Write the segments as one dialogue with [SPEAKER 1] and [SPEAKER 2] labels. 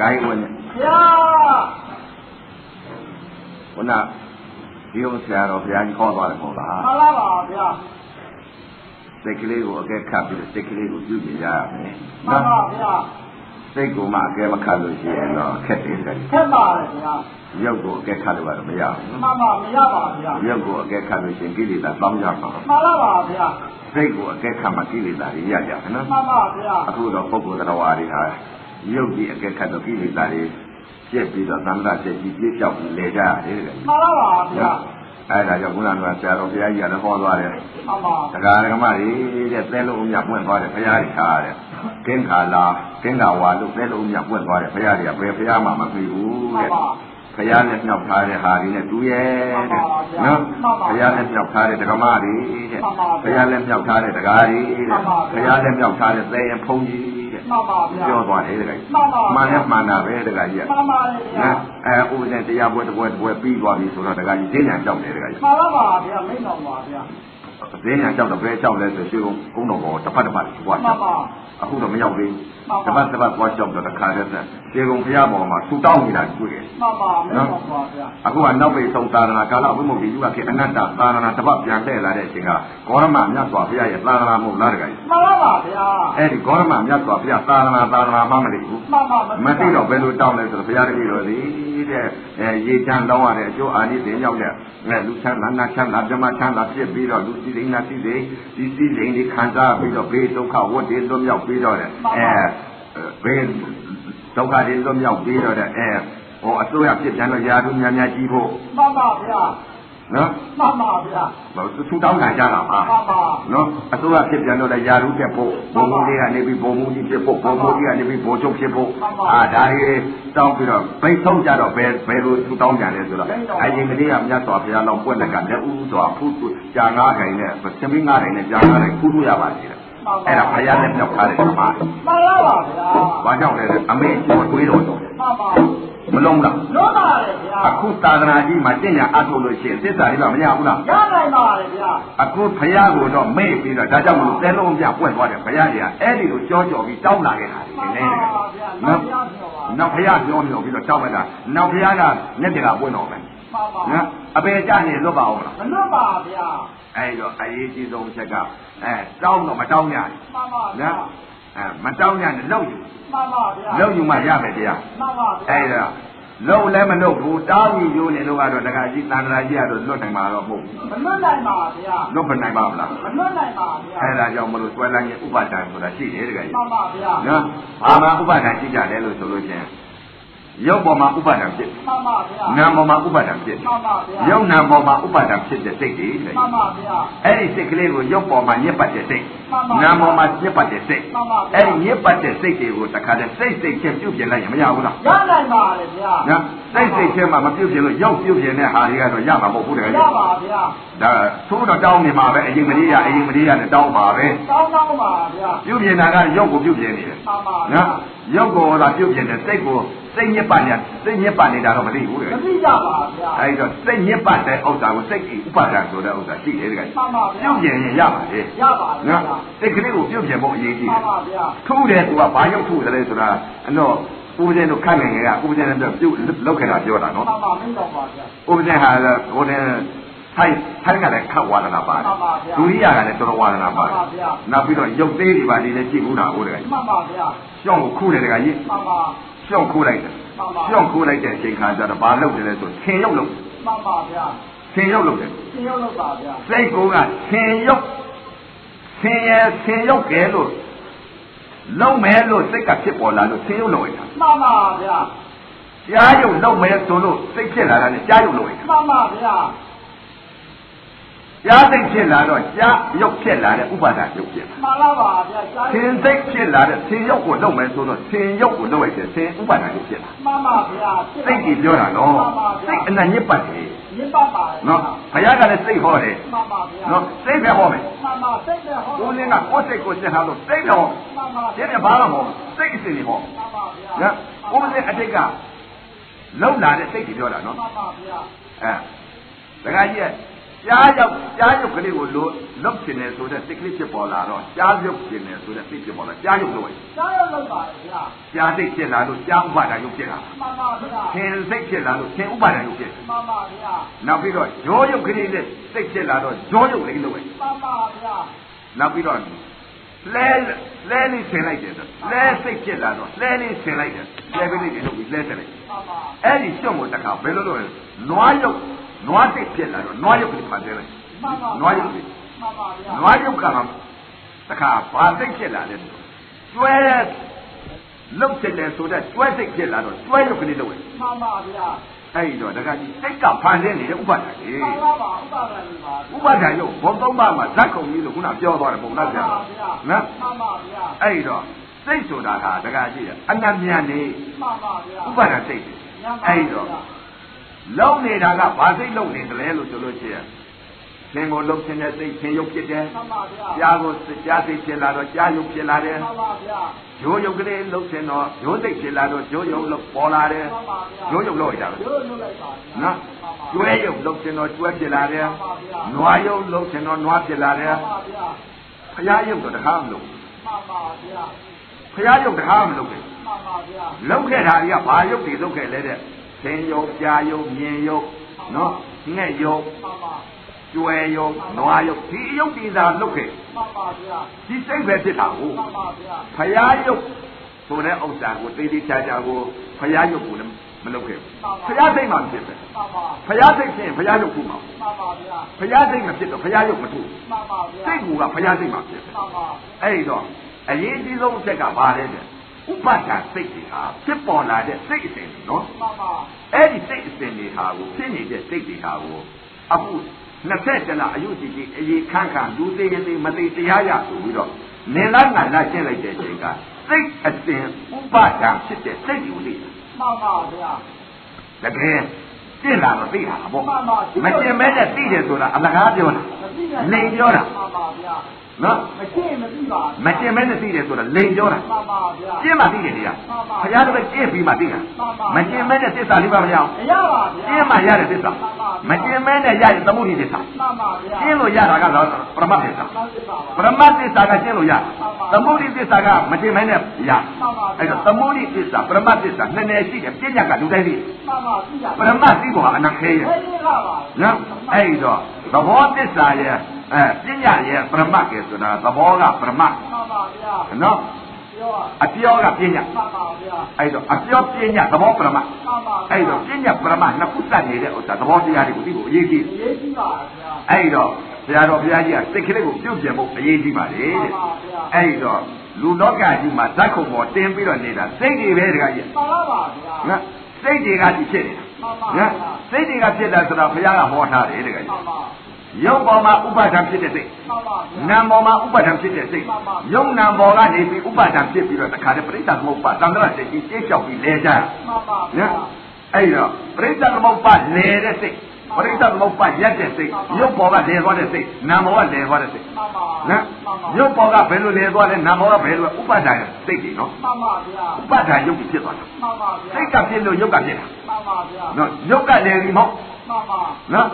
[SPEAKER 1] ခါကြီးဝင်
[SPEAKER 2] ဘုရား
[SPEAKER 1] ခုနဒီဥစ္စာတော်ဘုရားကြီးခေါ်သွားတယ်မဟုတ်လား
[SPEAKER 2] မှန်လားပါဗျာ
[SPEAKER 1] စိတ်ကလေးကိုအကဲခတ်ပြီးတော့စိတ်ကလေးကိုပြုပြင်ရရမယ်
[SPEAKER 2] မှန်ပါဗျာ
[SPEAKER 1] စိတ်ကိုမှအကဲမခတ်လို့ရှိရင်တော့ခက်တယ်တဲ့
[SPEAKER 2] ခက်ပါတယ်ဗျာ
[SPEAKER 1] ရုပ်ကိုအကဲခတ်လို့ကတော့မရဘူး
[SPEAKER 2] မှန်ပါမရပါဗျာ
[SPEAKER 1] ရုပ်ကိုအကဲခတ်လို့ရှိရင်ကိလေသာတောင်းရမှာ
[SPEAKER 2] မှန်လားပါဗျာ
[SPEAKER 1] စိတ်ကိုအကဲခတ်မှကိလေသာတွေရကြတယ်နော်
[SPEAKER 2] မှန်ပါဗျာ
[SPEAKER 1] အခုတော့ပုဂ္ဂိုလ်တော်ဝါတွေဟာ ရုပ်ကြီးအကဲခတ်တော့ကိလေသာတွေပြက်ပြီးတော့သံဃာပြက်ကြီးပြည့်ပြောက်ပြီးလေကြရတယ်တဲ့
[SPEAKER 2] မှန်လားပါဗျာ
[SPEAKER 1] အဲဒါကြောင့်ဘုရားကဆရာတော်ဘုရားကြီးကလည်းဟောသွားတယ်
[SPEAKER 2] မှန်ပါ
[SPEAKER 1] တရားဓမ္မတွေတဲ့သဲလုံးအမြပွင့်သွားတယ်ဘုရားကြီးခါတဲ့ကင်းခါလာကင်းခါဝါလို့သဲလုံးအမြပွင့်သွားတယ်ဘုရားကြီးကဘယ်ဘုရားမှမပြီးဘူး
[SPEAKER 2] မှန်
[SPEAKER 1] တဲ့
[SPEAKER 2] ပါ
[SPEAKER 1] ဘုရားနဲ့မြောက်ထားတဲ့ဟာတွေနဲ့တူရဲ့တဲ့နော်ဘုရားနဲ့မြောက်ထားတဲ့ဓမ္မတွေတဲ့ဘုရားနဲ့မြောက်ထားတဲ့တရားတွေတဲ့ဘုရားနဲ့မြောက်ထားတဲ့သဲရင်ဖုံးကြီးတဲ့
[SPEAKER 2] မှန်ပါဗျာ
[SPEAKER 1] ပြောသွားတယ်တကယ်
[SPEAKER 2] မှန်ပါ
[SPEAKER 1] မှန်ရမှန်တာပဲတကယ်ကြီး
[SPEAKER 2] မှန်ပါဗျာ
[SPEAKER 1] နော်အဲဥပဒေတရားပွဲတစ်ပွဲတစ်ပွဲပြီးသွားပြီဆိုတော့တကယ်ကြီးဈေးညာကြောက်တယ်တကယ်ကြီး
[SPEAKER 2] မှန်လားပါဗျာမိတ်တော်ပါဗျာ
[SPEAKER 1] ဈေးညာကြောက်တော့ဘယ်ကြောက်လဲဆိုရွှေကုန်းကုန်းတော်ပေါ်တစ်ဖက်တစ်ဖက်သွား
[SPEAKER 2] မှ
[SPEAKER 1] ကြော
[SPEAKER 2] န်
[SPEAKER 1] က်
[SPEAKER 2] ပါ
[SPEAKER 1] အခုတော့မရောက်သေး
[SPEAKER 2] မှန်
[SPEAKER 1] ဘူး
[SPEAKER 2] ပါ
[SPEAKER 1] တစ်ပတ်တစ်ပတ်သွားကြောက်တော့တစ်ခါတည်းဆက်ရွှေကုန်းဘုရားပေါ်မှာဆူတောင်းနေတာတွေ့တယ်
[SPEAKER 2] မှန်ပါမိတ်တော်ပါဗျာ
[SPEAKER 1] အခုကနောက်ပိတ်ဆုံးသာသနာကာလဝိမု ക്തി ယူကခေအနတ္တသာသနာတစ်ပတ်ပြန်လှည့်လာတဲ့အချိန်ကဂေါရမမြတ်စွာဘုရားရဲ့သာသနာမဟုတ်လားတကယ်ကြီး
[SPEAKER 2] မှန်လားပါဗျာ
[SPEAKER 1] အဲ့ဒီဂေါရမမြတ်စွာဘုရားသာသနာသာသနာမှမသိဘူး
[SPEAKER 2] မှန်ပါ
[SPEAKER 1] မသိတော့ဘယ်လိုတောင်းလဲဆိုတော့ဘုရားတပည့်တော်ဒီတဲ့အဲရေချမ်းလောင်းရတဲ့အကျိုးအာနိသင်ရောက်တဲ့အဲလူချမ်းသာနာချမ်းသာဓမ္မချမ်းသာဖြစ်ပြီးတော့လူစီစိန်နာစီစိန်ဒီစီစိန်ဒီခံစားပြီးတော့ဘေးဒုက္ခဝတ်တွေလွတ်မြောက်ပြီးတော့တဲ့အဲ ဘေးဒုက္ခတွေလွတ်မြောက်ပြီးတော့တဲ့အဲဟောအစိုးရဖြစ်ပြန်တော့ယာတုများများကြီးဖို့
[SPEAKER 2] မှန်ပါဗျာ
[SPEAKER 1] နော်
[SPEAKER 2] မှန်ပါဗျာ
[SPEAKER 1] သူတောင်းတာကြတာပါ
[SPEAKER 2] မှန်ပါ
[SPEAKER 1] နော်အစိုးရဖြစ်ပြန်တော့လည်းယာရုတက်ဖို့ဘုံဘုံလေးကနေပြီးဘုံဘုံကြီးဖြစ်ဖို့ဘုံဘုံကြီးကနေပြီးဘိုးချုပ်ဖြစ်ဖို့အာဒါတွေတောင်းပြီးတော့ဘိတ်ဆုံးကြတော့ဘယ်ဘယ်လိုသူတောင်းကြလဲဆိုတော့အရင်ကလေးကမြတ်စွာဘုရားတော်ပွက်လက်ကလက်ဦးစွာဖူးကြာငါးခိုင်နဲ့သမီးငါးခိုင်နဲ့ကြာငါးခိုင်ဖူးလို့ရပါသေးတယ် အဲ့ဒါဘုရားနဲ့မြောက်ထားတဲ့ဓမ္မ
[SPEAKER 2] မှန်လားပါဗျာ
[SPEAKER 1] ဘာကြောင့်လဲအမေကျွတ်တွေးတော့
[SPEAKER 2] မှန်ပါ
[SPEAKER 1] မလုံးလား
[SPEAKER 2] လို့ပါတယ်ဗျာ
[SPEAKER 1] အခုသာသနာကြီးမှာတင့်ညာအထုတ်လို့ရှိရင်သစ္စာလေးကမရဘူးလား
[SPEAKER 2] ရနိုင်ပါတယ်ဗျာ
[SPEAKER 1] အခုဘုရားကိုတော့မေ့ပြီးတော့ဒါကြောင့်မလို့သဲလုံးပြပွင့်သွားတယ်ဘုရားကြီးကအဲ့ဒီကိုကြောကြောပြီးတောင်းလာခဲ့တာ
[SPEAKER 2] မှန်
[SPEAKER 1] လေ
[SPEAKER 2] ပါဗျာနောက်ပြပြောပါ
[SPEAKER 1] နောက်ဘုရားပြောပြောပြီးတော့တောင်းလိုက်တာနောက်ဘုရားကလက်တကပွင့်တော့မယ်
[SPEAKER 2] မှန်ပါ
[SPEAKER 1] နော်အပေကြနေလွတ်ပါအောင်လား
[SPEAKER 2] မလွတ်ပါဗျာ
[SPEAKER 1] အဲ့တော့အရေးကြီးဆုံးအချက်က အဲတောင်းတော့မတောင်းရဘူး
[SPEAKER 2] မှန်ပါဗျာ
[SPEAKER 1] နော်အဲမတောင်းရနဲ့လောက်ယူ
[SPEAKER 2] မှန်ပါဗျာ
[SPEAKER 1] လောက်ယူမှရမယ်တရား
[SPEAKER 2] မှန်ပါဗျာ
[SPEAKER 1] အဲ့ဒါလုံးလည်းမလုပ်ဘူးတောင်းယူနေလို့ကတော့တခါကြီးတန်ត្រာကြီးကတော့လွတ်နိုင်မှာတော့မဟုတ်ဘူး
[SPEAKER 2] မလွတ်နိုင်ပါဗျာ
[SPEAKER 1] လွတ်မနိုင်ပါဘူးလား
[SPEAKER 2] မလွတ်နိုင်ပါဗျာ
[SPEAKER 1] အဲ့ဒါကြောင့်မလို့ဆွဲလန်းရဲ့ဥပါဒံဆိုတာရှိတယ်တကယ်ကြီး
[SPEAKER 2] မှန်ပါဗျာ
[SPEAKER 1] နော်ဘာမှဥပါဒံရှိကြတယ်လို့ဆိုလို့ချင်း ရုပ်ပေါ်မှာဥပါဒံဖြစ်
[SPEAKER 2] မှန်ပါဗျာ
[SPEAKER 1] နာမ်ပေါ်မှာဥပါဒံဖြစ်
[SPEAKER 2] မှန်ပါဗျာ
[SPEAKER 1] ရုပ်နာမ်ပေါ်မှာဥပါဒံဖြစ်တဲ့စိတ်တွေတဲ့
[SPEAKER 2] မှန်ပါဗျာ
[SPEAKER 1] အဲ့ဒီစိတ်ကလေးကိုရုပ်ပေါ်မှာညစ်ပတ်တဲ့စိတ်
[SPEAKER 2] မှန်ပါ
[SPEAKER 1] နာမ်ပေါ်မှာညစ်ပတ်တဲ့စိတ်
[SPEAKER 2] မှန်ပါဗျာ
[SPEAKER 1] အဲ့ဒီညစ်ပတ်တဲ့စိတ်တွေကိုတခါတည်းစိတ်စိတ်ချင်းပြုတ်ပြင်လိုက်ရင်မရဘူးလား
[SPEAKER 2] ရနိုင်ပါတယ်ဗျာ
[SPEAKER 1] နော် စိတ်စိတ်ချင်းမှမပြုတ်ပြင်လို့ရုပ်ပြုတ်ပြင်တဲ့ဟာတွေကတော့ရမှာမဟုတ်ဘူးတကယ်
[SPEAKER 2] ရ
[SPEAKER 1] ကြီး
[SPEAKER 2] ပါဗျာ
[SPEAKER 1] ဒါသို့တော့တောင်းနေမှာပဲအရင်မလေးရအရင်မလေးရနဲ့တောင်းပါပဲ
[SPEAKER 2] တောင်းတောင်းပါဗျာ
[SPEAKER 1] ပြုတ်ပြင်တာကရုပ်ကိုပြုတ်ပြင်နေတယ်
[SPEAKER 2] မှန်ပါဗျာ
[SPEAKER 1] နော်ရုပ်ကိုသာပြုတ်ပြင်တယ်စိတ်ကိုစိတ်ညစ်ပတ်နေစိတ်ညစ်ပတ်နေတာတော့မသိဘူးလေ
[SPEAKER 2] မသိကြပါဗျာ
[SPEAKER 1] အဲဒီတော့စိတ်ညစ်ပတ်တဲ့ဥစ္စာကိုစိတ်ဥပါဒံဆိုတဲ့ဥစ္စာရှိတယ်တကယ်
[SPEAKER 2] မှန်ပါဗျာ
[SPEAKER 1] ပြုတ်ပြင်ရင်ရပါလေ
[SPEAKER 2] ရပါဗျာ
[SPEAKER 1] နော်စိတ်ကလေးကိုပြုတ်ပြင်ဖို့အရေးကြီး
[SPEAKER 2] မှ
[SPEAKER 1] တယ်
[SPEAKER 2] န်ပါဗျာ
[SPEAKER 1] ထုတယ်သူကဘာရောက်ထုတယ်လဲဆိုတာအဲ့တော့ ဥပဒေတို့ခန့်နေငယ်ကဥပဒေနဲ့ပြုတ်လောက်ခဲ့တာပြောတာနော်
[SPEAKER 2] မှန်ပါမင်းတော်ပါဗျာ
[SPEAKER 1] ဥပဒေဟာဟိုတဲ့ထိုင်ထိုင်ကလည်းခတ်ဝါဒနာပါတယ်
[SPEAKER 2] မှန်ပါဗျာ
[SPEAKER 1] ဒုရိယကလည်းတော်တော်ဝါဒနာပါတယ်
[SPEAKER 2] မှန်ပါဗျာ
[SPEAKER 1] နောက်ပြီးတော့ရုပ်သေးတွေပါလေးလည်းကြည့်ဘူးတာဟုတ်တယ်
[SPEAKER 2] မှန်ပါဗျာ
[SPEAKER 1] ရှောင်းကိုခုတယ်တကကြီး
[SPEAKER 2] မှန်ပါ
[SPEAKER 1] ရှောင်းခုလိုက်တယ်
[SPEAKER 2] မှန်ပါ
[SPEAKER 1] ရှောင်းခုလိုက်တဲ့အချိန်ခါကျတော့ဘာလုပ်တယ်လဲဆိုဆင်ရုပ်လုပ်
[SPEAKER 2] မှန်ပါဗျာ
[SPEAKER 1] ဆင်ရုပ်လုပ်တယ်
[SPEAKER 2] သင်ရောက်လို့ပါဗျာ
[SPEAKER 1] စိတ်ကိုကဆင်ရုပ်ဆင်ရဆင်ရုပ်ကဲလို့ လုံးမဲလို့စိတ်ကဖြစ်ပေါ်လာလို့ဆင်ရုပ်လုပ်ရတာ
[SPEAKER 2] မှန်ပါဗျာ
[SPEAKER 1] ကြားရုပ်လုံးမဲဆိုလို့စိတ်ဖြစ်လာတာနဲ့ကြားရုပ်လုပ်ရတာ
[SPEAKER 2] မှန်ပါဗျာ
[SPEAKER 1] ကြားစိတ်ဖြစ်လာတော့ကြားရုပ်ဖြစ်လာတဲ့ဥပါဒရုပ်ဖြစ်လာ
[SPEAKER 2] မှန်လားပါဗျာကြား
[SPEAKER 1] ဆင်စိတ်ဖြစ်လာတဲ့ဆင်ရုပ်ကိုလုပ်မယ်ဆိုတော့ဆင်ရုပ်ကိုလုပ်လိုက်တယ်ဆင်ဥပါဒရုပ်ဖြစ်လာ
[SPEAKER 2] မှန်ပါဗျာ
[SPEAKER 1] စိတ်ကြီးပြောတာနော်စိတ်အနညစ်ပတ်တယ်
[SPEAKER 2] မြစ်ပါပါ
[SPEAKER 1] နော်ဘုရားကလည်းစိတ်ဟောတယ်
[SPEAKER 2] မှန်ပါဗျာ
[SPEAKER 1] နော်စိတ်ပဲဟောမယ်
[SPEAKER 2] မှန်ပါစိတ်နဲ့ဟော
[SPEAKER 1] ဦးလင်းကကိုယ်စိတ်ကိုစစ်ထားလို့စိတ်တော်
[SPEAKER 2] မှန်ပါ
[SPEAKER 1] ဒီနေ့ဘာမှမဟုတ်စိတ်အစဉ်တွေဟော
[SPEAKER 2] မှန်ပါဗျာ
[SPEAKER 1] နော်ဦးလင်းအတိတ်ကလုံလာတဲ့စိတ်တွေပြောတာနော်
[SPEAKER 2] မှန်ပါဗျာ
[SPEAKER 1] အဲတခါကြီးက ကြားရောက်ကြားရုပ်ကလေးကိုလို့လွတ်ကျင်တယ်ဆိုတဲ့စိတ်ကလေးဖြစ်ပေါ်လာတော့ကြားရုပ်ကျင်တယ်ဆိုတဲ့စိတ်ဖြစ်ပေါ်လာကြားရုပ်လို့
[SPEAKER 2] ကြားရောက်လောက်ပါဗျာ
[SPEAKER 1] ကြားစိတ်ဖြစ်လာလို့ကြားဥပါဒာရုပ်ဖြစ်လာ
[SPEAKER 2] မှန်ပါဗျာ
[SPEAKER 1] ခင်စိတ်ဖြစ်လာလို့ခင်ဥပါဒာရုပ်ဖြစ်
[SPEAKER 2] မှန်ပါဗျာ
[SPEAKER 1] နောက်ပြီးတော့ရောရုပ်ကလေးနဲ့စိတ်ဖြစ်လာတော့ရောရုပ်လေးလို့ပဲ
[SPEAKER 2] မှန်ပါဗျာ
[SPEAKER 1] နောက်ပြီးတော့လဲလဲလေးဆင်လိုက်တယ်ဆိုလဲစိတ်ဖြစ်လာတော့လဲလေးဆင်လိုက်တယ်လဲပလေးတွေလုပ်ပြီးလဲဆင်လိုက်
[SPEAKER 2] မှန်ပါ
[SPEAKER 1] အဲ့ဒီရှုံကိုတခါဘယ်လိုလုပ်လဲနွားရုပ် နွားစိတ်ဖြစ်လာတော့နွားရုပ်ကိုဖန်ဆင်းလိုက်
[SPEAKER 2] မှန်ပါ
[SPEAKER 1] နွားရုပ်လေး
[SPEAKER 2] မှန်ပါဗျာ
[SPEAKER 1] နွားရုပ်ကတခါဘာစိတ်ဖြစ်လာလဲကျွဲလုတ်တယ်လေဆိုတော့ကျွဲစိတ်ဖြစ်လာတော့ကျွဲရုပ်ကလေးလုပ်ဝင်
[SPEAKER 2] မှန်ပါဗျာ
[SPEAKER 1] အဲ့ဒီတော့တခါကြီးစိတ်ကဖန်ဆင်းနေတဲ့ဥပါဒာကြီး
[SPEAKER 2] မှန်ပါပါဥပါဒဏ်လေးပါ
[SPEAKER 1] ဥပါဒာရုပ်ဘုံသုံးပါးမှာဇက်ခုံကြီးလို့ခုနပြောသွားတယ်ပုံလားပြန်နော်
[SPEAKER 2] မှန်ပါဗျာ
[SPEAKER 1] အဲ့ဒီတော့စိတ်ဆိုတာဟာတခါကြီးအနတ်မြန်နေ
[SPEAKER 2] မှန်ပါဗျာ
[SPEAKER 1] ဥပါဒာစိတ်တွေအဲ့ဒီတော့ လုံနေတာကဘာစိတ်လုံနေတယ်လဲလို့ဆိုလို့ရှိရင်သင်ကိုလုံခြင်းတဲ့စိတ်သင်ရုပ်ဖြစ်တယ်
[SPEAKER 2] မှန်ပါဗျာ
[SPEAKER 1] ကြားကိုကြားစိတ်ဖြစ်လာတော့ကြားရုပ်ဖြစ်လာတယ်
[SPEAKER 2] မှန်ပါဗျာ
[SPEAKER 1] ရိုးရုပ်ကလေးလုံခြင်းတော့ရိုးစိတ်ဖြစ်လာတော့ရိုးရုပ်လုံပေါ်လာတယ်
[SPEAKER 2] မှန်ပါဗျာ
[SPEAKER 1] ရိုးရုပ်လို့ရတာပဲ
[SPEAKER 2] ရိုးရိုးလိုက်ပါ
[SPEAKER 1] နော်ကျွဲရုပ်လုံခြင်းတော့ကျွဲဖြစ်လာတယ်နွားရုပ်လုံခြင်းတော့နွားဖြစ်လာတယ်
[SPEAKER 2] မှန်ပါဗျာ
[SPEAKER 1] ဖရာရုပ်တော့တခါမလို့
[SPEAKER 2] မှန်ပါဗျာ
[SPEAKER 1] ဖရာရုပ်တခါမလို့ပဲ
[SPEAKER 2] မှန်ပါဗျာ
[SPEAKER 1] လုံခဲ့တာတွေကဘာရုပ်တွေလုံခဲ့လဲတဲ့ သင်ယုံကြားယုံမြင်ယုံနော်ငှက်ယုံ
[SPEAKER 2] မှန်ပါ
[SPEAKER 1] ကျွဲယုံနွားယုံဒီယုတ်ဒီသာလုတ်ခဲ့
[SPEAKER 2] မှန်ပါဗျာ
[SPEAKER 1] ဒီစိတ်ပဲဖြစ်တာကို
[SPEAKER 2] မှန်ပါဗျာ
[SPEAKER 1] ဖရာယုတ်ဆိုတဲ့ဥစ္စာကိုတေးသေးချာချာကိုဖရာယုတ်ကိုလည်းမလုတ်ခဲ့ဘူးဖရာစိတ်မှဖြစ်တယ်
[SPEAKER 2] မှန်ပါ
[SPEAKER 1] ဖရာစိတ်ဖြစ်ရင်ဖရာယုတ်ခုမှာ
[SPEAKER 2] မှန်ပါဗျာ
[SPEAKER 1] ဖရာစိတ်မဖြစ်တော့ဖရာယုတ်မထု
[SPEAKER 2] မှန်ပါဗျာ
[SPEAKER 1] စိတ်ကူကဖရာစိတ်မှဖြစ်တယ်
[SPEAKER 2] မှန်ပါ
[SPEAKER 1] အဲ့ဒီတော့အရေးကြီးဆုံးအချက်ကဘာလဲတဲ့ ဥပါဒ်စိတ်တွေဟာဖြစ်ပေါ်လာတဲ့စိတ်အစဉ်တွေနော်
[SPEAKER 2] မှန်ပါ
[SPEAKER 1] အဲ့ဒီစိတ်အစဉ်တွေဟာကိုဖြစ်နေတဲ့စိတ်တွေဟာကိုအခု20တလအယုတ်ကြီးကြီးအရေးခန့်ခန့်လူသေးရင်သေးမသေးတရားရဆိုပြီးတော့နင်လာငါလာရှင်းလိုက်တဲ့အချိန်ကစိတ်အစဉ်ဥပါဒံဖြစ်တဲ့စိတ်ကိုသိတာ
[SPEAKER 2] မှန်ပါဗျာ
[SPEAKER 1] တကယ်သိလာတော့သိတာပေါ့
[SPEAKER 2] မှန်ပါ
[SPEAKER 1] မကျင်မဲနဲ့သိတယ်ဆိုတာအလကားပြောတာ
[SPEAKER 2] မသိရ
[SPEAKER 1] လိန်ပြောတာ
[SPEAKER 2] မှန်ပါဗျာ
[SPEAKER 1] နော်
[SPEAKER 2] မကျင့်မသိပါ
[SPEAKER 1] မကျင်မဲနဲ့သိတယ်ဆိုတာလိန်ပြောတာ
[SPEAKER 2] မှန်ပါဗျာ
[SPEAKER 1] ကျင့်မှသိတယ်တရားဘုရားတပည့်ကျင့်ပြီးမှသိတာမကျင်မဲနဲ့သစ္စာလေးပါမရအောင်
[SPEAKER 2] မရပါဗျာ
[SPEAKER 1] ကျင့်မှရတဲ့သစ္စာမကျင်မဲနဲ့ရရင်သမုဒိသစ္စာ
[SPEAKER 2] မှန်ပါဗျာ
[SPEAKER 1] ကျင့်လို့ရတာကတော့ပရမတ်သစ္စာ
[SPEAKER 2] မှန်ပါပါ
[SPEAKER 1] ပရမတ်သစ္စာကကျင့်လို့ရသမုဒိသစ္စာကမကျင်မဲနဲ့ရအဲ့တော့သမုဒိသစ္စာပရမတ်သစ္စာနှစ်နယ်ရှိတယ်ပြညာကလူတိုင်းသိ
[SPEAKER 2] မှန်ပါသိရ
[SPEAKER 1] ပရမတ်သိဖို့ကအနခဲရဲ့
[SPEAKER 2] ဘယ်ရပါပါ
[SPEAKER 1] နော်အဲ့တော့သဘောသစ္စာရဲ့ အဲပညာရဲ့ပရမတ်ကဲဆိုတာသဘောကပရမတ်
[SPEAKER 2] မှန်ပါဗျာ
[SPEAKER 1] နော်
[SPEAKER 2] ပြော
[SPEAKER 1] အပြောကပညာ
[SPEAKER 2] မှန်ပါဗျာ
[SPEAKER 1] အဲ့တော့အပြောပညာသဘောပရမတ်
[SPEAKER 2] မှန်ပါ
[SPEAKER 1] အဲ့တော့ပညာပရမတ်နှစ်ခုစပ်နေတဲ့ဥစ္စာသဘောတရားတွေကိုသိဖို့အရေးကြီး
[SPEAKER 2] ရေးကြည့်ပါဗျာ
[SPEAKER 1] အဲ့တော့ဘုရားတော်ဘုရားကြီးကစိတ်ကလေးကိုပြုတ်ပြင်ဖို့အရေးကြီးပါလေတဲ့အဲ့တော့လူလောကကြီးမှာဇက်ခုံပေါ်တင်းပြီးတော့နေတာစိတ်တွေပဲတခါကြီး
[SPEAKER 2] မှန်ပါပါဗျာ
[SPEAKER 1] နော်စိတ်တွေကကြီးဖြစ်နေတာနော်စိတ်တွေကဖြစ်တာဆိုတော့ဘုရားကဟောထားတယ်တခါ
[SPEAKER 2] မှ
[SPEAKER 1] ကြီး
[SPEAKER 2] န်ပါ
[SPEAKER 1] ရုပ်ပေါ်မှာဥပါဒံဖြစ်တဲ့စိတ်
[SPEAKER 2] မှန်ပါ
[SPEAKER 1] နာမ်ပေါ်မှာဥပါဒံဖြစ်တဲ့စိတ်ယုံနာမ်ပေါ်ကနေပြီးဥပါဒံဖြစ်ပြီးတော့တခါတည်းပြိဿသမုပ္ပါသံဃာစိတ်ကြီးရှင်းလျှောက်ပြီးလဲကြတယ်
[SPEAKER 2] မှန်ပါဗျာ
[SPEAKER 1] နော်အဲ့တော့ပြိဿသမုပ္ပါလဲတဲ့စိတ်ပြိဿသမုပ္ပါရက်တဲ့စိတ်ရုပ်ပေါ်ကလဲသွားတဲ့စိတ်နာမ်ပေါ်ကလဲသွားတဲ့စိတ်
[SPEAKER 2] မှန်ပါ
[SPEAKER 1] နော်ရုပ်ပေါ်ကဘယ်လိုလဲသွားလဲနာမ်ပေါ်ကဘယ်လိုဥပါဒံစိတ်တွေနော်
[SPEAKER 2] မှန်ပါဗျာ
[SPEAKER 1] ဥပါဒံရုပ်ကြီးဖြစ်သွားတာ
[SPEAKER 2] မှန်ပါဗျာ
[SPEAKER 1] စိတ်ကဖြစ်လို့ရုပ်ကဖြစ်တာ
[SPEAKER 2] မှန်ပါဗျာ
[SPEAKER 1] နော်ရုပ်ကလဲပြီးမဟုတ်
[SPEAKER 2] မှန်ပါ
[SPEAKER 1] နော်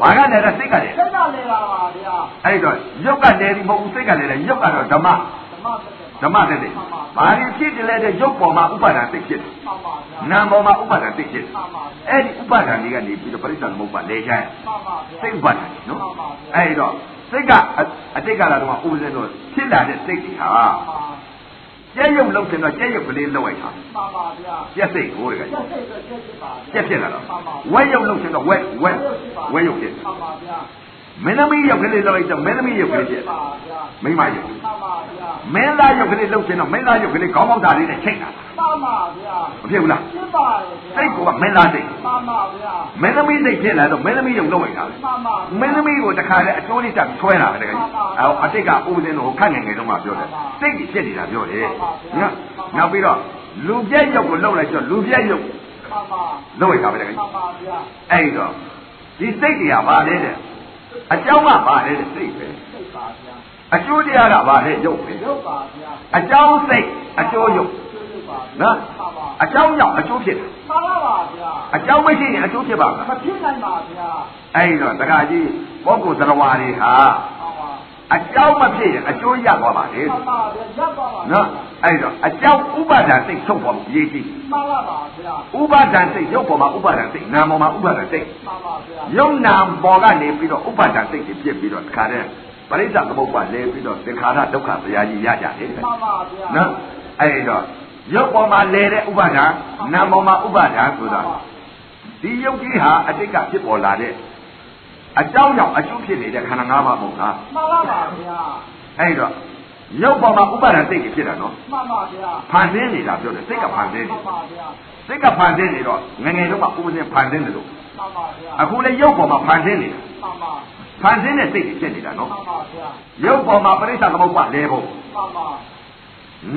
[SPEAKER 1] ဘာကလဲတဲ့စိတ်ကလဲ
[SPEAKER 2] စိတ်ကလည်းလာပါဗျာ
[SPEAKER 1] အဲ့တော့ရုပ်ကလဲပြီးမဟုတ်ဘူးစိတ်ကလဲတယ်ရုပ်ကတော့ဓမ္မ
[SPEAKER 2] ဓမ္မသက်သက်
[SPEAKER 1] ဓမ္မတဲ့တဲ့ဘာလို့ဖြစ်တယ်လဲတဲ့ရုပ်ပေါ်မှာဥပါဒံစိတ်ဖြစ်တယ်
[SPEAKER 2] မှန်ပါဗျာ
[SPEAKER 1] နာမ်ပေါ်မှာဥပါဒံစိတ်ဖြစ်တယ်
[SPEAKER 2] မှန်ပါဗျာ
[SPEAKER 1] အဲ့ဒီဥပါဒံတွေကနေပြီးတော့ပရိစ္ဆာသမုပ္ပါလဲချင်
[SPEAKER 2] မှန်ပါဗျာ
[SPEAKER 1] စိတ်ဥပါဒံနော်အဲ့တော့စိတ်ကအတိတ်ကလာတော့ဥပဇင်းတို့ဖြစ်လာတဲ့စိတ်တွေဟာ
[SPEAKER 2] မှန်ပါ
[SPEAKER 1] ကျဲရုပ်လုံးတင်တော့ကျဲရုပ်ကလေးလောက်လိုက်တာ
[SPEAKER 2] မှန်ပါဗျာ
[SPEAKER 1] ကျက်စိတ်ကိုတကယ်
[SPEAKER 2] ကျက်စိတ်ပဲကျက်စိတ်ပါ
[SPEAKER 1] ကျက်ဖြစ်လာတော့
[SPEAKER 2] မှန်ပါ
[SPEAKER 1] ဝဲရုပ်လုံးတင်တော့ဝဲဝဲဝဲရုပ်ဖြစ်
[SPEAKER 2] မှန်ပါဗျာ
[SPEAKER 1] မင်းသမီးရုပ်ကလေးလောက်လိုက်တော့မင်းသမီးရုပ်ကလေးဖြစ်
[SPEAKER 2] ပါဗျာ
[SPEAKER 1] မိန်းမရုပ်
[SPEAKER 2] မှန်ပါဗျာ
[SPEAKER 1] မင်းသားရုပ်ကလေးလှုပ်ရှင်တော့မင်းသားရုပ်ကလေးခေါင်းပေါက်သားလေးနဲ့ချိန်တာ
[SPEAKER 2] မှန်ပါဗျာ
[SPEAKER 1] မဖြစ်ဘူးလား
[SPEAKER 2] ဖြစ်ပါတယ်ဗျာ
[SPEAKER 1] စိတ်ကမင်းသားစိတ်
[SPEAKER 2] မှန်ပါဗျာ
[SPEAKER 1] မင်းသမီးစိတ်ဖြစ်လာတော့မင်းသမီးရုပ်လှုပ်လိုက်တာပဲ
[SPEAKER 2] မှန်ပါ
[SPEAKER 1] မင်းသမီးကိုတခါလဲအကျိုးလေးတက်ဆွဲတာပဲတကယ်အဲအတိတ်ကဥပဒေတော်ခန့်ငယ်ငယ်တော့မှပြောတယ်စိတ်ကြီးဖြစ်နေတာပြောတယ်နော်နောက်ပြီးတော့လူပြက်ရုပ်ကိုလှုပ်လိုက်တော့လူပြက်ရုပ်
[SPEAKER 2] မှန်ပါ
[SPEAKER 1] လှုပ်လိုက်တာပဲတကယ်
[SPEAKER 2] မှန်ပါဗျာ
[SPEAKER 1] အဲ့တော့ဒီစိတ်တွေကဘာလဲတဲ့အကြောင်းကဘာလဲတဲ့စိတ်ပဲ
[SPEAKER 2] စိတ်ပါဗျာ
[SPEAKER 1] အကျိုးတရားကဘာလဲရုပ်ပဲ
[SPEAKER 2] ရုပ်ပါဗျာ
[SPEAKER 1] အကြောင်းစိတ်အကျိုးရုပ်
[SPEAKER 2] ကျိုးရုပ်ပါ
[SPEAKER 1] နော်
[SPEAKER 2] မှန်ပါ
[SPEAKER 1] အကြောင်းကြောင့်အကျိုးဖြစ်တာ
[SPEAKER 2] မှန်ပါပါဗျာ
[SPEAKER 1] အကြောင်းမရှိရင်အကျိုးဖြစ်ပါ့မလား
[SPEAKER 2] မဖြစ်နိုင်ပါဗျာ
[SPEAKER 1] အဲ့တော့တခါကြီးပုဂ္ဂိုလ်သရဝါတွေဟာ
[SPEAKER 2] မှန်ပါ
[SPEAKER 1] အကြောင်းမဖြစ်ရင်အကျိုးရသွားပါလေ
[SPEAKER 2] မှန်ပါဗျာရပ်ပါပါ
[SPEAKER 1] နော်အဲ့တော့အကြောင်းဥပါဒံစိတ်ချုပ်ပေါ်မှုရေးကြည့်
[SPEAKER 2] မှန်ပါပါဗျာ
[SPEAKER 1] ဥပါဒံစိတ်ရုပ်ပေါ်မှာဥပါဒံစိတ်နာမ်ပေါ်မှာဥပါဒံစိတ်
[SPEAKER 2] မှန်ပါဗျာ
[SPEAKER 1] ယုံနာပေါ်ကနေပြီးတော့ဥပါဒံစိတ်ကြီးဖြစ်ပြီးတော့တခါတည်း ပရိစ္ဆသမုပ္ပါလဲပြီးတော့သင်္ခါရဒုက္ခတရားကြီးရကြတယ်
[SPEAKER 2] မှန်ပါဗျာ
[SPEAKER 1] နော်အဲ့တော့ရုပ်ပေါ်မှာလဲတဲ့ဥပါဒံနာမ်ပေါ်မှာဥပါဒံဆိုတာဒီယုတ်ကြီးဟာအတိတ်ကဖြစ်ပေါ်လာတဲ့အကြောင်းကြောင့်အကျိုးဖြစ်နေတဲ့ခန္ဓာ၅ပါးမဟုတ်လား
[SPEAKER 2] မှန်ပါပါဗျာ
[SPEAKER 1] အဲ့တော့ရုပ်ပေါ်မှာဥပါဒံစိတ်ကြီးဖြစ်တာနော်
[SPEAKER 2] မှန်ပါဗျာ
[SPEAKER 1] ဖန်ဆင်းနေတာပြောတယ်စိတ်ကဖန်ဆင်း
[SPEAKER 2] မှ
[SPEAKER 1] နေ
[SPEAKER 2] န်ပါဗျာ
[SPEAKER 1] စိတ်ကဖန်ဆင်းနေတော့ငယ်ငယ်တုန်းကဥပဒေဖန်ဆင်းတယ်လို့
[SPEAKER 2] မှန်ပါဗျာ
[SPEAKER 1] အခုလည်းရုပ်ပေါ်မှာဖန်ဆင်းနေတာ
[SPEAKER 2] မှန်ပါ
[SPEAKER 1] ဖန်ဆင်းတဲ့စိတ်ကြီးဖြစ်နေတာနော်
[SPEAKER 2] မှန်ပါဗျာ
[SPEAKER 1] ရုပ်ပေါ်မှာပရိစ္ဆသမုပ္ပါလဲဖို့
[SPEAKER 2] မှန်ပါ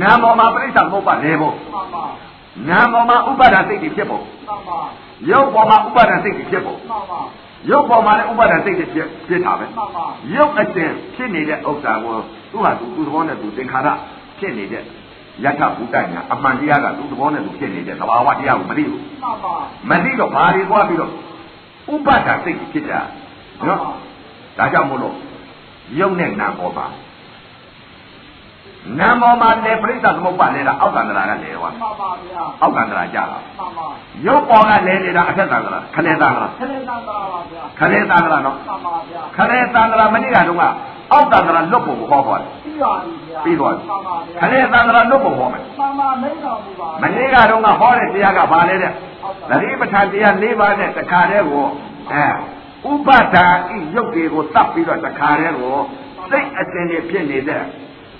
[SPEAKER 1] နာမ်ပေါ်မှာပရိစ္ဆသမုပ္ပါလဲဖို့
[SPEAKER 2] မှန်ပါ
[SPEAKER 1] နာမ်ပေါ်မှာဥပါဒစိတ်ကြီးဖြစ်ဖို့
[SPEAKER 2] မှန်ပါ
[SPEAKER 1] ရုပ်ပေါ်မှာဥပါဒစိတ်ကြီးဖြစ်ဖို့
[SPEAKER 2] မှန်ပါ
[SPEAKER 1] ရုပ်ပေါ်မှာလည်းဥပါဒစိတ်ကြီးဖြစ်ဖြစ်တာပဲ
[SPEAKER 2] မှန်ပါ
[SPEAKER 1] ရုပ်အစဉ်ဖြစ်နေတဲ့ဥစ္စာကိုသူ့ဟာသူသူ့သဘောနဲ့သူသင်္ခါရဖြစ်နေတဲ့ယထဘူတညာအမှန်တရားကသူ့သဘောနဲ့သူဖြစ်နေတဲ့သဘာဝတရားကိုမသိဘူး
[SPEAKER 2] မှန်ပါ
[SPEAKER 1] မသိတော့ဘာတွေကြွားပြီးတော့ဥပါဒစိတ်ကြီးဖြစ်တာနော် ဒါကြောင့်မို့လို့ရုပ်နဲ့နာမ်ပေါ်မှာနာမ်ပေါ်မှာလည်းပြိဿသမုပ္ပါလဲတာအောက်ကန္တရာကလဲဟော
[SPEAKER 2] မှန်ပါဗျာ
[SPEAKER 1] အောက်ကန္တရာကြတာ
[SPEAKER 2] မှန်ပါ
[SPEAKER 1] ရုပ်ပေါ်ကလဲနေတာအထက်ကန္တရာခလဲသန္တရာ
[SPEAKER 2] ခလေးတန်တာပါဗျာ
[SPEAKER 1] ခလဲသန္တရာနော်
[SPEAKER 2] မှန်ပါဗျာ
[SPEAKER 1] ခလဲသန္တရာမနေ့ကတော့ကအောက်ကန္တရာလွတ်ဖို့ကိုဟောသွားတယ်
[SPEAKER 2] ပြီးပါပြီဗျာ
[SPEAKER 1] ပြီးသွားပြီ
[SPEAKER 2] မှန်ပါဗျာ
[SPEAKER 1] ခလဲသန္တရာလွတ်ဖို့ဟောမယ်
[SPEAKER 2] မှန်ပါမိတ်တော်မူပါ
[SPEAKER 1] မနေ့ကတော့ကဟောတဲ့တရားကဘာလဲတဲ့သတိပဋ္ဌာန်တရား၄ပါးနဲ့တခါတည်းကိုအဲ ဥပါဒာဤရုပ်တွေကိုတတ်ပြီးတော့တခါတည်းကိုစိတ်အစဉ်တွေဖြစ်နေတဲ့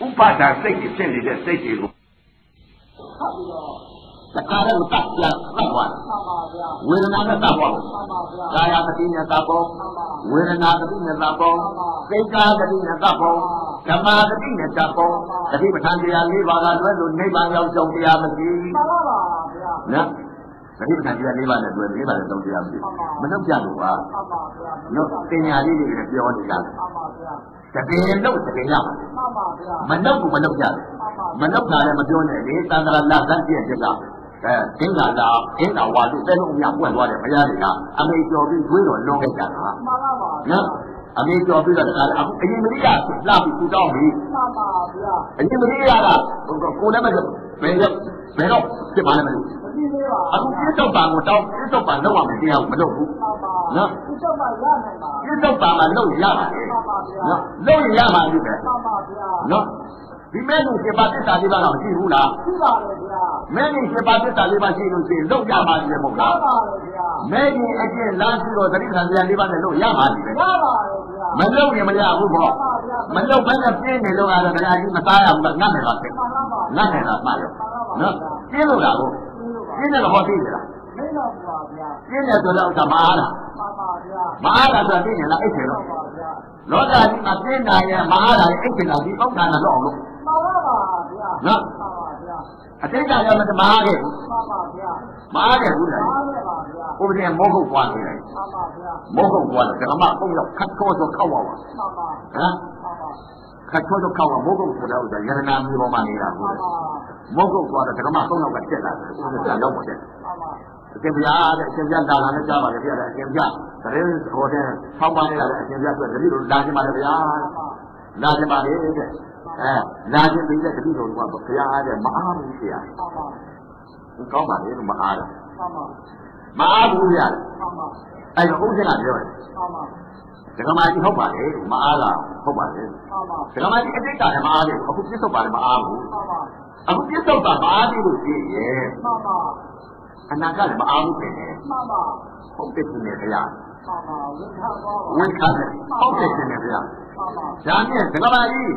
[SPEAKER 1] ဥပါဒာစိတ်ကြီးဖြစ်နေတဲ့စိတ်တွေကို
[SPEAKER 2] ဟုတ်ပြီတော့
[SPEAKER 1] တခါတည်းကိုတတ်ပြန်တတ်သွား
[SPEAKER 2] မှန်ပါဗျာ
[SPEAKER 1] ဝေဒနာနဲ့တတ်သွား
[SPEAKER 2] မှန်ပါဗျာ
[SPEAKER 1] ကာယပတိနဲ့တတ်ဖို့ဝေဒနာပတိနဲ့တတ်ဖို့စိတ်ကာပတိနဲ့တတ်ဖို့ဓမ္မာပတိနဲ့တတ်ဖို့သတိပဋ္ဌာန်တရား၄ပါးကလွဲလို့နိဗ္ဗာန်ရောက်ကြောင်းတရားမရှိ
[SPEAKER 2] မှန်ပါပါဗျာ
[SPEAKER 1] နော်သ တိပဋ္ဌာန်တရား၄ပါးနဲ့တွေ့၄ပါးနဲ့သုံးတရားမရှိမနှုတ်ကြလို့ပါ
[SPEAKER 2] မှန်ပါဗျာ
[SPEAKER 1] နော်တင်ညာလေးတွေလည်းပြောနေကြတယ်
[SPEAKER 2] မှန်ပါဗျာ
[SPEAKER 1] တကယ်လို့တကယ်ရပါ
[SPEAKER 2] မှန်ပါဗျာ
[SPEAKER 1] မနှုတ်ဘူးမနှုတ်ကြတယ်မနှုတ်တာလည်းမပြောနဲ့လေသံဃာလာသတ်ပြည့်ဖြစ်တာအဲဒင်္ဂါလာအင်းတော်ဝါတို့တဲလုံးအများပွင့်သွားတယ်ဘုရားတွေကအမေကျော်ပြီးတွေးတော်လွန်ခဲ့ကြတာ
[SPEAKER 2] မှန်ပါပါဗျာ
[SPEAKER 1] နော်အမေကျော်ပြီးတော့တခါအခုအရင်မလေးကလာပြီးပူတောင်းပြီး
[SPEAKER 2] မှန်ပါဗျာ
[SPEAKER 1] အရင်မလေးကကိုလည်းမဘယ်တော့ဘယ်တော့ဖြစ်ပါလဲမလို့
[SPEAKER 2] မကြည့်သေးပါ
[SPEAKER 1] အခုပြစ္ဆုတ်ပံကိုတောင်းပြစ္ဆုတ်ပံလောက်အောင်တရားကိုမလုပ်ဘူး
[SPEAKER 2] မှန်ပါ
[SPEAKER 1] နော်
[SPEAKER 2] ဒီတော့မှရနိုင်ပါ
[SPEAKER 1] ပြစ္ဆုတ်ပံမှာလုပ်ရပါလေ
[SPEAKER 2] မှန်ပါဗျာ
[SPEAKER 1] နော်လုပ်ရမှာပြီပဲ
[SPEAKER 2] မှန်ပါဗျာ
[SPEAKER 1] နော်ဒီမဲ့ကိုပြပါသစ္စာလေးပါတော့မရှိဘူးလား
[SPEAKER 2] ရှိပါလေဗျာ
[SPEAKER 1] မဲ့ကိုပြပါသစ္စာလေးပါရှိလို့ရှိရင်လုပ်ရမှာပြီမဟုတ်
[SPEAKER 2] ရ
[SPEAKER 1] လား
[SPEAKER 2] ပါလေဗျာ
[SPEAKER 1] မဲ့ကိုအကျင့်လမ်းပြီးတော့သတိပဋ္ဌာန်တရားလေးပါနဲ့လုပ်ရမှာပြီပဲ
[SPEAKER 2] ရပါလေဗျာ
[SPEAKER 1] မလုပ်ရင်မရဘူးပေါ့မလုပ်ဘဲနဲ့ပြင်းနေလို့ကတော့တရားကြီးမသားရဘူးငတ်နေပါစေ
[SPEAKER 2] မှန်ပါပါ
[SPEAKER 1] ငတ်နေတာမှရောနော်ပြင်းလို့လားကို ပြင်းတယ်ဟောသိတယ်လား
[SPEAKER 2] မင်းတော်ပါဗျာ
[SPEAKER 1] ပြင်းတယ်ဆိုတော့ဥစ္စာမအားလား
[SPEAKER 2] မှန်ပါဗျာ
[SPEAKER 1] မအားတာဆိုတာသိနေလားအိတ်တယ်
[SPEAKER 2] မှ
[SPEAKER 1] တော့
[SPEAKER 2] န်ပါဗျာ
[SPEAKER 1] လောကကြီးမှာပြင်းတာရဲ့မအားတာရဲ့အိတ်တယ်တာဒီဥစ္စာနဲ့တော့အောင်လို့
[SPEAKER 2] မှန်ပါပါဗျာ
[SPEAKER 1] နော်
[SPEAKER 2] မှန်ပါဗျာ
[SPEAKER 1] အတိတ်ကလည်းမတမားခဲ့ဘူး
[SPEAKER 2] မှန်ပါဗျာ
[SPEAKER 1] မအားခဲ့ဘူးလား
[SPEAKER 2] အားရပါဗျာ
[SPEAKER 1] ဥပဒေမောဟုတ်ပွားနေတယ်
[SPEAKER 2] မှန်ပါဗျာ
[SPEAKER 1] မောဟုတ်ပွားတယ်ဓမ္မပုံရောက်ခတ်ချောဆိုခောက်ပါပါ
[SPEAKER 2] မှန်ပါ
[SPEAKER 1] ဟမ်
[SPEAKER 2] မှန်ပါ
[SPEAKER 1] ခတ်ချောဆိုခောက်ပါမောဟုတ်ဆိုတဲ့ဥစ္စာယရနာမျိုးပေါ်မှာနေတာ
[SPEAKER 2] မှ
[SPEAKER 1] ဟုတ်
[SPEAKER 2] န်
[SPEAKER 1] တယ်
[SPEAKER 2] ပါ
[SPEAKER 1] မောဟုတ်ပွားတယ်ဓမ္မပုံရောက်ကတက်လာတယ်ဥစ္စာရောက်ပါတယ်
[SPEAKER 2] မှန်ပါ
[SPEAKER 1] အရှင်ဘုရားတဲ့အရှင်ဘုရားလာလာနဲ့ကြားပါလေဘုရားတဲ့အရှင်ဘုရားတရင်ဟောတဲ့ဆောင်းပါနေတာလည်းအရှင်ဘုရားဆိုတတိလိုလာခြင်းပါလေဘုရားလာခြင်းပါလေတဲ့အဲလာခြင်းပြီးတဲ့တတိလိုကဘုရားအားတဲ့မအားဘူးဆရာ
[SPEAKER 2] မှန်ပါ
[SPEAKER 1] ဘူးကောင်းပါလေလို့မအားတယ်
[SPEAKER 2] မှန်ပါ
[SPEAKER 1] မအားဘူးဆရာ
[SPEAKER 2] မှန်ပါ
[SPEAKER 1] အဲ့တော့ဥစ္စာကပြောတယ်
[SPEAKER 2] မှန်ပါ
[SPEAKER 1] ဒကမာကြီးဟုတ်ပါလေမအားလားဟုတ်ပါလေ
[SPEAKER 2] မှန်ပါ
[SPEAKER 1] ဒကမာကြီးအတိတ်ကလည်းမအားလေအခုပြစ္ဆုတ်ပါလည်းမအားဘူး
[SPEAKER 2] မှန်ပါ
[SPEAKER 1] အခုပြစ္ဆုတ်ပါမအားသေးလို့ရှိရဲ့
[SPEAKER 2] မှန်ပါ
[SPEAKER 1] အနာကလည်းမအားဘူးပဲ
[SPEAKER 2] မှန်ပါ
[SPEAKER 1] ဟုတ်တယ်ရှင်လေဘုရား
[SPEAKER 2] မှန်ပါဝန်ခံသွားပါ
[SPEAKER 1] ဝန်ခံတယ်ဟုတ်တယ်ရှင်လေဘုရား
[SPEAKER 2] မှန်ပါ
[SPEAKER 1] ဒါနဲ့ဒကမာကြီး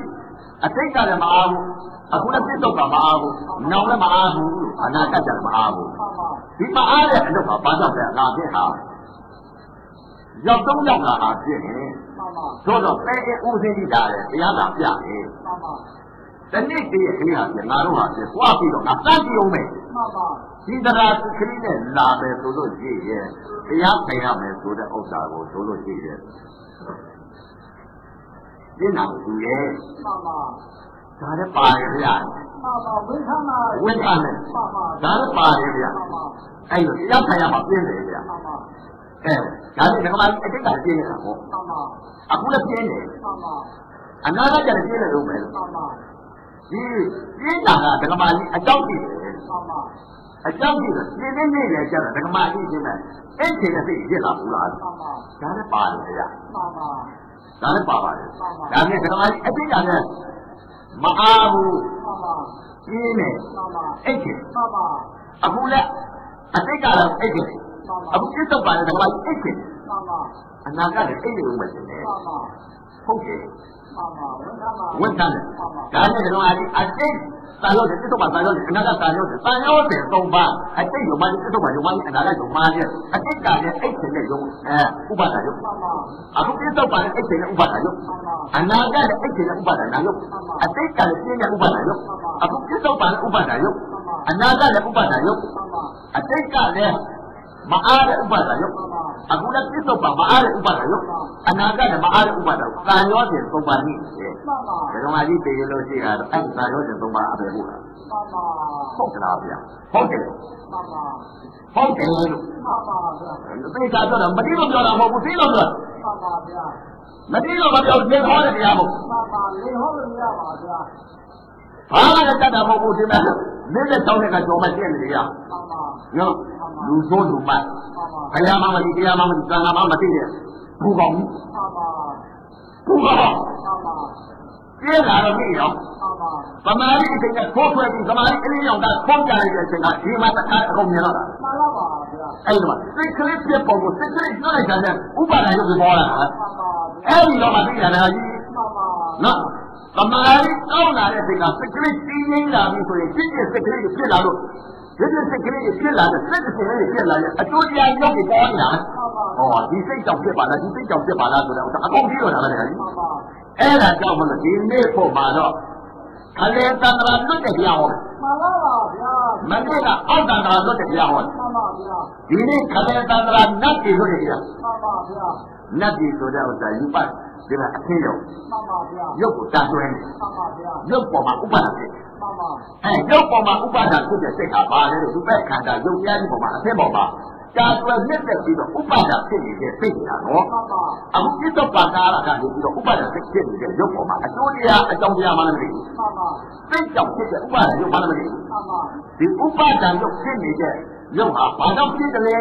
[SPEAKER 1] အတိတ်ကလည်းမအားဘူးအခုလည်းပြစ္ဆုတ်ပါမအားဘူးနောင်လည်းမအားဘူးအနာကလည်းမအားဘူး
[SPEAKER 2] မှန်ပါ
[SPEAKER 1] ဒီမအားတဲ့အလုပ်ကဘာကြောင့်လဲငါဖြစ်ဟာ ရောက်တော့ရောက်လာတာဖြစ်နေ
[SPEAKER 2] မှန်ပါ
[SPEAKER 1] ဆိုတော့အဲအဲဦးစင်းကြီးလာတယ်တရားသာပြတယ်
[SPEAKER 2] မှန်ပါ
[SPEAKER 1] တနေ့တည်းရဲ့ခရီးဟာပြန်ငါတို့ဟာပြန်သွားပြီးတော့ငါတန်းကြည့်အောင်မယ်
[SPEAKER 2] မှန်ပါ
[SPEAKER 1] ဒီတရားခရီးနဲ့လာမယ်ဆိုလို့ရှိရဲ့တရားထိုင်ရမယ်ဆိုတဲ့ဥစ္စာကိုဆိုလို့ရှိရဲ့ဒီနာကိုသူရဲ့
[SPEAKER 2] မှန်ပါ
[SPEAKER 1] ဒါလည်းပါတယ်ဗျာ
[SPEAKER 2] မှန်ပါဝန်ခံပါ
[SPEAKER 1] ဝန်ခံတယ်
[SPEAKER 2] မှန်ပါ
[SPEAKER 1] ဒါလည်းပါတယ်ဗျာ
[SPEAKER 2] မှန်ပါ
[SPEAKER 1] အဲ့လိုတရားထိုင်ရမှာပြင်းတယ်ဗျာ
[SPEAKER 2] မှန်ပါ
[SPEAKER 1] အ ဒါနဲ့ငါမကြီးအတိတ်ကပြင်းနေတာပေါ့
[SPEAKER 2] မှန်ပါ
[SPEAKER 1] အခုလည်းပြင်းတယ်
[SPEAKER 2] မှန်ပါ
[SPEAKER 1] အနာဂတ်ကျလည်းပြင်းနေလို့မယ်လို့
[SPEAKER 2] မှန်ပါ
[SPEAKER 1] ဒီပြင်းတာကငါမကြီးအကြောင်းရှိတယ်
[SPEAKER 2] မှန်ပါ
[SPEAKER 1] အကြောင်းရှိတယ်ပြင်းနေနေလေကျတော့ငါမကြီးချင်းမဲ့အဲ့ဒီတဲ့စိတ်ဖြစ်လာဘူးလား
[SPEAKER 2] မှန်ပါ
[SPEAKER 1] ဒါလည်းပါတယ်ဗျာ
[SPEAKER 2] မှန်ပါ
[SPEAKER 1] ဒါလည်းပါပါတယ်ဒါနဲ့ငါမကြီးအတိတ်ကလည်းမအားဘူး
[SPEAKER 2] မှန်ပါ
[SPEAKER 1] ပြင်းနေ
[SPEAKER 2] မှန်ပါ
[SPEAKER 1] အဲ့ဒီ
[SPEAKER 2] မှန်ပါ
[SPEAKER 1] အခုလည်းအတိတ်ကလည်းအဲ့ဒီ
[SPEAKER 2] မှန်ပါ
[SPEAKER 1] အခုပြစ်တော့ပါတယ်ငါမကြီးအဲ့ဒီ
[SPEAKER 2] မှန်ပါ
[SPEAKER 1] အနာဂတ်လည်းအဲ့ဒီဦးမယ်ရှင်တယ်
[SPEAKER 2] မှန်ပါ
[SPEAKER 1] ဟုတ်တယ်
[SPEAKER 2] မှန်ပါဝန်ခံပါ
[SPEAKER 1] ဝန်ခံတယ်ဒါနဲ့ကတော့အတိတ်အတိတ်သာလို့တဲ့တော့ပါသာလို့အနာဂတ်သာလို့သာရောတဲ့သုံးပါအတိတ်ရောမှတဲ့တော့ပါရောမှအနာဂတ်ရောမှတဲ့အတိတ်ကလည်းအိတ်တဲ့ရုံအဲဥပါဒရုံ
[SPEAKER 2] မှန်ပါ
[SPEAKER 1] အခုပြတော့ပါတဲ့အိတ်တဲ့ဥပါဒရုံ
[SPEAKER 2] မှန်ပါ
[SPEAKER 1] အနာဂတ်လည်းအိတ်တဲ့ဥပါဒနာရုံအတိတ်ကလည်းပြင်းတဲ့ဥပါဒရုံအခုပြတော့ပါတဲ့ဥပါဒရုံအနာဂတ်လည်းဥပါဒရုံ
[SPEAKER 2] မှန်ပါ
[SPEAKER 1] အတိတ်ကလည်းမအားတဲ့ဥပါဒရုံ
[SPEAKER 2] မှန်ပါ
[SPEAKER 1] အခုလည်းပြတော့ပါမအားတဲ့ဥပါဒရုံအနာဂတ်လည်း မအားတဲ့ဥပါဒရုံသာရောတဲ့သုံးပါနည်း
[SPEAKER 2] မှန်ပါ
[SPEAKER 1] ဘယ်တော့မှကြီးပြေလို့ရှိတာအဲ့ဒါရောတဲ့သုံးပါအပဲဟုတ်လား
[SPEAKER 2] မှန်ပါ
[SPEAKER 1] ဟုတ်ကလားဗျာဟုတ်တယ်
[SPEAKER 2] မှန်ပါ
[SPEAKER 1] ဟုတ်တယ်လို့
[SPEAKER 2] မှန်ပါဗျာ
[SPEAKER 1] သိတာပြောတာမတိလို့ပြောတာမဟုတ်ဘူးသိလို့ပြော
[SPEAKER 2] မှန်ပါဗျာ
[SPEAKER 1] မတိလို့မပြောနေဟောတဲ့တရားမဟုတ်
[SPEAKER 2] မှန်ပါလေဟုတ်လို့ရပါဗျာ
[SPEAKER 1] ဘာမှလည်းတတ်တာမဟုတ်ဘူးဒီမဲ့မင်းနဲ့တောင်းတဲ့ကကြော်မရှင်းနေရ
[SPEAKER 2] မှန်ပါ
[SPEAKER 1] နော်လူဆိုးလူမတ်
[SPEAKER 2] မှန်ပါ
[SPEAKER 1] ဘုရားမှမသိတရားမှမသိသံဃာမှမသိတဲ့ဘူကောင်ကြီး
[SPEAKER 2] မှန်ပါ
[SPEAKER 1] ဘူကောင်
[SPEAKER 2] မှန်ပါ
[SPEAKER 1] ပြင်းလာတော့ပြီရော
[SPEAKER 2] မှန်ပါ
[SPEAKER 1] သမာဓိအချိန်ကခိုးဆွဲပြီးသမာဓိအလေးရောက်တာဖုံးကြလိုက်တဲ့အချိန်ကဒီမှာတစ်ခါအကုန်မြင်တော့တာ
[SPEAKER 2] မှန်တော့ပါဗျာ
[SPEAKER 1] အဲ့ဒီမှာစိတ်ကလေးပြပုံကိုစိတ်ကလေးပြောလိုက်တာနဲ့ဥပါဒရုပ်ကိုပေါ်လာတာ
[SPEAKER 2] မှန်ပါဗျာ
[SPEAKER 1] အဲ့ဒီတော့မှသိရတယ်ဟာကြီး
[SPEAKER 2] မှန်ပါ
[SPEAKER 1] နော် သမာဓိကောင်းလာတဲ့စိတ်ကစိတ်ကလေးကြီးရင်းလာပြီဆိုရင်ဖြစ်ဖြစ်စိတ်ကလေးကိုဖြစ်လာလို့ဖြစ်ဖြစ်စိတ်ကလေးကိုဖြစ်လာတဲ့စိတ်ကလေးကိုဖြစ်လာရင်အကျိုးတရားရုပ်ကိုပေါ်နေတာ
[SPEAKER 2] မှန်ပါ
[SPEAKER 1] ဟောဒီစိတ်ကြောင့်ဖြစ်ပါလားဒီစိတ်ကြောင့်ဖြစ်ပါလားဆိုတော့အကုန်ပြီးတော့တာပဲလေ
[SPEAKER 2] မှန်ပါ
[SPEAKER 1] အဲ့ဒါကြောင့်မလို့ဒီနေ့ဖို့မှာတော့ခလေတန္တရာလွတ်တဲ့တရားဟောတယ်
[SPEAKER 2] မှန်တော့ပါဗျာ
[SPEAKER 1] မနေ့ကအောက်တန္တရာလွတ်တဲ့တရားဟောတယ်
[SPEAKER 2] မှန်ပါဗျာ
[SPEAKER 1] ဒီနေ့ခလေတန္တရာနတ်ပြည်လွတ်တဲ့တရား
[SPEAKER 2] မှန်ပါဗျာ
[SPEAKER 1] နတ်ပြည်ဆိုတဲ့ဥစ္စာယူပတ် ဒီမှာအသိရော
[SPEAKER 2] မှန်ပါဗျာ
[SPEAKER 1] ရုပ်ကိုတာတွဲနေ
[SPEAKER 2] မှန်ပါဗျာ
[SPEAKER 1] ရုပ်ပေါ်မှာဥပါဒဖြစ်
[SPEAKER 2] မှန်ပါ
[SPEAKER 1] အဲရုပ်ပေါ်မှာဥပါဒဖြစ်တဲ့စိတ်ကဘာလဲလို့ဒီဘက်ခန္ဓာရုပ်တရားကြီးပေါ်မှာအသိပေါ်မှာတာတွဲမြင့်တဲ့ပြီးတော့ဥပါဒဖြစ်နေတဲ့စိတ်ကနော်
[SPEAKER 2] မှန်ပါ
[SPEAKER 1] အခုပြစ်တော့ပါကားလာကနေပြီးတော့ဥပါဒစိတ်ဖြစ်နေတဲ့ရုပ်ပေါ်မှာအကျိုးတရားအကြောင်းတရားမှလည်းမသိဘူး
[SPEAKER 2] မှန်ပါ
[SPEAKER 1] စိတ်ကြောင့်ဖြစ်တဲ့ဥပါဒရုပ်မှလည်းမသိဘူး
[SPEAKER 2] မှန်ပါ
[SPEAKER 1] ဒီဥပါဒရုပ်ဖြစ်နေတဲ့ရုပ်ဟာဘာကြောင့်ဖြစ်တယ်လဲ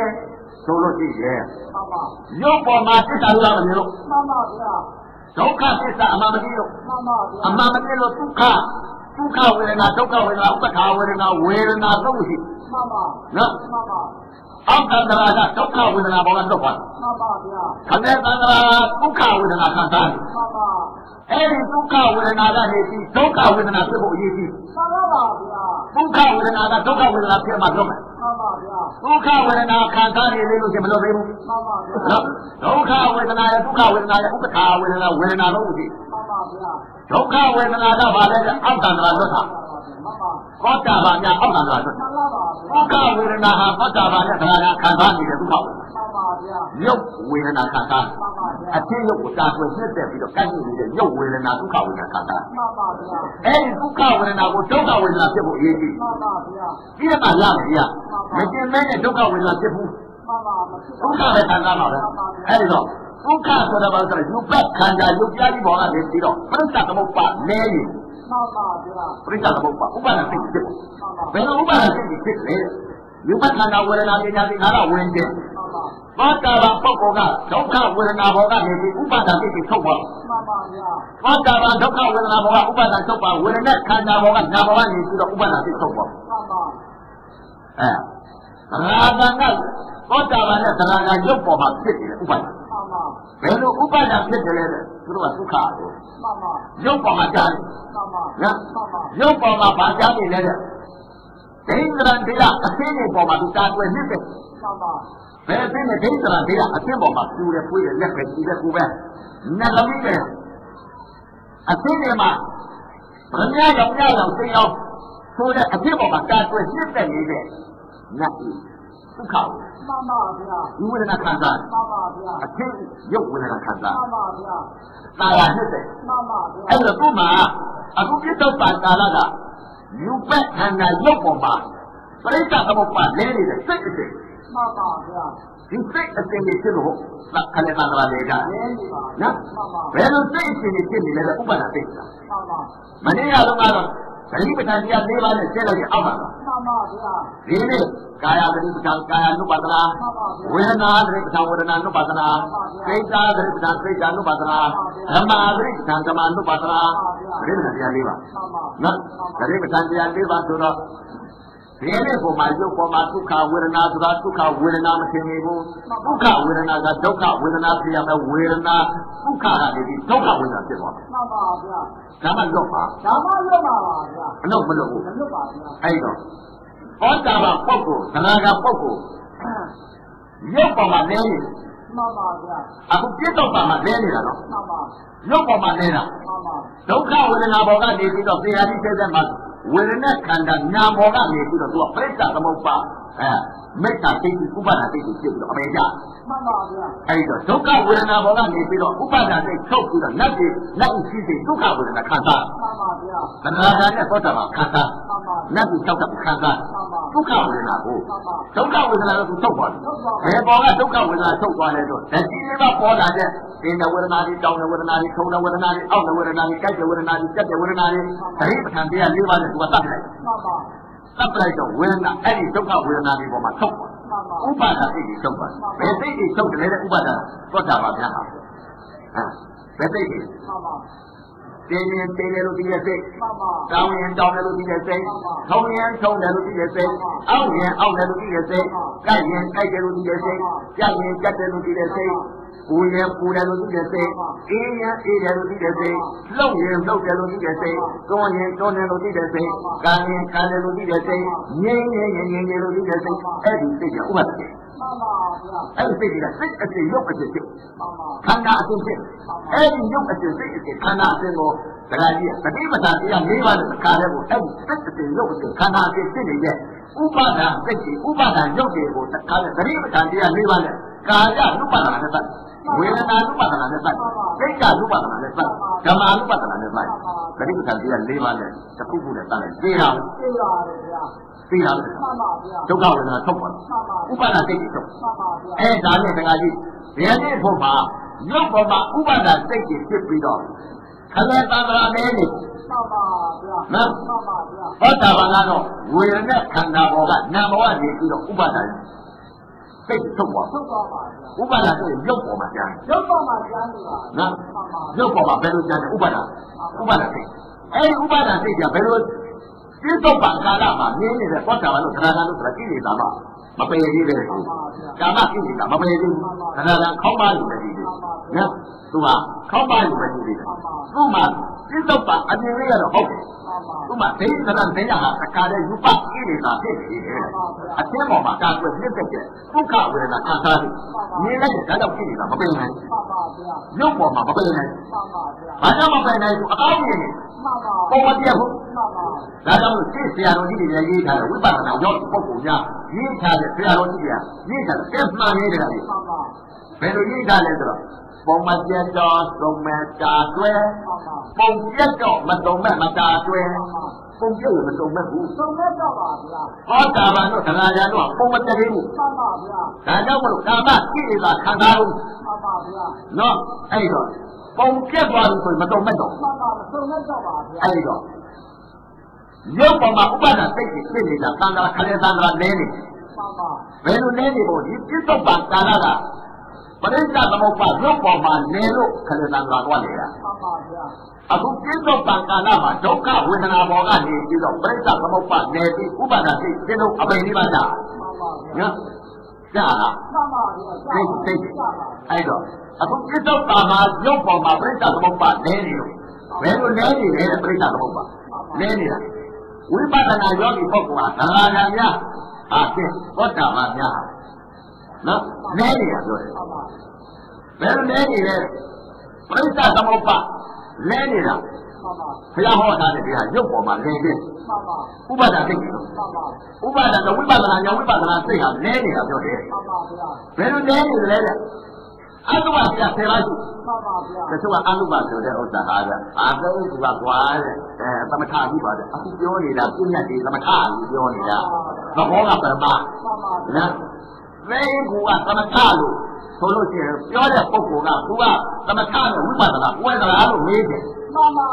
[SPEAKER 1] ဆိုလို့ရှိရင်
[SPEAKER 2] မှန်ပါ
[SPEAKER 1] ရုပ်ပေါ်မှာသစ္စာလို့မမြင်လို့
[SPEAKER 2] မှန်ပါဗျာ
[SPEAKER 1] ဒုက္ခသစ္စာအမှန်မသိလို့
[SPEAKER 2] မှန်ပါဗျာ
[SPEAKER 1] အမှန်မသိလို့ဒုက္ခဒုက္ခဝေဒနာဒုက္ခဝေဒနာဥပ္ပခာဝေဒနာဝေဒနာသုံးရှိ
[SPEAKER 2] မှန်ပါ
[SPEAKER 1] နော်
[SPEAKER 2] မှန်ပါ
[SPEAKER 1] အောက်ကန္တရာကဒုက္ခဝေဒနာဘောကလွတ်သွား
[SPEAKER 2] မှန်ပါဗျာ
[SPEAKER 1] ခန္ဓာကန္တရာဒုက္ခဝေဒနာခံစားတယ်
[SPEAKER 2] မှန်ပါ
[SPEAKER 1] အဲ့ဒီဒုက္ခဝေဒနာကနေပြီးဒုက္ခဝေဒနာဖြစ်ဖို့အရေးကြီး
[SPEAKER 2] မှန်တော့ပါဗျာ
[SPEAKER 1] ဒုက္ခဝေဒနာကဒုက္ခဝေဒနာဖြစ်မှတော့မယ်
[SPEAKER 2] မှန်ပါဗျာ
[SPEAKER 1] ဒုက္ခဝေဒနာခံစားနေလို့ရှိရင်မလွတ်သေးဘူး
[SPEAKER 2] မှန်ပါဗျာ
[SPEAKER 1] နော်ဒုက္ခဝေဒနာရဲ့ဒုက္ခဝေဒနာရဲ့ဥပ္ပခာဝေဒနာဝေဒနာလုံးရှိ
[SPEAKER 2] မှန်ပါဗျာ
[SPEAKER 1] ဒုက္ခဝေဒနာကဘာလဲအောက်ကန္တရာလွတ်တာ
[SPEAKER 2] မှန်ပါ
[SPEAKER 1] ကောတာဘာများအောက်ကန္တရာလွတ်
[SPEAKER 2] မှန်ပါပါ
[SPEAKER 1] ဒုက္ခဝေဒနာဟာကောတာဘာနဲ့ဒါကခံစားနေတဲ့ဒုက္ခဝေဒနာ
[SPEAKER 2] မှန်ပါဗျာ
[SPEAKER 1] ရုပ်ဝေဒနာခံစား
[SPEAKER 2] မှန်ပါဗျာ
[SPEAKER 1] အချင်းရုပ်ကိုတာဆွဲနှစ်သက်ပြီးတော့ကန့်ညှိနေတဲ့ရုပ်ဝေဒနာဒုက္ခဝေဒနာခံစား
[SPEAKER 2] မှန်ပါဗျာ
[SPEAKER 1] အဲဒီဒုက္ခဝေဒနာကိုဒုက္ခဝေဒနာဖြစ်ဖို့အရေးကြီး
[SPEAKER 2] မှန်ပါဗျာ
[SPEAKER 1] ပြီးတော့မှရမယ်ရမကျင်မဲနဲ့ဒုက္ခဝေဒနာဖြစ်ဘူး
[SPEAKER 2] မှန်ပါမဖြစ်
[SPEAKER 1] ဒုက္ခပဲခံစားမှာပဲအဲဒီတော့ဒုက္ခဆိုတာဘာလဲဆိုတော့ယူပတ်ခန္ဓာရုပ်ပြားကြီးပေါ်ကနေပြီးတော့ပြိဿသမုပ္ပါလဲရင်
[SPEAKER 2] မှန်ပါဗျာ
[SPEAKER 1] ပြိဿသမုပ္ပါဥပါဒစိတ်ဖြစ်
[SPEAKER 2] မှန်ပါ
[SPEAKER 1] ဘယ်လိုဥပါဒစိတ်ဖြစ်လဲ ယူပတ်ခန္ဓာဝေဒနာပညာသင်္ခါရဝင်ခြင်း
[SPEAKER 2] မှန်ပါ
[SPEAKER 1] သောတာပန်ပုဂ္ဂိုလ်ကဒုက္ခဝေဒနာဘောကနေပြီးဥပါဒစိတ်ကိုထုတ်သွား
[SPEAKER 2] မှန်ပါဗျာ
[SPEAKER 1] သောတာပန်ဒုက္ခဝေဒနာဘောကဥပါဒထုတ်ပါဝေဒနာခန္ဓာဘောကနာဘောကနေပြီးတော့ဥပါဒစိတ်ထုတ် ဒ
[SPEAKER 2] မှန်ပါ
[SPEAKER 1] ဘယ်လိုဥပါဒဖြစ်တယ်လဲသူတို့ကဒုက္ခကို
[SPEAKER 2] မှန်ပါ
[SPEAKER 1] ရုပ်ပေါ်မှာကြားတယ်
[SPEAKER 2] မှန်ပါ
[SPEAKER 1] နော်
[SPEAKER 2] မှန်ပါ
[SPEAKER 1] ရုပ်ပေါ်မှာဗာကြားနေလဲတဲ့ဒိဋ္ဌရံတရားအသိဉာဏ်ပေါ်မှာသူတာကွယ်နှစ်တဲ့
[SPEAKER 2] မှန်ပါ
[SPEAKER 1] ဘယ်အသိနဲ့ဒိဋ္ဌရံတရားအသိပေါ်မှာပြူတယ်ပွေးတယ်လက်ပဲကြည့်တယ်ကိုပဲနတ်သမီးပဲအသိဉာဏ်မှာဗမြရောက်ရအောင်သိအောင်ဆိုတဲ့အသိပေါ်မှာတာကွယ်နှစ်တဲ့နေတဲ့နတ်ဤဒုက္ခကို
[SPEAKER 2] မှန်ပါဗျာ
[SPEAKER 1] ဒီဝေဒနာခံစား
[SPEAKER 2] မှန်ပါဗျာ
[SPEAKER 1] အသိရုပ်ဝေဒနာခံစား
[SPEAKER 2] မှန်ပါဗျာ
[SPEAKER 1] တာယာနှစ်တဲ့
[SPEAKER 2] မှန်ပါဗျာ
[SPEAKER 1] အဲ့တော့သူ့မှာအခုပြစ္ဆုတ်ပါကာလက ယူပက်ခန္ဓာရုပ်ပေါ်မှာပရိစ္ဆသမုပ္ပါလဲနေတဲ့စိတ်အစစ်
[SPEAKER 2] မှန်ပါဗျာ
[SPEAKER 1] ပဒီစိတ်အစဉ်ကြီးဖြစ်လို့ခဏခဏလာလေကြ
[SPEAKER 2] လဲနေပါ
[SPEAKER 1] နော်
[SPEAKER 2] မှန်ပါ
[SPEAKER 1] ဘယ်လိုစိတ်အစဉ်ကြီးဖြစ်နေလဲဥပါဒစိတ်လား
[SPEAKER 2] မှန်ပါ
[SPEAKER 1] မနေ့ကတော့ ကတော့သတိပဋ္ဌာန်တရား၄ပါးနဲ့ကျက်လိုက်ရအောင်ပါလား
[SPEAKER 2] မှန်ပါဗျာ
[SPEAKER 1] ဒီနေ့ကာယသတိပဋ္ဌာန်ကာယ ानु ပါဒနာဝေဒနာသတိပဋ္ဌာန်ဝေဒနာ ानु ပါဒနာစိတ်သာသတိပဋ္ဌာန်စိတ် ानु ပါဒနာဓမ္မသတိပဋ္ဌာန်ဓမ္မ ानु ပါဒနာသတိပဋ္ဌာန်တရား၄ပါး
[SPEAKER 2] မှန်ပါ
[SPEAKER 1] နော်သတိပဋ္ဌာန်တရား၄ပါးဆိုတော့ ဒီနေ့ပုံမှာရုပ်ပေါ်မှာဒုက္ခဝေဒနာဆိုတာဒုက္ခဝေဒနာမထင်နေဘူးဒုက္ခဝေဒနာကဒုက္ခဝေဒနာဖြစ်ရမယ်ဝေဒနာဒုက္ခကနေပြီးဒုက္ခဝေဒနာဖြစ်သွားတယ်
[SPEAKER 2] မှန်ပါဗျာ
[SPEAKER 1] ဒါမှလွတ်ပါ
[SPEAKER 2] ဓမ္မလွတ်ပါပါဗျာ
[SPEAKER 1] အလို့မလွတ်ဘူး
[SPEAKER 2] မလွတ်ပါဗျာ
[SPEAKER 1] အဲ့တော့ဟောတာပါပုဂ္ဂိုလ်သနာကပုဂ္ဂိုလ်ရုပ်ပေါ်မှာလဲနေ
[SPEAKER 2] မှန်ပါဗျာ
[SPEAKER 1] အခုပြစ်တော့ပါမှာလဲနေတာနော်
[SPEAKER 2] မှန်ပါ
[SPEAKER 1] ရုပ်ပေါ်မှာလဲတာ
[SPEAKER 2] မှန်ပါ
[SPEAKER 1] ဒုက္ခဝေဒနာပေါ်ကနေပြီးတော့တရားကြီးတဲ့မှာ ဝေဒနာခန္ဓာနာပေါ်ကနေပြီးတော့သူကပြိဿသမုပ္ပါ အဲမေတ္တာစိတ်ဥပါဒစိတ်ဖြစ်ပြီးတော့အမေကြ
[SPEAKER 2] မှန်ပါဗျာ
[SPEAKER 1] အဲ့တော့ဒုက္ခဝေဒနာပေါ်ကနေပြီးတော့ဥပါဒစိတ်ထုတ်ပြီးတော့လက်ကြီးလက်ဥရှိစိတ်ဒုက္ခဝေဒနာခံစား
[SPEAKER 2] မှန်ပါဗျာ
[SPEAKER 1] သနာတာနဲ့သောတာပန်ခံစား
[SPEAKER 2] မှန်ပါ
[SPEAKER 1] လက်ကိုကြောက်တဲ့ခံစား
[SPEAKER 2] မှန်ပါ
[SPEAKER 1] ဒုက္ခဝေဒနာကို
[SPEAKER 2] မှန်ပါ
[SPEAKER 1] ဒုက္ခဝေဒနာကိုသူထုတ်သွားတယ်
[SPEAKER 2] ထုတ်ပါ
[SPEAKER 1] ဘယ်ပေါ်ကဒုက္ခဝေဒနာထုတ်သွားလဲဆိုဓာတ်ကြီးလေးပါပေါ်လာတဲ့အင်းဝေဒနာတွေတောင်းတဲ့ဝေဒနာတွေထုံတဲ့ဝေဒနာတွေအောက်တဲ့ဝေဒနာတွေကြိုက်တဲ့ဝေဒနာတွေကြက်တဲ့ဝေဒနာတွေသတိပဋ္ဌာန်တရား၄ပါးနဲ့သူကတတ်လိုက်
[SPEAKER 2] မှန်ပါ
[SPEAKER 1] တတ်လိုက်တော့ဝေဒနာအဲ့ဒီဒုက္ခဝေဒနာတွေပေါ်မှာထုတ်သွား
[SPEAKER 2] မှန်ပါ
[SPEAKER 1] ဥပါဒစိတ်ကြီးထုတ်သွားဘယ်စိတ်ကြီးထုတ်တယ်လဲဥပါဒသောတာပန်များဟာဟမ်ဘယ်စိတ်ကြီး
[SPEAKER 2] မှန်ပါ
[SPEAKER 1] တ င်းရင်တင်းတယ်လို့ဒီရဲ့စိတ်
[SPEAKER 2] မှန်ပါ
[SPEAKER 1] တောင်းရင်တောင်းတယ်လို့ဒီရဲ့စိတ်ထုံရင်ထုံတယ်လို့ဒီရဲ့စိတ်အောက်ရင်အောက်တယ်လို့ဒီရဲ့စိတ်ကြိုက်ရင်ကြိုက်တယ်လို့ဒီရဲ့စိတ်ကြက်ရင်ကြက်တယ်လို့ဒီရဲ့စိတ်ပူရင်ပူတယ်လို့ဒီရဲ့စိတ်အေးရင်အေးတယ်လို့ဒီရဲ့စိတ်လှုပ်ရင်လှုပ်တယ်လို့ဒီရဲ့စိတ်တွန်းရင်တွန်းတယ်လို့ဒီရဲ့စိတ်ကံရင်ကံတယ်လို့ဒီရဲ့စိတ်ငြိမ်းရင်ငြိမ်းငြိမ်းတယ်လို့ဒီရဲ့စိတ်အဲ့ဒီစိတ်ကဥပဒေ
[SPEAKER 2] မှန်ပါဗျာ
[SPEAKER 1] အဲ့ဒီစိတ်ကစိတ်အစဉ်ရုပ်အစဉ်ဖြစ်
[SPEAKER 2] မှန်ပါ
[SPEAKER 1] ခန္ဓာအစဉ်ဖြစ်အဲ့ဒီရုပ်အစဉ်စိတ်အစဉ်ခန္ဓာအစဉ်ကိုတရားကြီးသတိပဋ္ဌာန်တရား၄ပါးနဲ့တစ်ခါတည်းကိုအဲ့ဒီစိတ်အစဉ်ရုပ်အစဉ်ခန္ဓာအစဉ်ဖြစ်နေတဲ့ဥပါဒာစိတ်ကြီးဥပါဒာရုပ်တွေကိုတစ်ခါတည်းသတိပဋ္ဌာန်တရား၄ပါးနဲ့ကာယနုပါဒနာနဲ့ပတ် ဝေဒနာနုပါဒနာနဲ့ပတ်စိတ်ကနုပါဒနာနဲ့ပတ်ဓမ္မနုပါဒနာနဲ့ပတ်သတိပဋ္ဌာန်တရား၄ပါးနဲ့တစ်ခုခုနဲ့ပတ်လိုက်သိတာ
[SPEAKER 2] သိပါတယ်ဗျာ
[SPEAKER 1] သိတာ
[SPEAKER 2] မှန်ပါဗျာ
[SPEAKER 1] ဒုက္ခဝေဒနာထုတ်ပါ
[SPEAKER 2] မှန်ပါ
[SPEAKER 1] ဥပါဒာစိတ်ကြီးထုတ်
[SPEAKER 2] မှန်ပါဗျာ
[SPEAKER 1] အဲဒါနဲ့တခါကြီးဘယ်နည်းဖို့မှာရုပ်ပေါ်မှာဥပါဒစိတ်ကြီးဖြစ်ပြီးတော့ခလဲတန္တရာနေနေ
[SPEAKER 2] မှန်ပါဗျာ
[SPEAKER 1] နော်
[SPEAKER 2] မှန်ပါဗျာ
[SPEAKER 1] ဟောတာဘာကတော့ဝေဒနာခန္ဓာပေါ်ကနာမ်ပေါ်ကနေပြီးတော့ဥပါဒစိတ် ထုတ်သွား
[SPEAKER 2] ထုတ်ပါပါဗျာ
[SPEAKER 1] ဥပါဒဆိုရင်ရုပ်ပေါ်မှာကြား
[SPEAKER 2] ရုပ်ပေါ်မှာကြားနေတာ
[SPEAKER 1] နော်
[SPEAKER 2] မှန်ပါ
[SPEAKER 1] ရုပ်ပေါ်မှာဘယ်လိုကြားလဲဥပါဒဥပါဒစိတ်အဲဒီဥပါဒစိတ်ကဘယ်လိုပြစ္ဆုတ်ပံကာလမှာနင်းနေတဲ့ဟောတာဘာလို့သရဏလို့ဆိုတာကြည့်နေတာမှမပယ်သေးပဲကာမကိလေသာမပယ်သေးဘူးသရဏခေါင်းပါလို့ပဲကြည့်တယ်နော်သူကခေါင်းပါလို့ပဲကြည့်တယ်သူ့မှာ ပြစ္ဆုတ်ပံအမြင်လေးကတော့ဟုတ်တယ်
[SPEAKER 2] မှန်ပါ
[SPEAKER 1] သူ့မှာဒိဋ္ဌိသရဒိဋ္ဌာဟာတခါတည်းယူပကိလေသာဖြစ်နေတယ်အသင်းပေါ်မှာကာကွယ်ပြစ်တဲ့ဒုက္ခဝေဒနာခံစားတယ်မြင်လိုက်တဲ့ဒါကြောင့်ကိလေသာမပယ်နိုင်
[SPEAKER 2] မှန်ပါဗျာ
[SPEAKER 1] ရုပ်ပေါ်မှာမပယ်နိုင်
[SPEAKER 2] မှန်ပါဗျာ
[SPEAKER 1] ဘာကြောင့်မပယ်နိုင်ဘူးအကောင်းမြင်နေ
[SPEAKER 2] မှန်ပါ
[SPEAKER 1] ပုံမပြတ်ဘူး
[SPEAKER 2] မှန်ပါ
[SPEAKER 1] ဒါကြောင့်စိတ်ဆရာတော်ကြီးတွေလည်းရေးထားတယ်ဝိပဿနာရောက်တဲ့ပုဂ္ဂိုလ်များရေးထားတဲ့ဆရာတော်ကြီးတွေကရေးထားတယ်အဲ့မှန်နေတယ်လေ
[SPEAKER 2] မှန်ပါ
[SPEAKER 1] ဘယ်လိုရေးထားလဲဆိုတော့ ပုံမပြတ်တော့သုံးမဲ့တာတွဲ
[SPEAKER 2] မှန်ပါ
[SPEAKER 1] ပုံပြတ်တော့မသုံးမဲ့မတာတွဲ
[SPEAKER 2] မှန်ပါ
[SPEAKER 1] ပုံပြတ်ရင်မသုံးမဲ့ဘူး
[SPEAKER 2] သုံးမဲ့တော့ပါဗျာ
[SPEAKER 1] ဟောတာဘာတို့တရားရတို့ပုံမပြတ်သေးဘူး
[SPEAKER 2] မှန်ပါဗျာ
[SPEAKER 1] ဒါကြောင့်မလို့ကာမကိလေသာခံစားဘူး
[SPEAKER 2] မှန်ပါဗျာ
[SPEAKER 1] နော်အဲ့တော့ပုံပြတ်သွားပြီဆိုရင်မသုံးမဲ့တော့
[SPEAKER 2] မှန်ပါသုံးမဲ့တော့ပါဗျာ
[SPEAKER 1] အဲ့တော့ရုပ်ပေါ်မှာဥပါဒစိတ်ကြီးဖြစ်နေတာသံဃာခလေသံဃာလဲနေ
[SPEAKER 2] မှန်ပါ
[SPEAKER 1] ဘယ်လိုလဲနေဖို့ဒီပြစ္ဆုတ်ပံကာလက ပရိစ္ဆသမုပ္ပါရုပ်ပေါ်မှာနေလို့ခလေသံဃာတော့နေတာ
[SPEAKER 2] မှန်ပါဗျာ
[SPEAKER 1] အခုပြစ္ဆုတ်ပံကာလမှာဒုက္ခဝေဒနာပေါ်ကနေပြီးတော့ပရိစ္ဆသမုပ္ပါနေပြီးဥပါဒစိတ်ပြစ္ဆုတ်အပိနိဗ္ဗာန်ကြ
[SPEAKER 2] မှန်ပါဗျာ
[SPEAKER 1] နော်ကြားလား
[SPEAKER 2] မှန်ပါဗျာ
[SPEAKER 1] သိသိအဲ့တော့အခုပြစ္ဆုတ်ပံမှာရုပ်ပေါ်မှာပရိစ္ဆသမုပ္ပါနေနေလို့ဘယ်လိုလဲနေလဲပရိစ္ဆသမုပ္ပါလဲနေတာဝိပဿနာယောဂီပုဂ္ဂိုလ်ကသံဃာညာများအာဖြင့်သောတာပန်များ နော်လဲနေတာပြောတယ်
[SPEAKER 2] မှန်ပါ
[SPEAKER 1] ဘယ်လိုလဲနေလဲပရိစ္ဆသမုပ္ပါလဲနေတာ
[SPEAKER 2] မှန်ပါ
[SPEAKER 1] ဘုရားဟောထားတဲ့တရားရုပ်ပေါ်မှာလဲနေ
[SPEAKER 2] မှန်ပါ
[SPEAKER 1] ဥပါဒသိက္ခာ
[SPEAKER 2] မှန်ပါ
[SPEAKER 1] ဥပါဒကဝိပဿနာညာဝိပဿနာသိက္ခာလဲနေတာပြောတယ်
[SPEAKER 2] မှန်ပါဗျာ
[SPEAKER 1] ဘယ်လိုလဲနေလဲတဲ့အတုပတရားဆယ်ပါးရှိ
[SPEAKER 2] မှန်ပါဗျာ
[SPEAKER 1] တချို့ကအနုပါဆိုတဲ့ဥစ္စာဟာကအာသိသူကကွာတဲ့အဲသမထကြီးပါတယ်အခုပြောနေတာပြည့်ညတ်ဒီသမထကြီးပြောနေတာသဘောကပရမ
[SPEAKER 2] မှန်ပါဗျာ
[SPEAKER 1] နော်
[SPEAKER 3] သိကူကသမထလို့ဆိုလို့ရှိရင်ပြောတဲ့ပုဂ္ဂိုလ်ကသူကသမထနဲ့ဝိပဿနာဝဲသလားလို့မေးတယ်
[SPEAKER 2] မှန်ပါ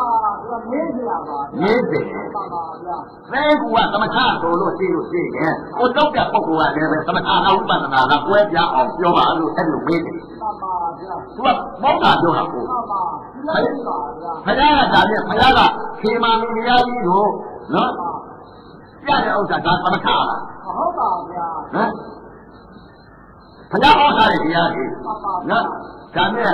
[SPEAKER 2] ဗျာမင်းကြီးပါဗျာ
[SPEAKER 3] မေးတယ်
[SPEAKER 2] မှန်ပါဗျာ
[SPEAKER 3] သိကူကသမထဆိုလို့သိလို့ရှိရင်ကိုတော့တဲ့ပုဂ္ဂိုလ်ကလည်းပဲသမထကဝိပဿနာကကွဲပြားအောင်ပြောပါလို့အဲ့လိုမေးတယ်
[SPEAKER 2] မှန်ပါဗျာ
[SPEAKER 3] သူကမောက္ခပြောတာကို
[SPEAKER 2] မှန်ပါဒီလိုပါဗျာ
[SPEAKER 3] ဘုရားကဒါနဲ့ဘုရားကခေမာမင်းရားကြီးကိုနော်ပြတဲ့ဥစ္စာဒါသမထလား
[SPEAKER 2] ဟုတ်ပါဗျာ
[SPEAKER 3] ဟမ် ဘုရားဟောတာရဲ့တရားကြီး
[SPEAKER 2] မှန်ပါ
[SPEAKER 3] နော်ဒါနဲ့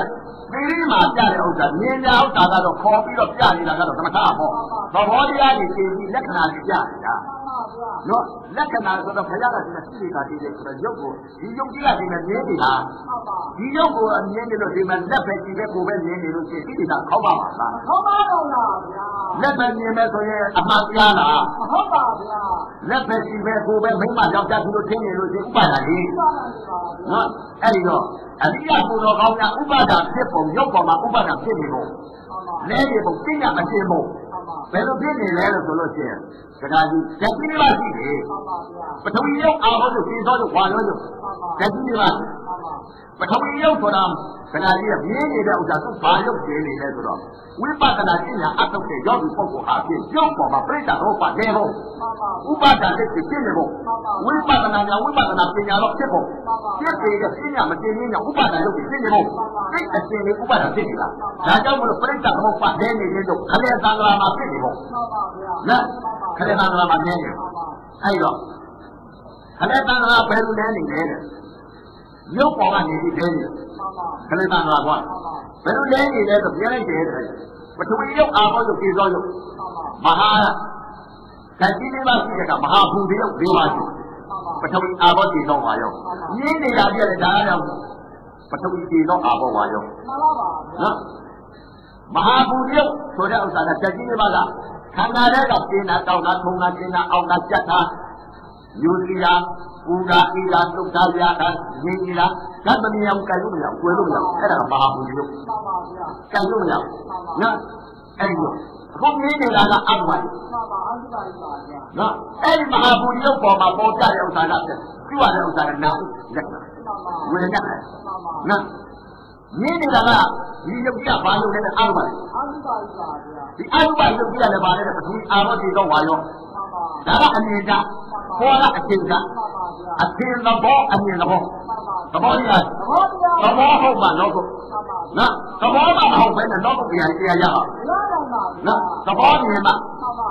[SPEAKER 3] သီရိမှာပြတဲ့ဥစ္စာမြင်ကြဥစ္စာကတော့ခေါ်ပြီးတော့ပြနေတာကတော့သမထဟောသဘောတရားကြီးသိပြီးလက္ခဏာကြီးပြနေတာ
[SPEAKER 2] မှန်ပါဗျာ
[SPEAKER 3] နော်လက္ခဏာဆိုတော့ဘုရားကဒီမှာသိနေတာတည်တယ်ဆိုတော့ရုပ်ကိုဒီရုပ်ကြီးကဒီမှာမြင်နေတာ
[SPEAKER 2] မှန်ပါ
[SPEAKER 3] ဒီရုပ်ကိုမြင်နေလို့ဒီမှာလက်ပဲကြည့်ပဲကိုယ်ပဲမြင်နေလို့ရှိရင်သိနေတာခေါက်ပါမှာလား
[SPEAKER 2] ဟုတ်ပါတော့လားဗျာ
[SPEAKER 3] လက်ပဲမြင်မယ်ဆိုရင်အမှန်တရားလား
[SPEAKER 2] ဟုတ်ပါဗျာ
[SPEAKER 3] လက်ပဲကြည့်ပဲကိုယ်ပဲမိမကြောက်ကြပြီးလို့ထင်နေလို့ရှိရင်ဥပါဒာကြီး
[SPEAKER 2] မှန်ပါဗျာ
[SPEAKER 3] နော်အဲ့ဒီတော့အရိယဘုရောကောင်းများဥပါဒာဖြစ်ပုံရုပ်ပေါ်မှာဥပါဒာဖြစ်နေပုံ
[SPEAKER 2] မှန်ပါ
[SPEAKER 3] လဲနေပုံသိညာမရှင်းပုံ
[SPEAKER 2] မှန်ပါ
[SPEAKER 3] ဘယ်လိုဖြစ်နေလဲလို့ဆိုလို့ရှိရင်စကားကြီးဓာတ်ကြီးပါရှိတယ်
[SPEAKER 2] မှန်ပါဗျာ
[SPEAKER 3] ပထဝီရုပ်အာဘောတို့သိသောတို့ဝါရောတို့
[SPEAKER 2] မှန်ပါ
[SPEAKER 3] ဓာတ်ကြီးပါ
[SPEAKER 2] မှန် ပါ
[SPEAKER 3] ပထဝီရုပ်ဆိုတာခဏကြီးကမြင်းနေတဲ့ဥစ္စာသူဘာရုပ်ကျင်းနေလဲဆိုတော့ဝိပဿနာဉာဏ်အထုတ်တဲ့ယောဂီပုဂ္ဂိုလ်ဟာဖြင့်ရုပ်ပေါ်မှာပြိတ္တာရောပါနေဖို့
[SPEAKER 2] မှန်ပါ
[SPEAKER 3] ဥပါဒာလက်ဖြစ်နေဖို့ဝိပဿနာဉာဏ်ဝိပဿနာပညာတော့ဖြစ်ဖို့ဖြစ်ပေတဲ့ပညာမတင်ရင်းညာဥပါဒာရုပ်ဖြစ်နေဖို့စိတ်အစဉ်လေးဥပါဒာဖြစ်နေတာဒါကြောင့်မလို့ပြိတ္တာရောပါနေနေတယ်လို့ခလေသံဃာမှာဖြစ်နေဖို့
[SPEAKER 2] မှန်ပါဗျာ
[SPEAKER 3] နော်ခလေသံဃာမှာနေနေ
[SPEAKER 2] မှန်ပါ
[SPEAKER 3] အဲ့တော့ခလေသံဃာဘယ်လိုလဲနေလဲတဲ့ ရုပ်ပေါ်ကနေပြီးနေနေ
[SPEAKER 2] မှန်ပါ
[SPEAKER 3] ခလေသံဃာကွာ
[SPEAKER 2] မှန်ပါ
[SPEAKER 3] ဘယ်လိုလဲနေလဲဆိုပြလိုက်တယ်တဲ့ပထဝီရုပ်အာဘောရုပ်ပြေသောရုပ်
[SPEAKER 2] မှန်ပါ
[SPEAKER 3] မဟာဓာတ်ကြီးလေးပါရှိတဲ့ကမဟာဘူတရုပ်၄ပါးရှိ
[SPEAKER 2] မှန်ပါ
[SPEAKER 3] ပထဝီအာဘောပြေသောဝါရုပ်ရင်းနေတာပြတဲ့ဒါကြောင့်ပထဝီပြေသောအာဘောဝါရုပ်
[SPEAKER 2] မှန်ပါပါဗျာ
[SPEAKER 3] နော်မဟာဘူတရုပ်ဆိုတဲ့ဥစ္စာကဓာတ်ကြီးလေးပါကခန္ဓာထဲကပြင်းတာတောက်တာထုံတာကျင်းတာအောက်တာကြက်တာယူစီတာ ပူတာအေးတာသုတ်တာပြာတာရင်းနေတာဓာတ်မမြောင်ကြိုက်လို့မရဘူးကွယ်လို့မရဘူးအဲ့ဒါကမဟာဘူတရုပ်
[SPEAKER 2] မှန်ပါဗျာ
[SPEAKER 3] ကြိုက်လို့မရဘူးနော်အဲ့ဒီတော့အခုမင်းနေတာကအဘဝ
[SPEAKER 2] မှန်ပါအဓိကပါဗျာ
[SPEAKER 3] နော်အဲ့ဒီမဟာဘူရိယပေါ်မှာပေါ်ကြတဲ့ဥစ္စာကဖြစ်ပြုရတဲ့ဥစ္စာကနာဟုလက်နာ
[SPEAKER 2] မှန်ပါ
[SPEAKER 3] ဝေဒနာ
[SPEAKER 2] မှန်ပါ
[SPEAKER 3] နော်မင်းနေတာကဒီယုတ်ကဘာလို့လဲအာဘဝ
[SPEAKER 2] အဓိကပါဗျာ
[SPEAKER 3] ဒီအာဘဝယုတ်ကလည်းပါလေပထဝီအာဘောတိတော့ဝါရော
[SPEAKER 2] မှန်ပါ
[SPEAKER 3] ဒါကအမြင်ကပေါ်လာအချင်းက
[SPEAKER 2] မှန်ပါဗျာ
[SPEAKER 3] အချင်းသဘောအမြင်သဘော
[SPEAKER 2] မှန်ပါ
[SPEAKER 3] သဘောကြီးက
[SPEAKER 2] သဘောတရား
[SPEAKER 3] သဘောဟုတ်မှတော့ကို
[SPEAKER 2] မှန်ပါ
[SPEAKER 3] နော်သဘောမှမဟုတ်ဘဲနဲ့တော့ကိုပြန်ကြရရအောင်
[SPEAKER 2] ရနိုင်ပါဗျာ
[SPEAKER 3] နော်သဘောမြင်မှ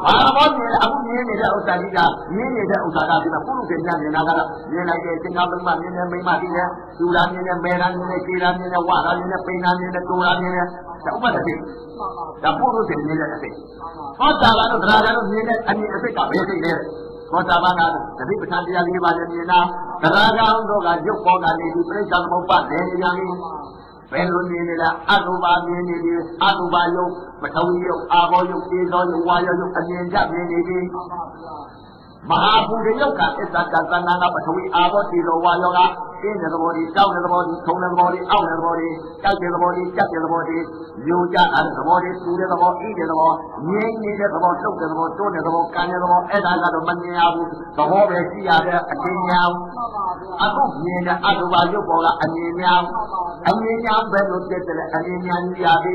[SPEAKER 3] ဘာသဘောမြင်လဲအခုမြင်နေတဲ့ဥစ္စာကြီးကမြင်နေတဲ့ဥစ္စာကဒီမှာပုရုသေညာမြင်တာကတော့မြင်လိုက်တဲ့သင်္ကန်းမိမမြင်တဲ့မိမသိတယ်သူလာမြင်တဲ့မဲလာမြင်တဲ့ခြေလာမြင်တဲ့ဝါလာမြင်တဲ့ပိန်လာမြင်တဲ့တူလာမြင်တဲ့ဒါဥပဒေသိ
[SPEAKER 2] မှန်ပါ
[SPEAKER 3] ဒါပုရုသေမြင်တဲ့အသိ
[SPEAKER 2] မှန်ပါ
[SPEAKER 3] သောတာပန်တို့တရားကြတို့မြင်တဲ့အမြင်အသိကဘယ်သိလဲသောတာပန်ကသတိပဋ္ဌာန်တရားလေးပါးလည်းမြင်တာတရားကြောင့်တို့ကရုပ်ပေါ်ကနေဒီပြိဿသမုပ္ပါဒ်နေကြပြီ ဘယ်လိုမြင်နေလဲအတုပါမြင်နေပြီအတုပါယုတ်ပထဝီယုတ်အာဘောယုတ်သေသောယုတ်ဝါယုတ်အမြင်ကြမြင်နေပြီ
[SPEAKER 2] မှန်ပါဗျာ
[SPEAKER 3] မဟာဘူရယုတ်ကအစ္ဆကသန္နာကပထဝီအာဘောသေသောဝါယောကပြင်းတဲ့သဘောဒီတောက်တဲ့သဘောဒီထုံတဲ့သဘောဒီအောက်တဲ့သဘောဒီတောက်တဲ့သဘောဒီကြက်တဲ့သဘောဒီညိုကြတဲ့သဘောဒီစူတဲ့သဘောအိတဲ့သဘောငြိမ့်နေတဲ့သဘောတုတ်တဲ့သဘောတွန်းတဲ့သဘောကန်တဲ့သဘောအဲ့ဒါကတော့မမြင်ရဘူးသဘောပဲရှိရတဲ့အချင်းညာ
[SPEAKER 2] မှန်ပါဗျာ
[SPEAKER 3] အခုမြင်တဲ့အတုပါရုပ်ပေါ်ကအမြင်များအမြင်များဘယ်လိုဖြစ်တယ်လဲအမြင်များကြီးရပြီ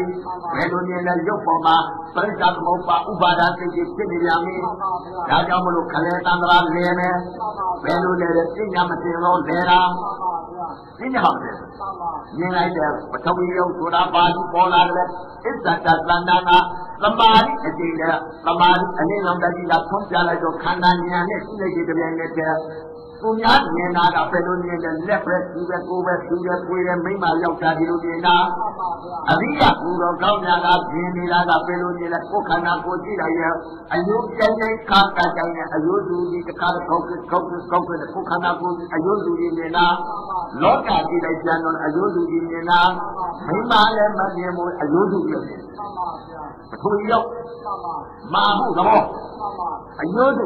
[SPEAKER 3] ဘယ်လိုမြင်လဲရုပ်ပေါ်မှာပရိစ္ဆသမုပ္ပါဥပါဒာစိတ်ကြီးဖြစ်နေပြန်ပြီ
[SPEAKER 2] မှန်ပါဗျာ
[SPEAKER 3] ဒါကြောင့်မလို့ခလဲတန်ត្រာလဲမယ်
[SPEAKER 2] မှန်ပါ
[SPEAKER 3] ဘယ်လိုလဲတဲ့ပညာမတင်လို့လဲတာ
[SPEAKER 2] မှန်ပါဗျာ
[SPEAKER 3] ပညာဟုတ်တယ်
[SPEAKER 2] မှန်ပါ
[SPEAKER 3] မြင်လိုက်တဲ့ပထဝီယုတ်ဆိုတာပါဠိပေါ်လာတယ်အစ္ဆတသန္တာနာသမာဓိအတိကသမာဓိအနေနဲ့တတိကဖွင့်ပြလိုက်တော့ခန္ဓာဉာဏ်နဲ့စိတ်ကြီးတစ်ပြိုင်နက်တ ည်းသူများမြင်တာကဘယ်လိုမြင်လဲလက်ပဲသူပဲကိုယ်ပဲသူပဲကိုယ်ပဲမိမယောက်ျားဒီလိုမြင်တာ
[SPEAKER 2] မှန်ပါဗျာ
[SPEAKER 3] အရိယပူတော်ကောင်းများကမြင်နေတာကဘယ်လိုမြင်လဲကိုယ်ခန္ဓာကိုယ်ကြည့်လိုက်ရဲ့အယုတ်ကြိုင်ကြိုင်ခါကကြိုင်နဲ့အယုတ်သူကြီးတစ်ခါတော့ကောက်ကောက်ကောက်တဲ့ကိုယ်ခန္ဓာကိုယ်အယုတ်သူကြီးမြင်တာလောကကြည့်လိုက်ပြန်တော့အယုဒ္ဓကြီးမြင်တာမိမလည်းမမြင်ဘူးအယုဒ္ဓကြီးမြင်
[SPEAKER 2] မှန်ပါဗျာ
[SPEAKER 3] ပထဝီရောက်
[SPEAKER 2] မှန်ပါ
[SPEAKER 3] မာမှုသဘော
[SPEAKER 2] မှန်ပါ
[SPEAKER 3] အယုဒ္ဓ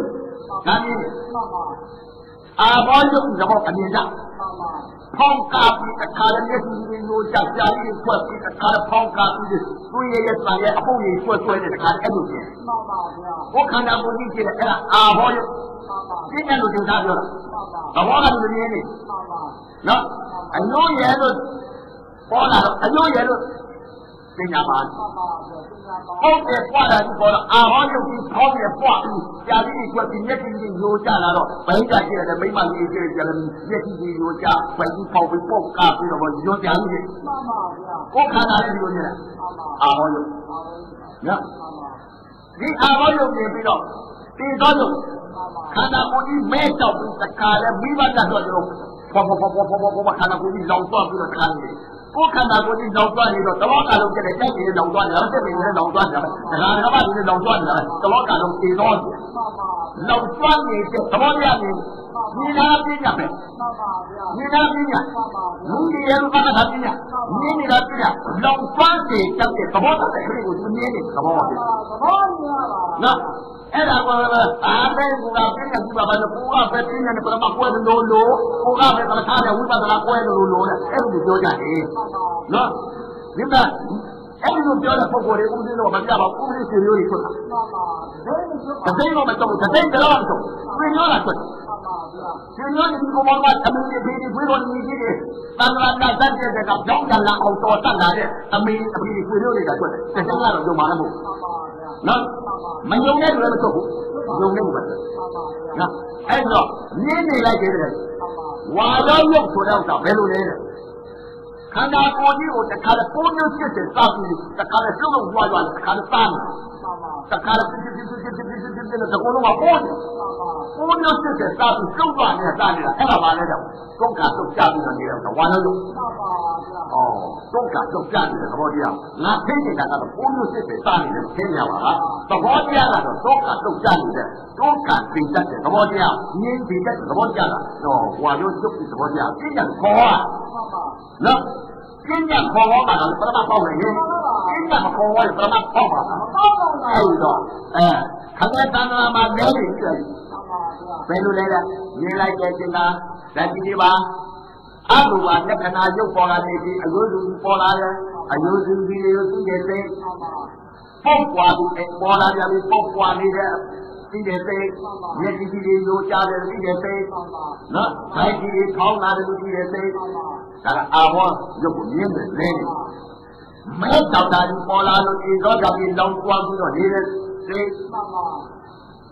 [SPEAKER 3] ဒါမြင်
[SPEAKER 2] မှန်ပါ
[SPEAKER 3] အာဘောယုတ်သဘောအမြင်ကြ
[SPEAKER 2] မှန်ပါ
[SPEAKER 3] ဖောင်းကားပြီးအခါလည်းမျက်စိကြီးမျိုးကြပြားကြီးဖွက်ပြီးအခါဖောင်းကားပြီးသူ့ရဲ့ရဲ့ဆံရဲ့အပုပ်ကြီးဖွက်ဆွဲတဲ့အခါအဲ့လိုမြင်
[SPEAKER 2] မှန်ပါဗျာ
[SPEAKER 3] ဘုခန္ဓာကိုယ်ကြီးကြည့်တယ်အဲ့ဒါအာဘောယုတ်
[SPEAKER 2] မှန်ပါ
[SPEAKER 3] ပြညာလို့သင်္သာပြောတာ
[SPEAKER 2] မှန်
[SPEAKER 3] သဘောကလူမြင်နေ
[SPEAKER 2] မှန်ပါ
[SPEAKER 3] နော်အညိုးရဲလို့ပေါ်လာတော့အညိုးရဲလို့ ပညာပါ
[SPEAKER 2] မှန်ပါဗျာသင်္ညာပါ
[SPEAKER 3] ဟုတ်တယ်ပွားတာဒီပေါ်တော့အာဟောရုပ်ကြီးခေါင်းနဲ့ပွားပြီးကြာပြီးကြွပြီးမျက်စိကြီးညိုကြလာတော့ဘိန်းကြကြည့်တယ်မိမကြီးကြည့်ကြတယ်မျက်စိကြီးညိုကြဘိန်းကြီးပေါက်ပြီးပေါက်ကားပြီးတော့ညိုကြပြီး
[SPEAKER 2] မှန်ပါဗျာ
[SPEAKER 3] ကိုယ်ခန္ဓာလေးဒီလိုနေတယ်
[SPEAKER 2] မှန်ပါ
[SPEAKER 3] အာဟောရုပ်
[SPEAKER 2] အာဝိ
[SPEAKER 3] နော်
[SPEAKER 2] မှန်ပါ
[SPEAKER 3] ဒီအာဟောရုပ်မြင်ပြီးတော့ဒီသောရုပ်
[SPEAKER 2] မှန်ပါ
[SPEAKER 3] ခန္ဓာကိုယ်ကြီးမဲတောက်ပြီးတခါလဲမိဘတတ်တော့ကျွန်တော်ဘောဘောဘောဘောဘောဘောခန္ဓာကိုယ်ကြီးလောင်သွားပြီးတော့တခါနေ ကိုယ်ခန္ဓာကိုယ်ကြီးလောင်သွားနေတော့တလောကလုံးကျတဲ့တိုက်ကြီးလောင်သွားတယ်တက်ပြီးလည်းလောင်သွားတယ်ဒါကကမ္ဘာကြီးလောင်သွားတယ်တလောကလုံးပြေတော့တယ်
[SPEAKER 2] မှန်ပါ
[SPEAKER 3] လောင်သွားနေတဲ့သဘောတရားနေဒီနာပညာပဲ
[SPEAKER 2] မှန်ပါဗျာ
[SPEAKER 3] ဒီနာပညာ
[SPEAKER 2] မှန်ပါဗျာ
[SPEAKER 3] လူကြီးရဲ့လူကသာပညာမြင်နေတာပညာလောင်သွားတဲ့တတ်တဲ့သဘောတရားတွေကိုသူမြင်နေသဘောပါပဲ
[SPEAKER 2] သဘောရပါ
[SPEAKER 3] နော်အဲ့ဒါကအားပဲကူကပြည့်နေပါဘာလို့ကူကပဲပြည့်နေတယ်ပရမကွဲလို့လို့ကူကပဲသမထတဲ့ဝိပဿနာကွဲလို့လို့တဲ့အဲ့လိုပြောကြတယ်
[SPEAKER 2] မှန်ပါ
[SPEAKER 3] နော်ဒီကအဲ့ဒီလိုပြောတဲ့ပုံပေါ်တွေဦးဇင်းတို့မပြပါဘူးဦးဇင်းစီရိုးကြီးထွက်တာ
[SPEAKER 2] မှန်ပါဒိဋ္ဌိချုပ်
[SPEAKER 3] တသိန်းတော့မတော့တသိန်းတော့မတော့ပြင်ရောတာထွက်
[SPEAKER 2] မှန်ပါဗျာ
[SPEAKER 3] ပြင်ရောဒီကိုဘောကအမင်းတွေဒီဒီကိုရောညီကြီးတွေတန်လာတာတက်တဲ့ကကြောင်းကြလာအောင်တော်တတ်လာတဲ့အမင်းအဖေကိုရိုးတွေကထွက်တယ်တခြားကတော့ကြုံမှာလည်းမဟုတ်
[SPEAKER 2] မှန်ပါဗျာ
[SPEAKER 3] နော်မယုံတဲ့လူလည်းမထွက်ဘူးယုံနေမှာ
[SPEAKER 2] မှန်ပါဗျာ
[SPEAKER 3] နော်အဲ့တော့နင်းနေလိုက်တယ်
[SPEAKER 2] မှန်ပါ
[SPEAKER 3] ဝါရောရုပ်ဆိုတဲ့ဥစ္စာဘယ်လိုလဲ ခန္ဓာကိုယ်ကြီးကိုတခါလဲကိုးမျိုးဖြစ်တယ်စောက်ပြီးတခါလဲပြုတ်လို့ဝါရွာတခါလဲသား
[SPEAKER 2] တယ်
[SPEAKER 3] တခါလဲဖြစ်ဖြစ်ဖြစ်ဖြစ်ဖြစ်ဖြစ်ဖြစ်တကောလုံးကပေါ်
[SPEAKER 2] တယ်
[SPEAKER 3] ကိုးမျိုးဖြစ်တယ်စောက်ပြီးပြုတ်သွားနေတာနေတာအဲ့ဒါပါလဲတော့ဒုက္ခဒုက္ခပြီးတော့နေတော့ဝါ
[SPEAKER 2] လို့လို့အော်
[SPEAKER 3] ဒုက္ခဒုက္ခနေတဲ့သဘောတရားငါသိနေတာကတော့ကိုးမျိုးဖြစ်တယ်သားနေတယ်သိနေပါလားသဘောတရားကတော့ဒုက္ခဒုက္ခနေတဲ့ဒုက္ခသိတတ်တဲ့သဘောတရားငြင်းသိတတ်တဲ့သဘောတရားကတော့ဝါလို့ကျုပ်ပြီးသဘောတရားသိတဲ့ခေါ်อ่ะ
[SPEAKER 2] နော် ပါ
[SPEAKER 3] နော်ကျင်းညခေါ်ဟောမှာလည်းပရမတ်ပေါ့လေကျင်းညမခေါ်ဟောပရမတ်ပေါ့ပါလား
[SPEAKER 2] ပေါ့ပါဗျာ
[SPEAKER 3] အဲ့တော့အဲခန္ဓာတဏ္ဍာမှာလဲနေပြီ
[SPEAKER 2] မှန်ပါဗျာ
[SPEAKER 3] ဘယ်လိုလဲလဲမြင်လိုက်တဲ့ချိန်ကဓာတ်ကြီးပါအလိုပါလက္ခဏာရုပ်ပေါ်လာနေပြီးအယုစုပေါ်လာတယ်အယုစုကြီးတွေသိတဲ့စိတ်
[SPEAKER 2] မှန်ပါ
[SPEAKER 3] ပုတ်ပွားပြီးပေါ်လာကြပြီးပုတ်ပွားနေတဲ့ သိတဲ့စိတ်မျက်စိကြီးတွေလိုချတယ်သိတဲ့စိတ်
[SPEAKER 2] မှန်ပါ
[SPEAKER 3] နော်ဓာတ်ကြီးတွေထောင်းလာတယ်သိတဲ့စိတ်
[SPEAKER 2] မှန်ပါ
[SPEAKER 3] ဒါကအာဟောရုပ်ကိုမြင်တယ်လဲနေမဲတောက်တာကြီးပေါ်လာလို့ဒီတော့ကြပြီးလောင်ပွားပြီးတော့နေတဲ့စိတ်
[SPEAKER 2] မှန်ပါ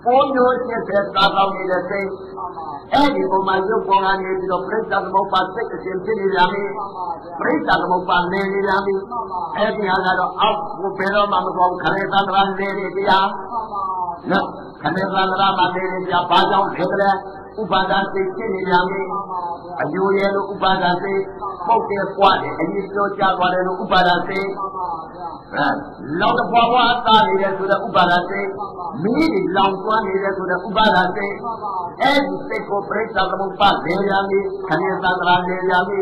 [SPEAKER 3] ပိုးမျိုးစစ်တဲ့သာကောင်းနေတဲ့စိတ်
[SPEAKER 2] မှန်ပါ
[SPEAKER 3] အဲ့ဒီပုံမှာရုပ်ပေါ်ကနေပြီးတော့ပြိဿသမုပ္ပါစိတ်အစဉ်ဖြစ်နေပြန်ပြီ
[SPEAKER 2] မှန်ပါဗျာ
[SPEAKER 3] ပြိဿသမုပ္ပါနေနေပြန်ပြီ
[SPEAKER 2] မှန်ပါ
[SPEAKER 3] အဲ့ဒီဟာကတော့အောက်ကိုဘယ်တော့မှမသွားဘူးခရေသန္တရာနေနေတရား
[SPEAKER 2] မှ န်ပါ
[SPEAKER 3] နော်ခရေသန္တရာမှာနေနေကြဘာကြောင့်လဲကလေးဥပါဒာစိတ်ဖြစ်နေပြန်ပြီ
[SPEAKER 2] မှန်ပါဗျာ
[SPEAKER 3] အညိုရဲလို့ဥပါဒာစိတ်ပုတ်တယ်ပွားတယ်အရင်ပြောကြသွားတယ်လို့ဥပါဒာစိတ်
[SPEAKER 2] မှန်ပါဗျာ
[SPEAKER 3] အဲလောင်တပွားပွားအသားနေတယ်ဆိုတဲ့ဥပါဒာစိတ်မီးတွေလောင်သွားနေတယ်ဆိုတဲ့ဥပါဒာစိတ်
[SPEAKER 2] မှန်ပါ
[SPEAKER 3] အဲ့ဒီစိတ်ကိုပြိဿသမုပ္ပါလေရမီခဏသန္တရာလေရမီ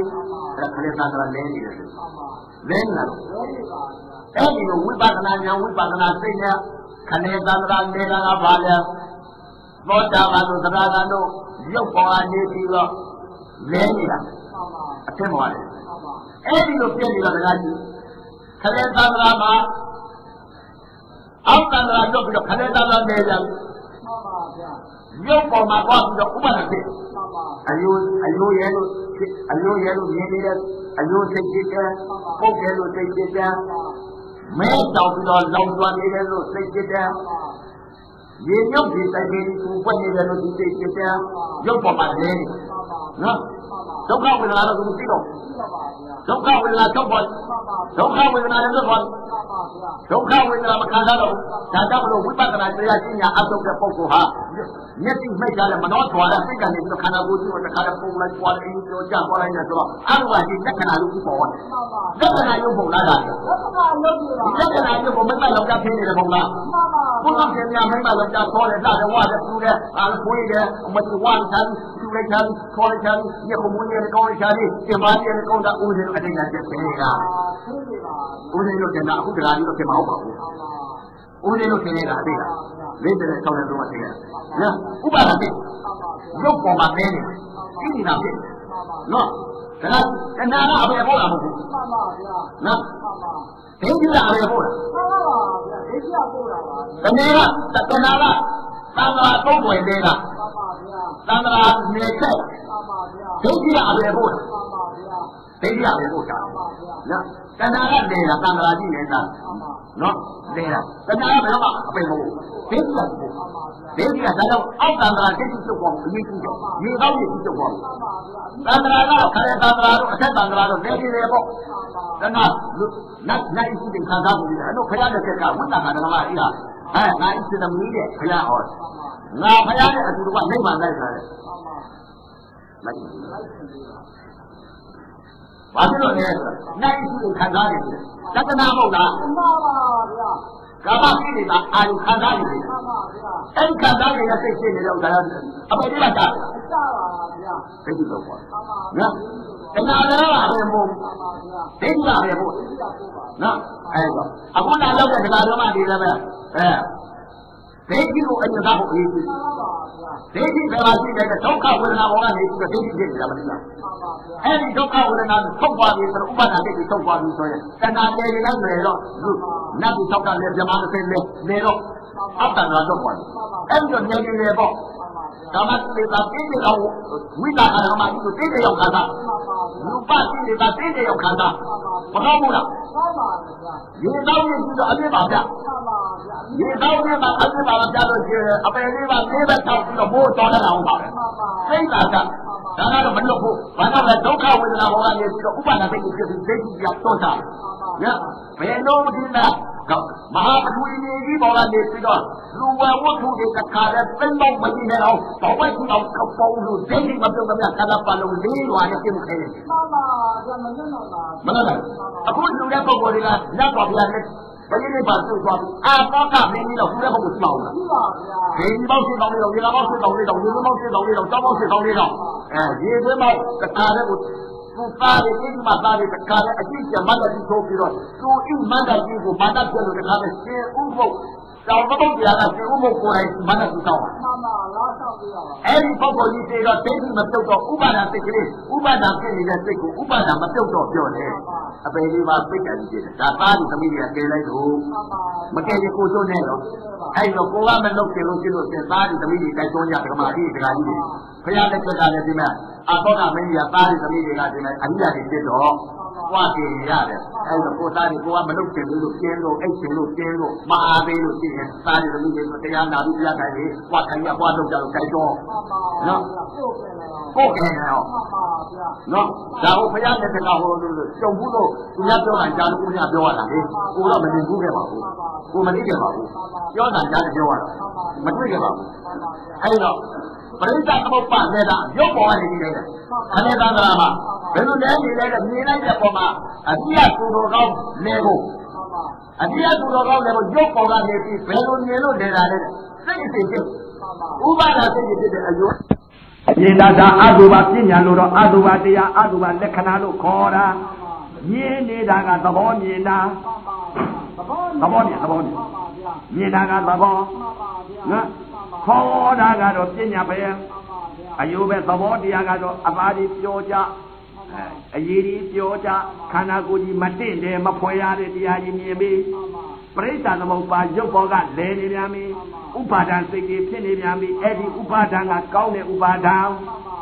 [SPEAKER 3] အဲ့ခဏသန္တရာလဲနေတယ်
[SPEAKER 2] မှန်ပါ
[SPEAKER 3] လဲနေတော့
[SPEAKER 2] ဝေးပါဗျာ
[SPEAKER 3] အဲ့ဒီလိုဝိပဿနာဉာဏ်ဝိပဿနာစိတ်နဲ့ ခဏသန္တရာလေတာကဘာလဲသောတာပန်တို့သရဂန်တို့ရုပ်ပေါ်အနေပြီးတော့လဲနေတာ
[SPEAKER 2] မှန်ပါ
[SPEAKER 3] အထင်ပါလေ
[SPEAKER 2] မှန်ပါ
[SPEAKER 3] အဲ့ဒီလိုပြည့်နေတာကကြီးခဏသန္တရာမှာအောက်သန္တရာတော့ပြီးတော့ခဏသန္တရာလေရမီ
[SPEAKER 2] မှန်ပါဗျာ
[SPEAKER 3] ရုပ်ပေါ်မှာသွားပြီးတော့ဥပဒနာစိတ်
[SPEAKER 2] မှန်ပါ
[SPEAKER 3] အယိုးအယိုးရဲလို့အယိုးရဲလို့မြင်နေတဲ့အယိုးစိတ်ဖြစ်တယ်ပုတ်တယ်လို့စိတ်ဖြစ်တယ် မဲတောက်ပြီးတော့လောင်ကျွမ်းနေတယ်လို့စိတ်ဖြစ်တယ် ရေမြုပ်ဒီတိုင်ပြီးသူပွက်နေတယ်လို့ဒီစိတ်ဖြစ်တယ်ရုပ်ပေါ်မှာလဲနော်ဒုက္ခဝေဒနာတော့သူသိတော့ဒုက္ခဝေဒနာချုပ်ပေါ်ဒုက္ခဝေဒနာလည်းလွတ်သွားဒုက္ခဝေဒနာမခံစားတော့ဒါကြောင့်မလို့ဝိပဿနာတရားရှင်းညာအထုတ်တဲ့ပုဂ္ဂိုလ်ဟာမျက်စိမိတ်ကြတယ်မနှောထွာတဲ့စိတ်ကနေပြီးတော့ခန္ဓာကိုယ်ကြီးကိုတစ်ခါတည်းပုံလိုက်ပွားတယ်ပြောကြပွားလိုက်တယ်ဆိုတော့အရုပ်ကဒီလက္ခဏာလို့ပြီးပေါ်တယ်လက္ခဏာရုပ်ပုံလားဒါလေလက္ခဏာရုပ်ပုံမိမလောက်ကြဖြစ်နေတယ်ပုံလားဘုရားရှင်များမိမလောက်ကြခေါ်တယ်လာတယ်ဝါတယ်သူတယ်အားခွေးတယ်မတိဝါချမ်းသူလိုက်ချမ်းခေါ်လိုက်ချမ်းညခုံမွေးတယ်ကောင်းလိုက်ချမ်းဒီမားတယ်ကောင်းတာဦးတယ်အတိတ်ကပြည့်နေတာဦးတယ်လို့တင်တာအခုတရားကြီးတော့ဖြစ်မဟုတ်ပါဘူးဦးတယ်လို့ထင်နေတာအတိတ်ကလေးတဲ့ဆောင်းတဲ့တော့ထင်တယ်နော်ဥပါဒတိရုပ်ပေါ်မှာနေနေဣတိနာဖြစ် နော်ကနာကနာကဘယ်ပေါ်လာမဟုတ်ဘူးမှန်
[SPEAKER 2] ပါဗျာ
[SPEAKER 3] နော်
[SPEAKER 2] မှန်ပါ
[SPEAKER 3] ဒိဋ္ဌိကဘယ်ပေါ်လာ
[SPEAKER 2] မှန်ပါဗျာဒိဋ္ဌိကပေါ်လာပါ
[SPEAKER 3] တဏှာကတဏှာကသံဃာသုံးပွင့်သေးတာမှန်ပါဗျာသံဃာနေချက်မှန်ပါဗျာဒိဋ္ဌိကဘယ်ပေါ်လာ
[SPEAKER 2] မှန်ပါဗျာ
[SPEAKER 3] ဒိဋ္ဌိကိုပို့တာ
[SPEAKER 2] နော်
[SPEAKER 3] တဏှာကတည်တာသံဃာကြည့်နေတာ
[SPEAKER 2] နော်
[SPEAKER 3] တည်တာတဏှာကဘယ်တော့မှအပင်မဟုတ်ဒိဋ္ဌိက
[SPEAKER 2] ပို့
[SPEAKER 3] ဒိဋ္ဌိကဒါတော့အောက်သံဃာဒိဋ္ဌိချုပ်ပေါ်အရေးကြီးတယ်မြေကောင်းဒိဋ္ဌိချုပ်ပေါ်သံဃာကခရေသံဃာတို့အထက်သံဃာတို့နေနေတယ်ပေါ့တဏှာနတ်နတ်ဤသိခံစားမှုတွေအဲ့တော့ခရတဲ့ဆက်ကဝိတ္တကဓမ္မကြီးကအဲငါဤသမီးတဲ့ခရဟောငါဖရားတဲ့အတူတူကနိဗ္ဗာန်လိုက်တာလေ
[SPEAKER 2] မဟုတ်ပါ
[SPEAKER 3] ဘူး ဖြစ်လို့လဲနိုင်ရှိတဲ့ခံစားရတယ်တက္ကနာမဟုတ်လား
[SPEAKER 2] မှန်ပါဗျာ
[SPEAKER 3] ကာမကိလေသာအာရုံခံစားရတယ်
[SPEAKER 2] မှန်ပါဗျာ
[SPEAKER 3] အဲ့ဒီခံစားရတဲ့စိတ်ရှိနေတဲ့ဥစ္စာအပေါ်ကြီးကတာ
[SPEAKER 2] အကြပါဗျာ
[SPEAKER 3] ဒိဋ္ဌိတော့ပေါ့
[SPEAKER 2] မှန်ပါ
[SPEAKER 3] နော်တဏှာလည်းအရင်မို့
[SPEAKER 2] မှန်ပါဗျာ
[SPEAKER 3] ဒိဋ္ဌိကလည်းပို့
[SPEAKER 2] ဒီကပို့ပါ
[SPEAKER 3] နော်အဲ့တော့အခုလာရောက်တဲ့ဒကာတော်မတွေလည်းပဲအဲ ဒိဋ္ဌိကိုအရင်ကဖို့အရေးကြီး
[SPEAKER 2] မှန်ပါဗျာ
[SPEAKER 3] ဒိဋ္ဌိဘယ်မှာရှိလဲဒုက္ခဝေဒနာဘောကနေပြီးတော့ဒိဋ္ဌိဖြစ်နေတာမသိလား
[SPEAKER 2] မှန်ပါဗျာ
[SPEAKER 3] အဲ့ဒီဒုက္ခဝေဒနာထုတ်သွားပြီဆိုတော့ဥပါဒဒိဋ္ဌိထုတ်သွားပြီဆိုရင်တဏှာလေလိုက်မယ်တော့နတ်ဒီသောက်ကလည်းဇမားတစ်ဆယ်လေလေတော့အောက်တန်တော့တော့သွားတယ်အဲ့ဒီတော့နေနေလေပေါ့
[SPEAKER 2] မှန်ပါဗျာ
[SPEAKER 3] ဓမ္မတိတာတိတိတော်ဝိတာကဓမ္မတိကိုတိတိရောက်ခါတာ
[SPEAKER 2] မှန်ပါဗျာ
[SPEAKER 3] လူပတိတိတာတိတိရောက်ခါတာမကောင်းဘူးလား
[SPEAKER 2] မှန်ပါဗျာ
[SPEAKER 3] ရေတောင်းရင်ပြီးတော့အပြစ်ပါဗျ
[SPEAKER 2] မှန်ပါဗျာ
[SPEAKER 3] ရေတောင်းရင်မှာအပြစ်ပါဗျလို့ရှိရင်အပယ်လေးပါလေးပဲတောက်ပြီးတော့မိုးတော်တယ်အောင်ပါပဲ
[SPEAKER 2] မှန်ပါ
[SPEAKER 3] စိတ်သာကဒါကတော့မလွတ်ဘူးဘာကြောင့်လဲဒုက္ခဝေဒနာဘောကနေပြီးတော့ဥပါဒသိကိုဖြစ်ပြီးသိကြတော့တာညဘယ်လိုဒီလား မဟာပထဝီမြေကြီးဘောကနေပြီးတော့လူဝဲဝတ္ထုတွေတစ်ခါလဲသိမ့်တော့မကြည့်နဲ့အောင်တော့ဝဲကြည့်အောင်ကပေါင်းလို့ဒိဋ္ဌိမပြုတ်ကြကလာပါလုံးလေးရွာနဲ့ပြင်ခဲတယ်
[SPEAKER 2] မှန်ပါဗျာမလွတ်တော့ပါ
[SPEAKER 3] မလားအခုလူတဲ့ပုံပေါ်တွေကလက်တော်ပြရတယ်ဘယ်နည်းပါသူ့သွားပြီးအာတော့ကမင်းကြီးတော့လူတဲ့ပုံကိုစောင်းလာ
[SPEAKER 2] ဒီပါဗျာ
[SPEAKER 3] ဒီပေါင်းရှိကောင်းလေးတော့ရေကားပေါင်းရှိကောင်းလေးတော့ရေပေါင်းရှိကောင်းလေးတော့တောင်းပေါင်းရှိကောင်းလေးတော့အဲရေသွင်းပေါင်းတစ်ခါတည်းကို သူသားရည်ဒီမှာသားရည်တစ်ခါတည်းအကြည့်ကျမတ်တည်းထိုးပြီးတော့သူအိမန္တကြီးကိုဘာသာပြလို့တစ်ခါတည်းရှင်ဥပုပ်တောင်ပုပ်တရားကရှင်ဥပုပ်ကိုယ်တိုင်မန္တကြီးတောင်း
[SPEAKER 2] မှန်ပါလားဆောက်ပြရပါ
[SPEAKER 3] အဲ့ဒီပုဂ္ဂိုလ်ကြီးတွေတော့ဒိဋ္ဌိမပြုတ်တော့ဥပါဒစိတ်ကလေးဥပါဒဖြစ်နေတဲ့စိတ်ကိုဥပါဒမပြုတ်တော့ပြောတယ်အပေလေးပါပိတ်တယ်ကြည့်တယ်ဒါသားဒီသမီးတွေကကဲလိုက်တော့
[SPEAKER 2] မှန်ပါ
[SPEAKER 3] မကဲရင်ကိုကျိုးနေတော့အဲ့တော့ကိုကမလုပ်ချင်လို့ရှိလို့ရှင်သားဒီသမီးတွေတိုက်တွန်းကြဓမ္မကြီးဒကာကြီးတွေဖခင်လက်ချက်ကလည်းဒီမဲ့အတော့ကမင်းကြီးကသားဒီသမီးတွေကဒီမဲ့အညာတွေဖြစ်တော့ ကွာတင်ရတယ်အဲ့တော့ကိုသားတွေကိုကမလုပ်ချင်ဘူးလို့ကျင်းလို့အိတ်ချင်လို့ကျင်းလို့မအားသေးလို့ရှိရင်သားဒီသမီးတွေတရားနာပြီးတရားတိုင်းလေးကွာခိုင်ရကွာလုပ်ကြလို့တိုက်တော့
[SPEAKER 2] မှန်ပါနော်ပို့ပြန်လာ
[SPEAKER 3] ကိုယ်ကဲရော
[SPEAKER 2] မှန်ပါဗျာ
[SPEAKER 3] နော်ဒါကိုဖခင်လက်ချက်ကဟိုလို့ကြုံဘူးလို့သူများပြောတာကြားလို့ဦးများပြောရတာလေကိုတော့မမြင်ဘူးခဲ့ပါဘူးကိုမသိခဲ့ပါဘူးပြောတာကြားတယ်ပြောရတာမတွေ့ခဲ့ပါဘူး
[SPEAKER 2] မှန်ပါဗျာ
[SPEAKER 3] အဲ့တော့ ပရိသတ်သမုပ္ပါနဲ့တာရုပ်ပေါ်ကနေနေတယ်ခဏသန္တရာမှာဘယ်လိုလဲနေလဲမြင်လိုက်တဲ့ပုံမှာအပြည့်သူတော်ကောင်းနေဖို့
[SPEAKER 2] မှန်ပါ
[SPEAKER 3] အပြည့်သူတော်ကောင်းနေဖို့ရုပ်ပေါ်ကနေပြီးဘယ်လိုမြင်လို့နေတာလဲစိတ်အစဉ်ဖြစ်
[SPEAKER 2] မှန်ပါ
[SPEAKER 3] ဥပါဒစိတ်ဖြစ်တဲ့အယု
[SPEAKER 1] မြင်တာသာအတုပါပညာလို့တော့အတုပါတရားအတုပါလက္ခဏာလို့ခေါ်တာမြင်နေတာကသဘောမြင်တာ
[SPEAKER 2] မှန်ပါသဘော
[SPEAKER 1] သဘောမြင်သဘောမြင်
[SPEAKER 2] မှန်ပါဗျာ
[SPEAKER 1] မြင်တာကသဘော
[SPEAKER 2] မှန်ပါဗျာ
[SPEAKER 1] နော် ခေါ်တာကတော့ပညာပဲ
[SPEAKER 2] မှန်ပါဗျာ
[SPEAKER 1] အယုပဲသဘောတရားကတော့အပါဒီပြောကြအဲအရေးဒီပြောကြခန္ဓာကိုယ်ကြီးမတင့်တယ်မဖွယ်ရတဲ့တရားကြီးမြင်ပြီး
[SPEAKER 2] မှန်ပါ
[SPEAKER 1] ပရိစ္ဆာသမုပ္ပါရုပ်ဘောကလဲနေပြန်ပြီဥပါဒံစိတ်ကြီးဖြစ်နေပြန်ပြီအဲ့ဒီဥပါဒံကကောင်းတဲ့ဥပါဒံ
[SPEAKER 2] မှန်ပါ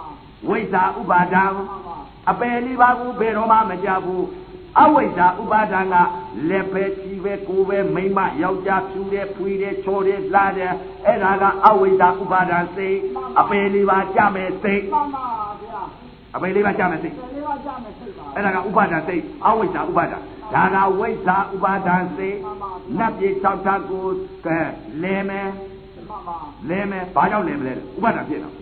[SPEAKER 1] ဝိဇ္ဇာဥပါဒံ
[SPEAKER 2] မှန်ပါ
[SPEAKER 1] အပယ်လေးပါးကိုဘယ်တော့မှမကြဘူး အဝိဇ္ဇာဥပါဒံကလက်ပဲချီပဲကိုယ်ပဲမိမ့်မယောက်ျားဖြူတယ်ဖွေတယ်ချော်တယ်လှတယ်အဲ့ဒါကအဝိဇ္ဇာဥပါဒံစိတ်အပယ်လေးပါးကြမယ်စိတ်
[SPEAKER 2] မှန်ပါဗျာ
[SPEAKER 1] အပယ်လေးပါးကြမယ်စိတ်
[SPEAKER 2] ဒီလေးကကြမယ်စိတ်ပါ
[SPEAKER 1] အဲ့ဒါကဥပါဒံစိတ်အဝိဇ္ဇာဥပါဒံဒါကဝိဇ္ဇာဥပါဒံစိတ်နတ်ပြေ၆ဌာကိုကဲလဲမယ်
[SPEAKER 2] မှန်ပါ
[SPEAKER 1] လဲမယ်ဘာကြောင့်လဲမလဲဥပါဒံဖြစ်တော့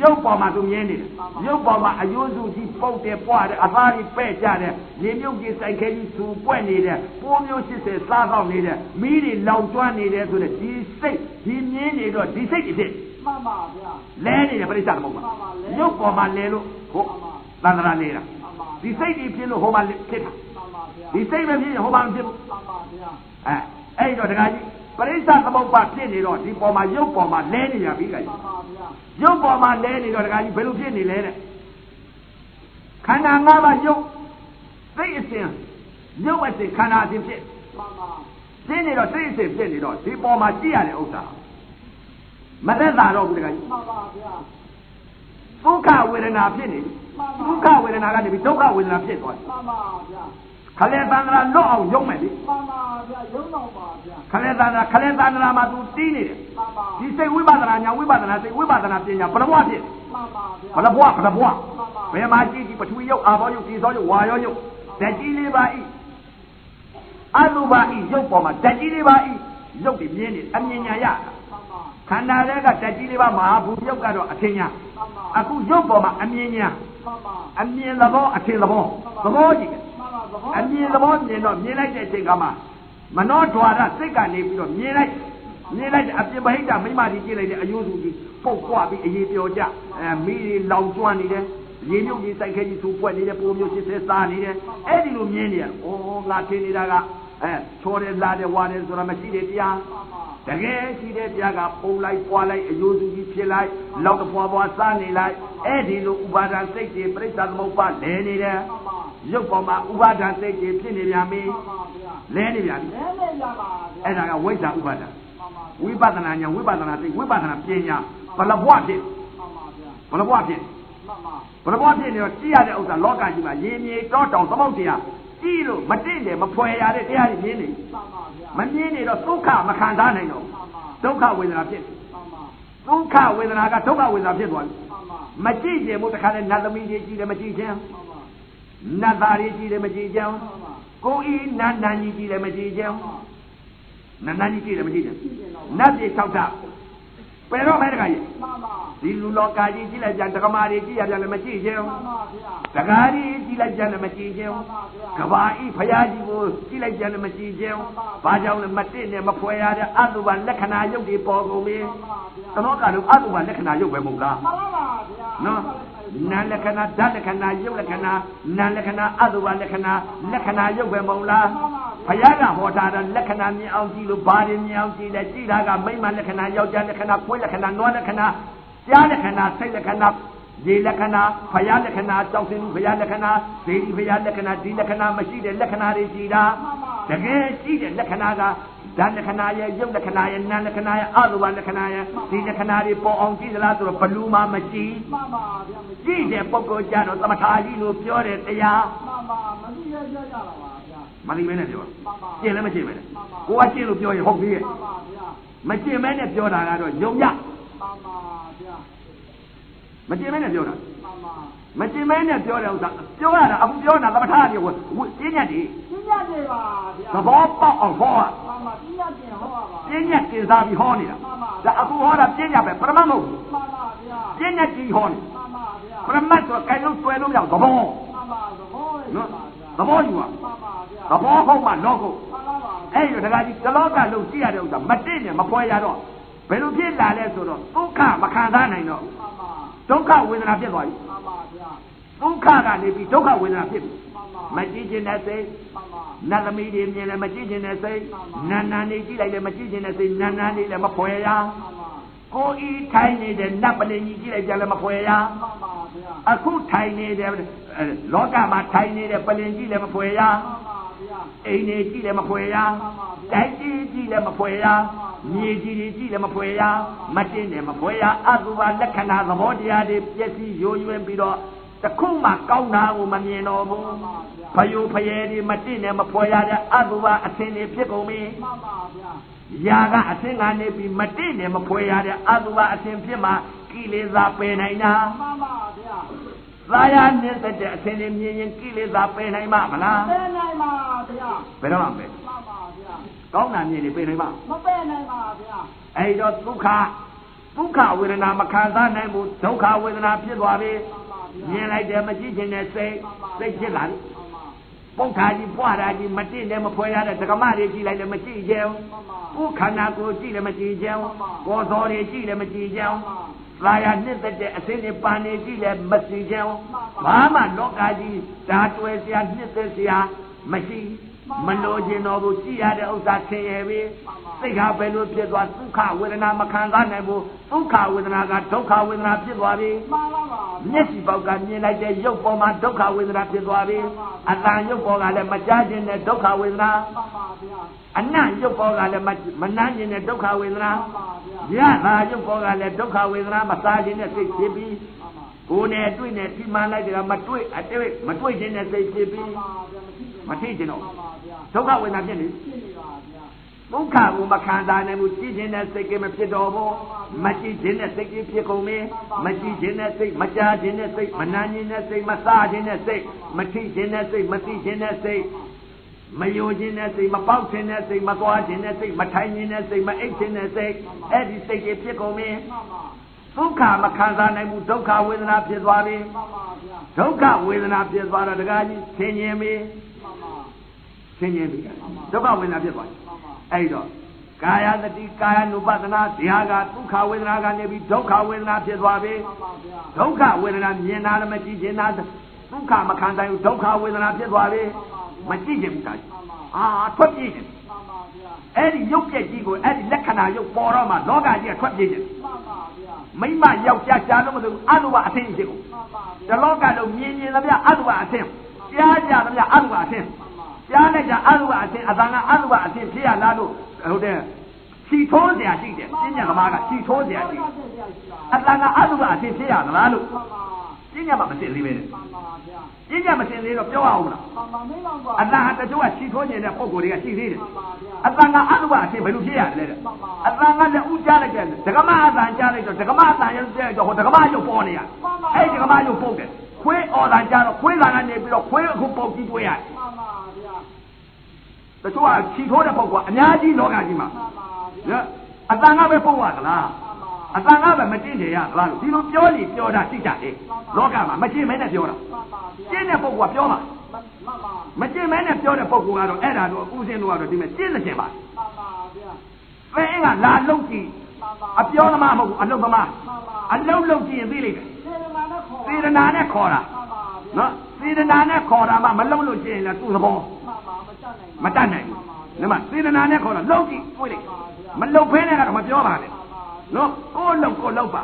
[SPEAKER 1] ရုပ်ပေါ်မှာသူမြင်နေတယ်ရုပ်ပေါ်မှာအယိုးစုကြီးပုတ်တယ်ပွားတယ်အသားကြီးပဲ့ကြတယ်ရေမြုပ်ကြီးစိုက်ခဲကြီးစူပွက်နေတယ်ပိုးမျိုး80စားတော့နေတယ်မီးတွေလောင်ကျွမ်းနေတယ်ဆိုတဲ့ဒီစိတ်ဒီမြင်နေတော့ဒီစိတ်တစ်
[SPEAKER 2] မှန်ပါဗျာ
[SPEAKER 1] လဲနေတယ်ပြိဿသမုပ္ပါရုပ်ပေါ်မှာလဲလို့ဟုတ်သန္တရာနေတာ
[SPEAKER 2] မှန်ပါ
[SPEAKER 1] ဒီစိတ်ကြီးဖြစ်လို့ဟိုမှာဖြစ်တာ
[SPEAKER 2] မှန်ပါဗျာ
[SPEAKER 1] ဒီစိတ်ပဲဖြစ်ရင်ဟိုမှာမဖြစ်ဘူး
[SPEAKER 2] မှန်ပါဗျာ
[SPEAKER 1] အဲအဲ့ဒီတော့ဒကာကြီး ပရိစ္ဆသမုပ္ပါဖြစ်နေတော့ဒီပေါ်မှာရုပ်ပေါ်မှာလဲနေရပြီကကြီး
[SPEAKER 2] မှန်ပါဗျာ
[SPEAKER 1] ရုပ်ပေါ်မှာလဲနေတော့ဒကာကြီးဘယ်လိုဖြစ်နေလဲတဲ့ခန္ဓာ၅ပါးရုပ်စိတ်အစဉ်ရုပ်အစဉ်ခန္ဓာအစဉ်ဖြစ်
[SPEAKER 2] မှန်ပါ
[SPEAKER 1] ဖြစ်နေတော့စိတ်အစဉ်ဖြစ်နေတော့ဒီပေါ်မှာကြည့်ရတဲ့ဥစ္စာမသက်သာတော့ဘူးဒကာကြီး
[SPEAKER 2] မှန်ပါဗျာ
[SPEAKER 1] စဒုက္ခဝေဒနာဖြစ်နေပြီဒုက္ခဝေဒနာကနေပြီးဒုက္ခဝေဒနာဖြစ်သွားတယ်
[SPEAKER 2] မှန်ပါဗျာ
[SPEAKER 1] ခလဲသန္တရာလွတ်အောင်ရုံးမယ်လေ
[SPEAKER 2] မှန်ပါဗျာရုံးတော့ပါဗျာ
[SPEAKER 1] ခလဲသန္တရာခလဲသန္တရာမှာသူတီးနေတယ်
[SPEAKER 2] မှန်ပါ
[SPEAKER 1] ဒီစိတ်ဝိပဿနာညာဝိပဿနာစိတ်ဝိပဿနာပညာဘယ်ဘဝဖြစ်
[SPEAKER 2] မှန်ပါဗျာ
[SPEAKER 1] ဘယ်ဘဝဘယ်ဘဝဘယ်မှာကြည့်ကြည့်ပထဝီယုတ်အာဘောယုတ်ဒီသောယုတ်ဝါရောယုတ်ဓာတ်ကြီးလေးပါဤအတုပါဤယုတ်ပေါ်မှာဓာတ်ကြီးလေးပါဤယုတ်ဒီမြင်နေအမြင်ညာရ
[SPEAKER 2] မှန်ပါ
[SPEAKER 1] ခန္ဓာတွေကဓာတ်ကြီးလေးပါမဟာဘူယုတ်ကတော့အထင်ညာ
[SPEAKER 2] မှန်ပါ
[SPEAKER 1] အခုယုတ်ပေါ်မှာအမြင်ညာ
[SPEAKER 2] မှန်ပါ
[SPEAKER 1] အမြင်သဘောအထင်သဘောသဘောကြည့်တယ်
[SPEAKER 2] မှန်ပါသဘော
[SPEAKER 1] အမြင်သဘောမြင်တော့မြင်လိုက်တဲ့အချိန်ကမှမနောဓွာရစိတ်ကနေပြီးတော့မြင်လိုက်မြင်လိုက်တဲ့အပြင်ပဟိတမိမကြီးကြည့်လိုက်တဲ့အယုစုကြီးပုတ်ကွာပြီးအေးပြောကြအဲမိတွေလောင်ကျွမ်းနေတယ်ရေမြုပ်ကြီးစိုက်ခဲကြီးသူ့ပွက်နေတယ်ပိုးမျိုးစစ်စစ်စားနေတယ်အဲ့ဒီလိုမြင်နေရဩငါထင်နေတာကအဲချောတယ်လာတယ်ဝါတယ်ဆိုတာမရှိတယ်တရား
[SPEAKER 2] မှန်ပါ
[SPEAKER 1] တကယ်ရှိတဲ့တရားကပုံလိုက်ပွားလိုက်အယိုးစုကြီးဖြစ်လိုက်လောက်တပွားပွားစားနေလိုက်အဲ့ဒီလိုဥပါဒံစိတ်တွေပြိဿသမုပ္ပါလဲနေတယ်
[SPEAKER 2] မှန်ပါ
[SPEAKER 1] ရုပ်ပေါ်မှာဥပါဒံစိတ်တွေဖြစ်နေပြန်ပြီ
[SPEAKER 2] မှန်ပါဗျာ
[SPEAKER 1] လဲနေပြန်ပြီ
[SPEAKER 2] လဲလဲရပါဗျာ
[SPEAKER 1] အဲ့ဒါကဝိဇ္ဇာဥပါဒံ
[SPEAKER 2] မှန်ပါ
[SPEAKER 1] ဝိပဿနာဉာဏ်ဝိပဿနာစိတ်ဝိပဿနာပညာဘလဘွားဖြစ်
[SPEAKER 2] မှန်ပါဗျာ
[SPEAKER 1] ဘလဘွားဖြစ်
[SPEAKER 2] မှန်ပါ
[SPEAKER 1] ဘလဘွားဖြစ်နေတော့ကြည့်ရတဲ့ဥစ္စာလောကကြီးမှာရေမြေတောတောင်သမုတ်တရားကြည့်လို့မတင့်တယ်မဖွယ်ရတဲ့တရားတွေမြင်နေ
[SPEAKER 2] မှန်ပါဗျာ
[SPEAKER 1] မမြင်နေတော့ဒုက္ခမခံစားနိုင်တော့
[SPEAKER 2] မှန်ပါ
[SPEAKER 1] ဒုက္ခဝေဒနာဖြစ်
[SPEAKER 2] မှန်ပါ
[SPEAKER 1] ဒုက္ခဝေဒနာကဒုက္ခဝေဒနာဖြစ်သွားပြီ
[SPEAKER 2] မှန်ပါ
[SPEAKER 1] မကြည့်ခြင်းမို့တခါနဲ့နတ်သမီးကြီးကြည့်တယ်မကြည့်ခြင်း
[SPEAKER 2] မှ န်ပါ
[SPEAKER 1] နတ်သားကြီးကြည့်တယ်မကြည့်ခြင်း
[SPEAKER 2] မှန်ပါ
[SPEAKER 1] ကိုဤနတ်နန်းကြီးကြည့်တယ်မကြည့်ခြင်းနတ်နန်းကြီးကြည့်တယ်မကြည့်ခြင်း
[SPEAKER 2] ကြည့်တယ်တော့
[SPEAKER 1] နတ်ပြည်၆တာပယ်တော့မဲတခါကြီး
[SPEAKER 2] မှန်ပါ
[SPEAKER 1] ဒီလူလောကကြီးကြည့်လိုက်ကြတက္ကမတွေကြည့်ရပြန်လည်းမကြည့်ခြင်း
[SPEAKER 2] မှန်ပါဗျာ
[SPEAKER 1] တကားကြီးကြည့်လိုက်ပြန်လည်းမကြည့်ခြင်း
[SPEAKER 2] မှန်ပါဗျာ
[SPEAKER 1] ကဘာဤဖရာကြီးကိုကြည့်လိုက်ပြန်လည်းမကြည့်ခြင်းဘာကြောင့်လဲမတင့်နဲ့မဖွယ်ရတဲ့အတုပလက္ခဏာရုပ်တွေပေါ်ကုန်ပြီ
[SPEAKER 2] မှန်ပါဗျာ
[SPEAKER 1] သနောကလုံးအတုပလက္ခဏာရုပ်ပဲမဟုတ်လား
[SPEAKER 2] မှန်ပါပါဗျာ
[SPEAKER 1] နော် နာလက္ခဏာဓာတ်လက္ခဏာယုတ်လက္ခဏာနာလက္ခဏာအတုပလက္ခဏာလက္ခဏာယုတ်ပဲမဟုတ်လားဘုရားကဟောထားတာလက္ခဏာမြင်အောင်ကြည့်လို့ဘာတွေမြင်အောင်ကြည့်လဲကြည့်တာကမိမလက္ခဏာယောက်ျားလက္ခဏာခွေးလက္ခဏာနွားလက္ခဏာကြားလက္ခဏာစိတ်လက္ခဏာရေလက္ခဏာဘုရားလက္ခဏာကြောက်စင်ဘုရားလက္ခဏာဇေဒီဘုရားလက္ခဏာဒီလက္ခဏာမရှိတဲ့လက္ခဏာတွေကြည့်တာတကယ်ရှိတဲ့လက္ခဏာက ဓာတ်လက္ခဏာရဲ့ယုတ်လက္ခဏာရဲ့နာလက္ခဏာရဲ့အတုပလက္ခဏာရဲ့ဒီလက္ခဏာတွေပေါ်အောင်ကြည့်သလားဆိုတော့ဘလူမှမရှိ
[SPEAKER 2] မှန်ပါဗျာမ
[SPEAKER 1] ကြည့်တဲ့ပုဂ္ဂိုလ်ကြတော့သမထာကြီးလို့ပြောတဲ့တရား
[SPEAKER 2] မှန်ပါမသိရကြကြတာပါဗျာ
[SPEAKER 1] မသိမဲနဲ့ပြော
[SPEAKER 2] မှန်ပါ
[SPEAKER 1] ကျင့်လည်းမကျင့်မဲနဲ့ကိုကကျင့်လို့ပြောရင်ဟုတ်ပြီရဲ့
[SPEAKER 2] မှန်ပါဗျာ
[SPEAKER 1] မကျင့်မဲနဲ့ပြောတာကတော့ယုံရ
[SPEAKER 2] မှန်ပါဗျာ
[SPEAKER 1] မကျင့်မဲနဲ့ပြောတာ
[SPEAKER 2] မှန်ပါ
[SPEAKER 1] မကျင့်မဲနဲ့ပြောတဲ့ဥစ္စာပြောရတာအခုပြောတာသမထာကြီးကိုကျင့်ညက်ဒီ
[SPEAKER 2] ပြညတ်တွေပါဗျာ
[SPEAKER 1] သဘောပေါက်အောင်ဟောတာ
[SPEAKER 2] မှန် ပါပြညတ်ကျင်ဟောပါပါ
[SPEAKER 1] ကျင့်ညက်ကျင်စားပြီးဟောနေတာဒါအခုဟောတာကျင့်ညက်ပဲပရမတ်မဟုတ်ဘူး
[SPEAKER 2] မှန်ပါဗျာ
[SPEAKER 1] ကျင့်ညက်ကြီးဟောနေ
[SPEAKER 2] မှန်ပါဗျာ
[SPEAKER 1] ပရမတ်ဆိုကဲလို့ဆွဲလို့ရအောင်သဘော
[SPEAKER 2] မှန်ပါသဘောပဲ
[SPEAKER 1] နော်
[SPEAKER 2] ပါဗျာ
[SPEAKER 1] သဘောယူပါ
[SPEAKER 2] မှန်ပါဗျာ
[SPEAKER 1] သဘောဟုတ်မှလောကုတ်
[SPEAKER 2] မှန်ပါပါ
[SPEAKER 1] အဲ့ဒီတခါကြီးတလောကလုံးကြည့်ရတဲ့ဥစ္စာမတင့်နဲ့မဖွဲရတော့ဘယ်လိုဖြစ်လာလဲဆိုတော့ဒုက္ခမခံစားနိုင်တော့
[SPEAKER 2] မှန်ပါ
[SPEAKER 1] ဒုက္ခဝေဒနာဖြစ်သွားပြီ
[SPEAKER 2] မှန်ပါဗျာ
[SPEAKER 1] ဒုက္ခကနေပြီးဒုက္ခဝေဒနာဖြစ်ပြီ
[SPEAKER 2] မှန်ပါ
[SPEAKER 1] မကြည့်ခြင်းနဲ့စိတ်
[SPEAKER 2] မှန်ပါ
[SPEAKER 1] နတ်သမီးတွေမြင်လည်းမကြည့်ခြင်းနဲ့စိတ်နာနာနေကြည့်လိုက်လည်းမကြည့်ခြင်းနဲ့စိတ်နာနာနေလည်းမဖွဲရ
[SPEAKER 2] မှန်ပါ
[SPEAKER 1] ကိုဤထိုင်နေတဲ့နတ်ပလင်ကြီးကြည့်လိုက်ကြလည်းမဖွဲရ
[SPEAKER 2] မှန်ပါဗျာ
[SPEAKER 1] အခုထိုင်နေတဲ့အဲလောကမှာထိုင်နေတဲ့ပလင်ကြီးလည်းမဖွဲရ
[SPEAKER 2] မှန်ပါဗျာ
[SPEAKER 1] အိမ်နေကြည့်လည်းမဖွဲရတိုက်ကြီးကြည့်လည်းမဖွဲရမြေကြီးတွေကြည့်လည်းမဖွဲရမတင်တယ်မဖွဲရအတုပါလက္ခဏာသဘောတရားတွေပြည့်စည်ယိုယွင်းပြီးတော့ တခုမှကောင်းတာကိုမမြင်တော့ဘူးဖယိုဖယဲတွေမတင်တယ်မဖွဲရတဲ့အတုပါအသင်တွေဖြစ်ကုန်ပြီ
[SPEAKER 2] မှန်ပါဗျာ
[SPEAKER 1] ယာကအသင်ကနေပြီးမတင်တယ်မဖွဲရတဲ့အတုပါအသင်ဖြစ်မှကိလေသာပယ်နိုင်တာ
[SPEAKER 2] မှန်ပါဗျာ
[SPEAKER 1] သာယာနေတဲ့အသင်တွေမြင်ရင်ကိလေသာပယ်နိုင်မှာမလား
[SPEAKER 2] ပဲနိုင်ပါဗျာ
[SPEAKER 1] ဘယ်တော့မှပဲ
[SPEAKER 2] မှန်ပါဗျာ
[SPEAKER 1] ကောင်းတာမြင်နေပယ်နိုင်မှာ
[SPEAKER 2] မပဲနိုင်ပါဗျာ
[SPEAKER 1] အဲ့တော့ဒုက္ခဒုက္ခဝေဒနာမခံစားနိုင်ဘူးဒုက္ခဝေဒနာဖြစ်သွားပြီ
[SPEAKER 2] မှန်ပါဗျာ
[SPEAKER 1] မြင်လိုက်တယ်မကြည့်ခြင်းနဲ့စိတ်စိတ်ဖြစ်လာပြီ
[SPEAKER 2] မှန်ပါ
[SPEAKER 1] ပုတ်ခါကြီးပွားတာကြီးမတင့်တယ်မဖွဲရတဲ့ဒကမတွေကြည့်လိုက်လည်းမကြည့်ကြဘူး
[SPEAKER 2] မှန်ပါ
[SPEAKER 1] ကိုယ်ခန္ဓာကိုယ်ကြည့်လည်းမကြည့်ကြဘူးကိုယ်စောတွေကြည့်လည်းမကြည့်ကြဘူး
[SPEAKER 2] မှန်ပါ
[SPEAKER 1] သာယာနှစ်သက်တဲ့အစင်းတွေပန်နေကြည့်လည်းမကြည့်ကြဘူးဘာမှလောကကြီးဓာတွယ်စရာနှစ်သက်စရာမရှိ မလို့ခြင်းတော့ဘူးကြည့်ရတဲ့ဥစ္စာဆင်းရဲပြီစိတ်ကဘယ်လိုဖြစ်သွားဒုက္ခဝေဒနာမခံစားနိုင်ဘူးဒုက္ခဝေဒနာကဒုက္ခဝေဒနာဖြစ်သွားပြီ
[SPEAKER 2] မှန်ပါပါ
[SPEAKER 1] မျက်စိပေါက်ကမြင်လိုက်တဲ့ရုပ်ပေါ်မှာဒုက္ခဝေဒနာဖြစ်သွားပြီအတန်ရုပ်ပေါ်ကလည်းမကြားခြင်းနဲ့ဒုက္ခဝေဒနာ
[SPEAKER 2] မှန်ပါဗျာ
[SPEAKER 1] အနံ့ရုပ်ပေါ်ကလည်းမနှမ်းခြင်းနဲ့ဒုက္ခဝေဒနာ
[SPEAKER 2] မှန်ပါဗျာ
[SPEAKER 1] ရတာရုပ်ပေါ်ကလည်းဒုက္ခဝေဒနာမစားခြင်းနဲ့စိတ်ဖြစ်ပြီးကိုယ်နဲ့တွေ့နဲ့ထိမှန်လိုက်တယ်ကမတွေ့အတွေ့မတွေ့ခြင်းနဲ့စိတ်ဖြစ်ပြီး
[SPEAKER 2] မှန်ပါဗျာမရှိချင်
[SPEAKER 1] မထိခြင်းတော့
[SPEAKER 2] မှန်ပါဗျာ
[SPEAKER 1] ဒုက္ခဝေဒနာဖြစ်နေ
[SPEAKER 2] ဖြစ်နေပါဗျာ
[SPEAKER 1] ဒုက္ခကိုမခံစားနိုင်ဘူးကြည့်ခြင်းနဲ့စိတ်ကမဖြစ်တော့ဘူးမကြည့်ခြင်းနဲ့စိတ်ကဖြစ်ကုန်ပြီမကြည့်ခြင်းနဲ့စိတ်မကြားခြင်းနဲ့စိတ်မနာခြင်းနဲ့စိတ်မစားခြင်းနဲ့စိတ်မထိခြင်းနဲ့စိတ်မသိခြင်းနဲ့စိတ်မယိုခြင်းနဲ့စိတ်မပေါက်ခြင်းနဲ့စိတ်မသွားခြင်းနဲ့စိတ်မထိုင်ခြင်းနဲ့စိတ်မအိပ်ခြင်းနဲ့စိတ်အဲ့ဒီစိတ်ကြီးဖြစ်ကုန်ပြီ
[SPEAKER 2] မှန်ပါ
[SPEAKER 1] ဒုက္ခမခံစားနိုင်ဘူးဒုက္ခဝေဒနာဖြစ်သွားပြီ
[SPEAKER 2] မှန်ပါဗျာ
[SPEAKER 1] ဒုက္ခဝေဒနာဖြစ်သွားတော့တကားကြီးဆင်းရဲပြီ
[SPEAKER 2] မှန်ပါ
[SPEAKER 1] ဆင်းရဲပြီဒုက္ခဝေဒနာဖြစ်သွားပြီ
[SPEAKER 2] မှန်ပါ
[SPEAKER 1] အဲ့တော့ကာယတတိကာယ ानु ပဒနာတရားကဒုက္ခဝေဒနာကနေပြီးဒုက္ခဝေဒနာဖြစ်သွားပြီ
[SPEAKER 2] မှန်ပါဗျာ
[SPEAKER 1] ဒုက္ခဝေဒနာမြင်တာလည်းမကြည့်ခြင်းတာဒုက္ခမခံနိုင်ဘူးဒုက္ခဝေဒနာဖြစ်သွားပြီမကြည့်ခြင်းဘူးသားအာထွက်ပြေးခြင်း
[SPEAKER 2] မှန်ပါဗျာ
[SPEAKER 1] အဲ့ဒီရုပ်ပြက်ကြီးကိုအဲ့ဒီလက္ခဏာရုပ်ပေါ်တော့မှလောကကြီးကထွက်ပြေးခြင်း
[SPEAKER 2] မှန်ပါဗျာ
[SPEAKER 1] မိမယောက်ျားရှားလို့မသိဘူးအတုပအသင်းဖြစ်ကုန်
[SPEAKER 2] မှန်ပါ
[SPEAKER 1] ဒီ
[SPEAKER 2] ဗျာ
[SPEAKER 1] လောကလုံးမြင်မြင်သမျှအတုပအသင်းကြားကြသမျှအတုပအသင်း ကြားလိုက်ကြအတုပအသင်းအတန်ကအတုပအသင်းဖြစ်ရလားလို့ဟုတ်တယ်ချီထိုးเสียရှိတယ်ပညာသမားကချီထိုးเสียရှိ
[SPEAKER 2] ဆက်ဆက်ရရှိတာ
[SPEAKER 1] အတန်ကအတုပအသင်းဖြစ်ရသလားလို့
[SPEAKER 2] မှန်ပါ
[SPEAKER 1] ပညာမှမသိသေးပဲနဲ့
[SPEAKER 2] မှန်ပါဗျာ
[SPEAKER 1] ပညာမသိသေးတော့ပြောရအောင်လား
[SPEAKER 2] မှန်ပါမင်းတော့ပါ
[SPEAKER 1] အတန်တချို့ကချီထိုးနေတဲ့ပုံကိုယ်တွေကရှိသေးတယ်
[SPEAKER 2] မှန်ပါဗျာ
[SPEAKER 1] အတန်ကအတုပအသင်းဘယ်လိုဖြစ်ရလဲတဲ့အတန်ကလည်းဥကြားလိုက်တယ်ဒကမအတန်ကြားလိုက်တော့ဒကမအတန်ရုပ်ကြားလိုက်တော့ဟိုဒကမရုပ်ပေါ်နေရအဲ့ဒီဒကမရုပ်ပုတ်တယ်ခွေးအော်တန်ကြားတော့ခွေးတန်ကနေပြီးတော့ခွေးအခုပုတ်ကြည့်တွေ့ရတယ်
[SPEAKER 2] မှန်ပါဗျာ
[SPEAKER 1] တချို့ကခြီထိုးတဲ့ပုဂ္ဂိုလ်ကအများကြီးလောကကြီးမှာ
[SPEAKER 2] မှန်ပါဗျာ
[SPEAKER 1] နော်အတန်ကပဲပုတ်ရသလား
[SPEAKER 2] မှန်ပါ
[SPEAKER 1] အတန်ကပဲမတင့်တယ်ရသလားလို့ဒီလိုပြောနေပြောတာသိကြတယ်လောကမှာမကျင့်မဲနဲ့ပြောတာ
[SPEAKER 2] မှန်ပါဗျာ
[SPEAKER 1] ကျင့်တဲ့ပုဂ္ဂိုလ်ကပြောမှာ
[SPEAKER 2] မှန်ပါ
[SPEAKER 1] မကျင့်မဲနဲ့ပြောတဲ့ပုဂ္ဂိုလ်ကတော့အဲ့ဒါတော့ဥစဉ်တို့ကတော့ဒီမဲ့ကျင့်တဲ့ကျင့်ပါ
[SPEAKER 2] မှန်ပါဗျာ
[SPEAKER 1] သင်ကလာလုံးကြည့်
[SPEAKER 2] မှန်ပါ
[SPEAKER 1] အပြောသမားမဟုတ်ဘူးအလုပ်သမား
[SPEAKER 2] မှန်ပါ
[SPEAKER 1] အလုပ်လုပ်ကြည့်ရင်သိလိမ့်မယ်
[SPEAKER 2] စေတနာနဲ့ခေါ်
[SPEAKER 1] စေတ နာနဲ့ခေါ်တာ
[SPEAKER 2] မှန်ပါဗျာ
[SPEAKER 1] နော်စေတနာနဲ့ခေါ်တာမှမလုပ်လို့ကျင့်ရင်လည်းသူ့သဘော
[SPEAKER 2] မှန်ပါမတတ်နိုင်
[SPEAKER 1] မတတ်နိုင်ဘူးဒီမှာစေတနာနဲ့ခေါ်တာလုံးကြည့်တွေ့လိမ့်မလုပ်ဖဲနဲ့ကတော့မပြောပါနဲ့နော်ကိုယ်လုံးကိုယ်လုံးပါ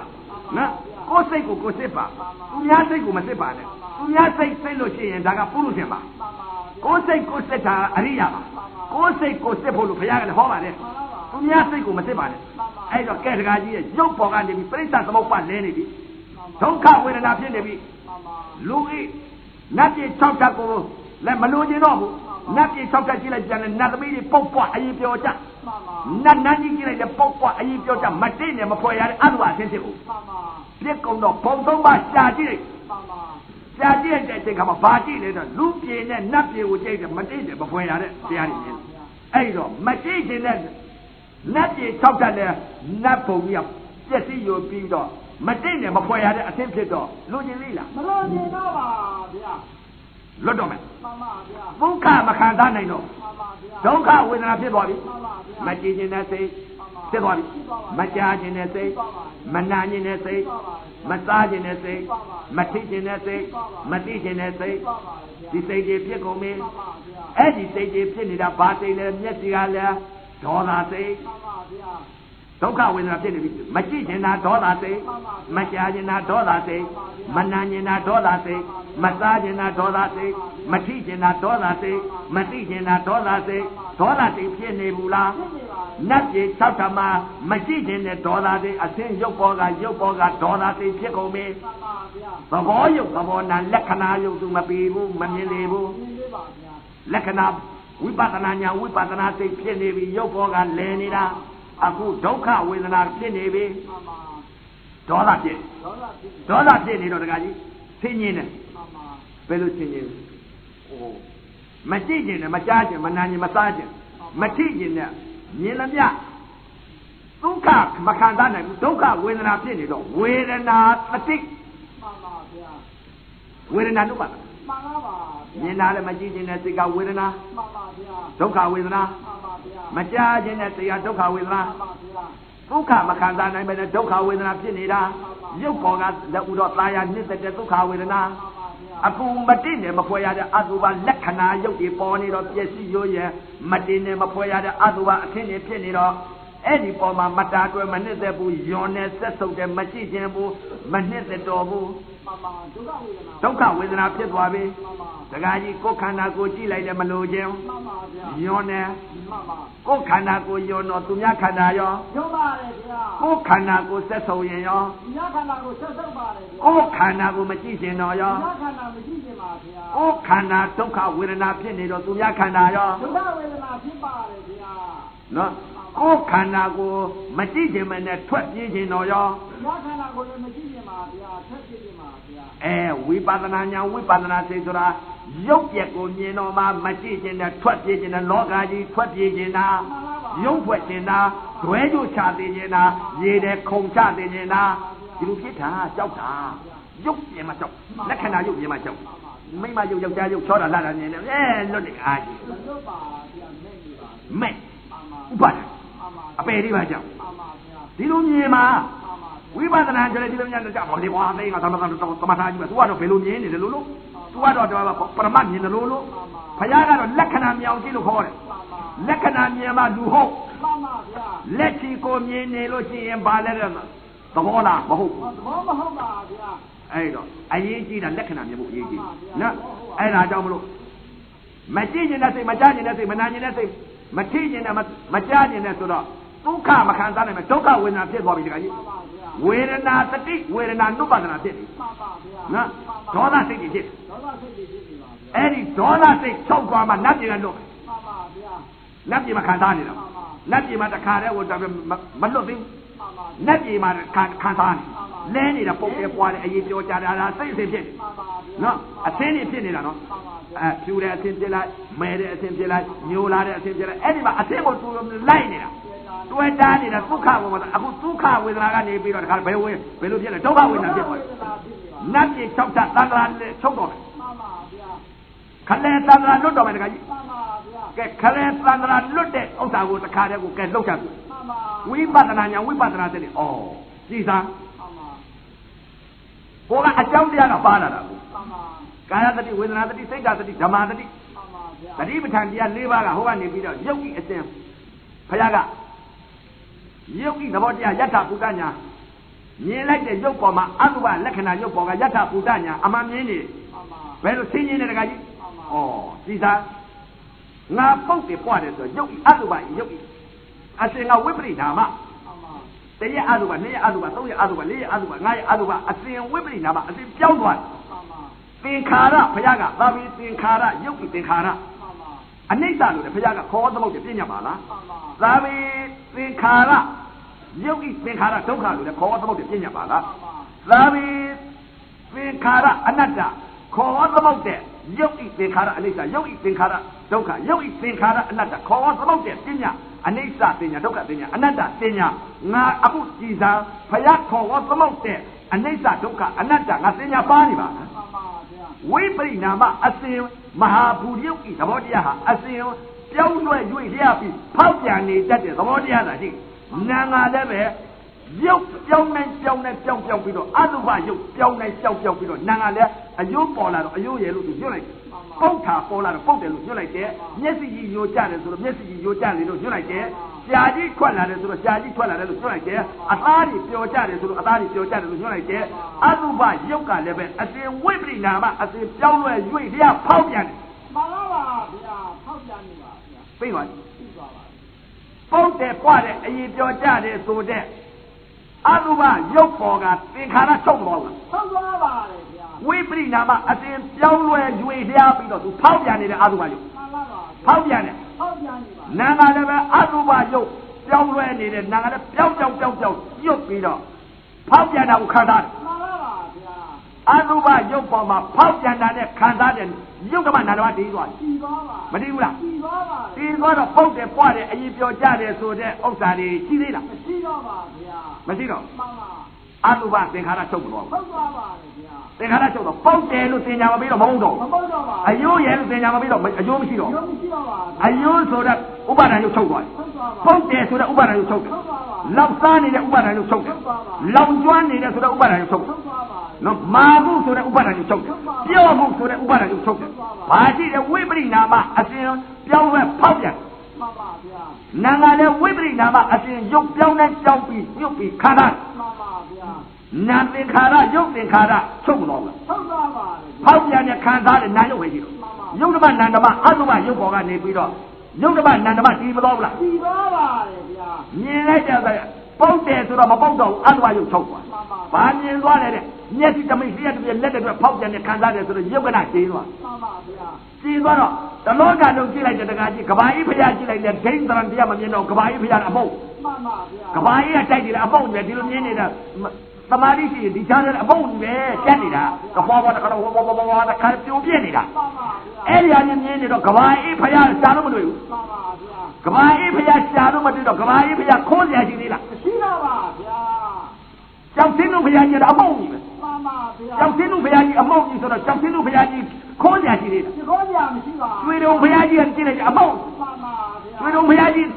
[SPEAKER 1] နော်ကိုယ်စိတ်ကိုကိုယ်စစ်ပါသူများစိတ်ကိုမစစ်ပါနဲ့သူများစိတ်စိတ်လို့ရှိရင်ဒါကပုရုရှင်ပါ
[SPEAKER 2] မှန်ပါဗျာ
[SPEAKER 1] ကိုယ်စိတ်ကိုယ်စစ်တာအရိယာပါကိုယ်စိတ်ကိုယ်စစ်ဖို့လို့ဘုရားကလည်းဟောပါတယ်သူများစိတ်ကိုမစစ်ပါနဲ့အဲ့တော့ကဲတကာကြီးရဲ့ရုပ်ပေါ်ကနေပြီးပြိဿသမုပ္ပါလဲနေပြီဒုက္ခဝေဒနာဖြစ်နေပြီ
[SPEAKER 2] မှန်ပါ
[SPEAKER 1] လူဤနတ်ပြည်၆ဓာတ်ကိုလည်းမလိုချင်တော့ဘူးနတ်ပြည်၆ဓာတ်ကြည့်လိုက်ပြန်လဲနတ်သမီးတွေပုတ်ပွားအရင်ပြောကြ
[SPEAKER 2] မှန်ပါ
[SPEAKER 1] နတ်နန်းကြီးကြည့်လိုက်လဲပုတ်ပွားအရင်ပြောကြမတိနဲ့မဖွဲ့ရတဲ့အတုအဆင်းဖြစ်ဘူး
[SPEAKER 2] မှန်ပါ
[SPEAKER 1] ပြစ်ကုန်တော့ဘုံသုံးပါရှာကြည့်လိုက်
[SPEAKER 2] မှန်ပါ
[SPEAKER 1] ရှာကြည့်လိုက်တဲ့အချိန်ခါမှာဘာကြည့်လဲတော့လူပြေနဲ့နတ်ပြေကိုကြိတ်တယ်မတိနဲ့မဖွဲ့ရတဲ့တရားတွေဖြစ်အဲ့တော့မတိခြင်းနဲ့နတ်ပြေ၆ဓာတ်လဲနတ်ဘုံကြီးကပြည့်စည်ရပြီးတော့ မတိနဲ့မဖွဲ့ရတဲ့အဆင်းဖြစ်တော့လူချင်းလေးလား
[SPEAKER 2] မလို့ချင်တော့ပါဗျာ
[SPEAKER 1] လွတ်တော့မယ်
[SPEAKER 2] မှန်ပါဗျာ
[SPEAKER 1] ဒုက္ခမခံစားနိုင်တော့
[SPEAKER 2] မှန်ပါဗျာ
[SPEAKER 1] ဒုက္ခဝေဒနာဖြစ်သွားပြီ
[SPEAKER 2] မှန်ပါဗျာ
[SPEAKER 1] မကြည်ခြင်းနဲ့စိတ်ဖြစ်သွားပြီမကြားခြင်းနဲ့စိတ်မနာခြင်းနဲ့စိတ်မစားခြင်းနဲ့စိတ်မထိခြင်းနဲ့စိတ်မသိခြင်းနဲ့စိတ်
[SPEAKER 2] မှန်ပါဗျာ
[SPEAKER 1] ဒီစိတ်တွေဖြစ်ကုန်ပြီ
[SPEAKER 2] မှန်ပါဗျာ
[SPEAKER 1] အဲ့ဒီစိတ်တွေဖြစ်နေတာဘာစိတ်လဲမျက်စိကလည်းဒေါသစိတ်
[SPEAKER 2] မှန်ပါဗျာ
[SPEAKER 1] ဒုက္ခဝေဒနာဖြစ်နေပြီမကြည့်ခြင်းတာဒေါသစိတ်မကြားခြင်းတာဒေါသစိတ်မနာခြင်းတာဒေါသစိတ်မစားခြင်းတာဒေါသစိတ်မထိခြင်းတာဒေါသစိတ်မသိခြင်းတာဒေါသစိတ်ဒေါသစိတ်ဖြစ်နေဘူးလား
[SPEAKER 2] ဖြစ်နေပါ
[SPEAKER 1] နတ်ပြည်၆ဓမ္မမကြည့်ခြင်းနဲ့ဒေါသစိတ်အစင်းရုပ်ပေါ်ကရုပ်ပေါ်ကဒေါသစိတ်ဖြစ်ကုန်ပြီ
[SPEAKER 2] မှန်ပါဗျာ
[SPEAKER 1] သဘောယုတ်သဘောနာလက္ခဏာယုတ်သူမပြီးဘူးမမြင်သေးဘူး
[SPEAKER 2] မြင်သေးပါဗျာ
[SPEAKER 1] လက္ခဏာဝိပဿနာညာဝိပဿနာစိတ်ဖြစ်နေပြီရုပ်ပေါ်ကလဲနေတာ အခုဒုက္ခဝေဒနာဖြစ်နေပြီ
[SPEAKER 2] မှန်ပါ
[SPEAKER 1] ဒေါသဖြစ်
[SPEAKER 2] ဒေါသဖြစ်
[SPEAKER 1] ဒေါသဖြစ်နေတော့တခါကြီးဆင်းရဲတယ်
[SPEAKER 2] မှန်ပါ
[SPEAKER 1] ဘယ်လိုဆင်းရဲလဲဟိုမကြည့်ခြင်းနဲ့မကြားခြင်းမနာခြင်းမစားခြင်းမထိခြင်းနဲ့မြင်လည်းမြဒုက္ခမခံစားနိုင်ဘူးဒုက္ခဝေဒနာဖြစ်နေတော့ဝေဒနာတတိ
[SPEAKER 2] မှန်ပါဗျာ
[SPEAKER 1] ဝေဒနာနုပါဒ
[SPEAKER 2] မှန်ပါပါ
[SPEAKER 1] မြင်တာလည်းမကြည့်ခြင်းနဲ့စိတ်ကဝေဒနာ
[SPEAKER 2] မှန်ပါဗျာ
[SPEAKER 1] ဒုက္ခဝေဒနာ
[SPEAKER 2] မှန်ပါဗျာ
[SPEAKER 1] မကြားခြင်းနဲ့စိတ်ကဒုက္ခဝေဒနာ
[SPEAKER 2] မှန်ပါဗျာ
[SPEAKER 1] ဒုက္ခမခံစားနိုင်ပဲနဲ့ဒုက္ခဝေဒနာဖြစ်နေတာရုပ်ပေါ်ကလက်ဥတော့ตายရနှစ်သက်တဲ့ဒုက္ခဝေဒနာ
[SPEAKER 2] မှန်ပါဗျာ
[SPEAKER 1] အပူမတိနဲ့မဖွဲရတဲ့အတုပါလက္ခဏာရုပ်တွေပေါ်နေတော့ပျက်စီးရိုးရဲ့မတင်နဲ့မဖွဲရတဲ့အတုပါအခင်းတွေဖြစ်နေတော့အဲ့ဒီပေါ်မှာမတာတွဲမနှစ်သက်ဘူးယွန်နဲ့ဆက်ဆုပ်တယ်မကြည့်ခြင်းဘူးမနှစ်သက်တော်ဘူး
[SPEAKER 2] မှန်ပါ ဒုက္ခဝေဒနာ
[SPEAKER 1] ဒုက္ခဝေဒနာဖြစ်သွားပြီ
[SPEAKER 2] မှန်ပါ
[SPEAKER 1] ဒကာကြီးကိုယ်ခန္ဓာကိုယ်ကြည့်လိုက်တယ်မလို့ခြင်း
[SPEAKER 2] မှန်ပါဗျာ
[SPEAKER 1] ယွန်နဲ့
[SPEAKER 2] မှန်ပါ
[SPEAKER 1] ကိုယ်ခန္ဓာကိုယ်ယွန်တော့သူများခန္ဓာရော
[SPEAKER 2] ရုပ်ပါတယ်ဗျာ
[SPEAKER 1] ကိုယ်ခန္ဓာကိုယ်ဆက်ဆုံးရင်ရော
[SPEAKER 2] ဒီရခန္ဓာကိုဆက်ဆုပ်ပါတယ်ဗျာ
[SPEAKER 1] ကိုယ်ခန္ဓာကိုမကြည့်ရှင်တော့ရော
[SPEAKER 2] ဒီရခန္ဓာမရှိခြင်းပါဗျာ
[SPEAKER 1] ကိုယ်ခန္ဓာဒုက္ခဝေဒနာဖြစ်နေတော့သူများခန္ဓာရော
[SPEAKER 2] ဒုက္ခဝေဒနာဖြစ်ပါတယ်ဗျာ
[SPEAKER 1] နော် ကိုယ်ခန္ဓာကိုမကြည့်ခြင်းမနဲ့ထွက်ပြေးခြင်းတော့ရော
[SPEAKER 2] ဒီရခန္ဓာကိုလည်းမရှိခြင်းပါဗျာဆက်ဖြစ်ခြင်းပါဗျာ
[SPEAKER 1] အဲဝိပဿနာညာဝိပဿနာစိတ်ဆိုတာရုပ်ပြက်ကိုမြင်တော့မှမကြည့်ခြင်းနဲ့ထွက်ပြေးခြင်းနဲ့လောကကြီးထွက်ပြေးခြင်းနာရုပ်ဖွဲ့ခြင်းနာဒွဲကြချသေးခြင်းနာရေတယ်ခုံချသေးခြင်းနာဒီလိုဖြစ်တာကြောက်တာရုပ်ပြင်မှာကြောက်လက္ခဏာရုပ်ပြင်မှာကြောက်မိမရုပ်ယောက်ျားရုပ်ချောတာလာတာမြင်တယ်အဲလွတ်နေအားကြီး
[SPEAKER 2] မလွတ်ပါဗျာမဲ့နေပါ
[SPEAKER 1] မဲ့
[SPEAKER 2] အာမ
[SPEAKER 1] ဥပါဒ
[SPEAKER 2] အာမ
[SPEAKER 1] အပေလေးပါကြောက်
[SPEAKER 2] အာမဗျာ
[SPEAKER 1] ဒီလိုမြင်မှာ
[SPEAKER 2] အာမ
[SPEAKER 1] ဝိပဿနာကြလေဒီလိုများကြောက်ဟောဒီဘွားသိငါသမသမသမထာကြီးပဲသူကတော့ဘယ်လိုမြင်နေတယ်လို့လို့သူကတော့ပရမတ်မြင်တယ်လို့လို့ဘုရားကတော့လက္ခဏာမြောင်ကြည့်လို့ခေါ်တယ်
[SPEAKER 2] အာမ
[SPEAKER 1] လက္ခဏာမြင်မှလူဟုတ်
[SPEAKER 2] အာမဗျာ
[SPEAKER 1] လက်ချီကိုမြင်နေလို့ရှိရင်ဘာလဲတဲ့သဘောလားမဟုတ်
[SPEAKER 2] သဘောမဟုတ်ပါဗျာ
[SPEAKER 1] အဲ့တော့အရေးကြီးတာလက္ခဏာမြင်ဖို့အရေးကြီးနော်အဲ့ဒါကြောင့်မလို့မကြည့်ရင်တဲ့စိတ်မကြားရင်တဲ့စိတ်မနာရင်တဲ့စိတ်မထိရင်တဲ့မကြားရင်တဲ့ဆိုတော့ ဒုက္ခမခံစားနိုင်မဲ့ဒုက္ခဝေဒနာဖြစ်သွားပြီတခါကြီး
[SPEAKER 2] ပါဗျာ
[SPEAKER 1] ဝေဒနာတတိဝေဒနာနုပဒနာဖြစ်တယ်
[SPEAKER 2] ပါပါဗျာ
[SPEAKER 1] နော်ဒေါသစိတ်ကြီးဖြစ်တယ်
[SPEAKER 2] ဒေါသစိတ်တွေဖြစ်နေပါဗျာ
[SPEAKER 1] အဲ့ဒီဒေါသစိတ်ချုပ်သွားမှနတ်ပြည်ကလွတ်
[SPEAKER 2] ပါပါဗျာ
[SPEAKER 1] နတ်ပြည်မှာခံစားနေတာနတ်ပြည်မှာတခါတည်းဟိုမလွတ်သေးဘူး
[SPEAKER 2] ပါပါ
[SPEAKER 1] နတ်ပြည်မှာခံခံစားနေလဲနေတာပုတ်ပဲပွားတယ်အရေးပြောကြတာလားစိတ်အစဉ်ဖြစ်တယ်
[SPEAKER 2] ပါပါဗျာ
[SPEAKER 1] နော်အသင်းနေဖြစ်နေတာနော်
[SPEAKER 2] ပါပါဗျာ
[SPEAKER 1] အဲဖြူတဲ့အသင်းဖြစ်လိုက်မဲတဲ့အသင်းဖြစ်လိုက်ညိုလာတဲ့အသင်းဖြစ်လိုက်အဲ့ဒီမှာအသင်းကိုတူလိုက်နေတာ တွေ့တာနေတာဒုက္ခဝေဒနာအခုဒုက္ခဝေဒနာကနေပြီးတော့တခါဘယ်ဝေဘယ်လိုဖြစ်လဲဒုက္ခဝေဒနာဖြစ်သွားတယ်နတ်ပြည်၆ချက်သံဃာနဲ့ချုပ်တော့တယ်
[SPEAKER 2] ပါပါဗျာ
[SPEAKER 1] ခလဲသံဃာလွတ်တော့မယ်တခါကြီး
[SPEAKER 2] ပါပါဗျာ
[SPEAKER 1] ကဲခလဲသံဃာလွတ်တဲ့ဥစ္စာကိုတခါတည်းကိုကဲလှုပ်ချပြီ
[SPEAKER 2] ပါပါ
[SPEAKER 1] ဝိပဿနာညာဝိပဿနာတဲ့ဩကြည်စား
[SPEAKER 2] ပါပါ
[SPEAKER 1] ဟိုကအကြောင်းတရားကပါလာတာကို
[SPEAKER 2] ပါပါ
[SPEAKER 1] ကာယတတိဝေဒနာတတိစိတ်ဓာတတိဓမ္မတတိ
[SPEAKER 2] ပါပါဗျာ
[SPEAKER 1] တတိပဋ္ဌာန်တရား၄ပါးကဟိုကနေပြီးတော့ယုတ်ဤအစဉ်ဘုရားက ယုတ်ဤသဘောတရားယထာပုဒ္ဒညာမြင်လိုက်တဲ့ယုတ်ပေါ်မှာအတုပလက္ခဏာယုတ်ပေါ်ကယထာပုဒ္ဒညာအမှန်မြင်နေ
[SPEAKER 2] ပါပါ
[SPEAKER 1] ဘယ်လိုသိမြင်တဲ့တခါကြီး
[SPEAKER 2] ပါပါ
[SPEAKER 1] ဩကြည်စားငါပုတ်တယ်ပွားတယ်ဆိုတော့ယုတ်ဤအတုပဤယုတ်ဤအစဉ်ကဝိပရိဓမ္မ
[SPEAKER 2] ပါပါ
[SPEAKER 1] တရက်အတုပနှစ်ရက်အတုပသုံးရက်အတုပလေးရက်အတုပငါးရက်အတုပအစဉ်ဝိပရိဓမ္မအစဉ်ပြောင်းသွားတယ်
[SPEAKER 2] ပါပါ
[SPEAKER 1] သင်္ခါရဘုရားကသာဝိသင်္ခါရယုတ်ဤသင်္ခါရ
[SPEAKER 2] ပါပါ
[SPEAKER 1] အနိစ္စလို့လေဘုရားကခေါ်သမုတ်တယ်ပြညတ်ပါလား
[SPEAKER 2] ပါပါ
[SPEAKER 1] သာဝေသင်္ခါရယုတ်ဤသင်္ခါရဒုက္ခလို့လေခေါ်သမုတ်တယ်ပြညတ်ပါလား
[SPEAKER 2] ပါပါ
[SPEAKER 1] သာဝေသင်္ခါရအနတ္တခေါ်သမုတ်တယ်ယုတ်ဤသင်္ခါရအနိစ္စယုတ်ဤသင်္ခါရဒုက္ခယုတ်ဤသင်္ခါရအနတ္တခေါ်သမုတ်တယ်ပြညတ်အနိစ္စပညာဒုက္ခပညာအနတ္တပညာငါအခုကြည်စားဘုရားခေါ်သမုတ်တယ်အနိစ္စဒုက္ခအနတ္တငါပညာပါနေပါလား
[SPEAKER 2] ပါပါဗျာ
[SPEAKER 1] ဝိပရိနာမအစဉ်မဟာဘူရုပ်ဤသဘောတရားဟာအစဉ်ပြောင်းလဲ၍လျှပြီးဖောက်ပြန်နေတတ်တဲ့သဘောတရားသာရှိနာငါလည်းပဲရုပ်ပြောင်းနေပြောင်းနေပြောင်းပြောင်းပြီးတော့အတုပရုပ်ပြောင်းနေပြောင်းပြောင်းပြီးတော့နာငါလည်းအယုပေါ်လာတော့အယုရယ်လို့သူညွှန်လိုက်တယ် ပုတ်တာပေါ်လာတော့ပုတ်တယ်လို့ညွှန်လိုက်တယ်မျက်စိကြီးညိုကြတယ်ဆိုတော့မျက်စိကြီးညိုကြတယ်လို့ညွှန်လိုက်တယ်ရှားကြီးထွက်လာတယ်ဆိုတော့ရှားကြီးထွက်လာတယ်လို့ညွှန်လိုက်တယ်အသားကြီးပျော်ကြတယ်ဆိုတော့အသားကြီးပျော်ကြတယ်လို့ညွှန်လိုက်တယ်အတုပရုပ်ကလည်းပဲအစဉ်ဝိပရိနာမအစဉ်ပြောင်းလဲ၍လျှဖောက်ပြန်တယ်
[SPEAKER 2] ပါလာပါဗျာထောက်ပြန်နေပါဗျာ
[SPEAKER 1] သိပါ့
[SPEAKER 2] သိသွားပါ
[SPEAKER 1] ပုတ်တယ်ပွားတယ်အရင်ပြောကြတယ်ဆိုတဲ့အတုပရုပ်ပေါ်ကသင်္ခါရချုပ်တော်လား
[SPEAKER 2] ထောက်သွားပါလေဗျာ
[SPEAKER 1] ဝိပရိနာမအစဉ်ပြောင်းလဲ၍လျှပြီးတော့သူဖောက်ပြန်နေတဲ့အတုပရုပ်
[SPEAKER 2] ပါလာပါ
[SPEAKER 1] ဖောက်ပြန်တယ်
[SPEAKER 2] ထောက်ပြန်နေပါ
[SPEAKER 1] နာငါလည်းပဲအတုပရုပ်ပြောင်းလဲနေတဲ့နာငါလည်းပြောင်းပြောင်းပြောင်းပြောင်းညွတ်ပြီးတော့ဖောက်ပြန်တာကိုခံစားတယ်
[SPEAKER 2] ပါလာပါဗျာ
[SPEAKER 1] အတုပရုပ်ပေါ်မှာဖောက်ပြန်တာနဲ့ခံစားတယ်ရုပ်ကမှနာတော်တည်သွားတယ်
[SPEAKER 2] ကြည်သွားပါ
[SPEAKER 1] မတည်ဘူးလား
[SPEAKER 2] ကြည်သွားပါ
[SPEAKER 1] တည်သွားတော့ပုတ်တယ်ပွားတယ်အရင်ပြောကြတယ်ဆိုတဲ့ဥစ္စာတွေရှိသေးလား
[SPEAKER 2] မရှိတော့ပါဗျာ
[SPEAKER 1] မရှိတော့
[SPEAKER 2] ပါပါ
[SPEAKER 1] အတုပသင်္ခါရချုပ်သွားဘူး
[SPEAKER 2] ထောက်သွားပါလေဗျာ
[SPEAKER 1] သင်္ခါရချုပ်တော့ပုတ်တယ်လို့သင်ညာမပြီးတော့မဟုတ်တော့
[SPEAKER 2] မပုတ်တော့ပါ
[SPEAKER 1] အယိုးရဲလို့သင်ညာမပြီးတော့အယိုးမရှိတော့
[SPEAKER 2] ရုပ်မရှိတော့ပါ
[SPEAKER 1] အယိုးဆိုတဲ့ဥပါဒဏ်ရုပ်ချုပ်သွားတယ်
[SPEAKER 2] ထောက်သွားပါ
[SPEAKER 1] ပုတ်တယ်ဆိုတဲ့ဥပါဒဏ်ရုပ်ချုပ်တယ်
[SPEAKER 2] ထောက်သွားပါ
[SPEAKER 1] လောက်စားနေတဲ့ဥပါဒဏ်ရုပ်ချုပ်တယ်လောင်ကျွမ်းနေတဲ့ဆိုတဲ့ဥပါဒဏ်ရုပ်ချုပ်တယ်
[SPEAKER 2] ထောက်သွားပါ
[SPEAKER 1] နော်မာမှုဆိုတဲ့ဥပါဒဏ်ရုပ်ချုပ်တယ်ပြော့မှုဆိုတဲ့ဥပါဒဏ်ရုပ်ချုပ်တယ်ဘာရှိတဲ့ဝိပရိနာမအစဉ်ပြောင်းလဲဖောက်ပြန်
[SPEAKER 2] ပါပါဗျာ
[SPEAKER 1] နာငါလည်းဝိပရိနာမအစဉ်ရုပ်ပြောင်းနဲ့ကြောက်ပြီးညွတ်ပြီးခန္ဓာ
[SPEAKER 2] ပါပါဗျာ
[SPEAKER 1] နာသင်္ခါရရုပ်သင်္ခါရချုပ်တော့လား
[SPEAKER 2] ထောက်သွားပါလေ
[SPEAKER 1] ဖောက်ပြန်တဲ့ခံစားတဲ့နာယုတ်ပဲရှိတော့ယုတ်ဓမ္မနန္ဒမအတုမယုတ်ပေါ်ကနေပြီးတော့ယုတ်ဓမ္မနန္ဒမတည်မတော်ဘူးလား
[SPEAKER 2] ကြည်သွားပါလေဗျာ
[SPEAKER 1] မြင်လိုက်ကြတဲ့ပုတ်တယ်ဆိုတော့မပုတ်တော့ဘူးအတ္တဝရုပ်ချုပ်သွား
[SPEAKER 2] မှန်ပါ
[SPEAKER 1] ဘာမြင်သွားလဲတဲ့မျက်စိတမိတ်လျှက်တစ်ပြက်လက်တစ်ပြက်ဖောက်ပြန်နေခံစားတယ်ဆိုတော့ယုတ်ကနာရှင်းသွား
[SPEAKER 2] မှန်ပါဗျာ
[SPEAKER 1] ရှင်းသွားတော့တလောကလုံးကြည့်လိုက်တဲ့တကားကြီးကဘာကြီးဖျားကြည့်လိုက်တဲ့ဒိန်းတရံတရားမမြင်တော့ကဘာကြီးဖျားအပုတ်
[SPEAKER 2] မှန်ပါဗျာ
[SPEAKER 1] ကဘာကြီးကတိုက်နေတယ်အပုတ်ပဲဒီလိုမြင်နေတာသမာဓိရှိရင်ဒီချမ်းတဲ့အပုတ်ကြီးပဲကျက်နေတာကဖွားဖွားတခါတော့ဝဝဝဝတခါပြိုပြက်နေတာ
[SPEAKER 2] မှန်ပါဗျာ
[SPEAKER 1] အဲ့ဒီအရင်မြင်နေတော့ကဘာကြီးဖျားရှာလို့မတွေ့ဘူး
[SPEAKER 2] မှန်ပါဗျာ
[SPEAKER 1] ကဘာကြီးဖျားရှာလို့မတွေ့တော့ကဘာကြီးဖျားခိုးစရာရှိသေးလား
[SPEAKER 2] မရှိတော့ပါဗျာ
[SPEAKER 1] ကြောက်စင်းတို့ဖျားကြီးတော့အပုတ်ကြီးပဲ
[SPEAKER 2] မှန်ပါဗျာ
[SPEAKER 1] ကြောက်စင်းတို့ဖျားကြီးအမောက်ကြီးဆိုတော့ကြောက်စင်းတို့ဖျားကြီး ခိုးကြရှိသေးလား
[SPEAKER 2] ခိုးကြမရှိပါဘူး
[SPEAKER 1] တွေ့တော့ဘုရားကြီးကကြည့်လိုက်ကြအမောက်
[SPEAKER 2] ပါပါဘုရား
[SPEAKER 1] တွေ့တော့ဘုရားကြီး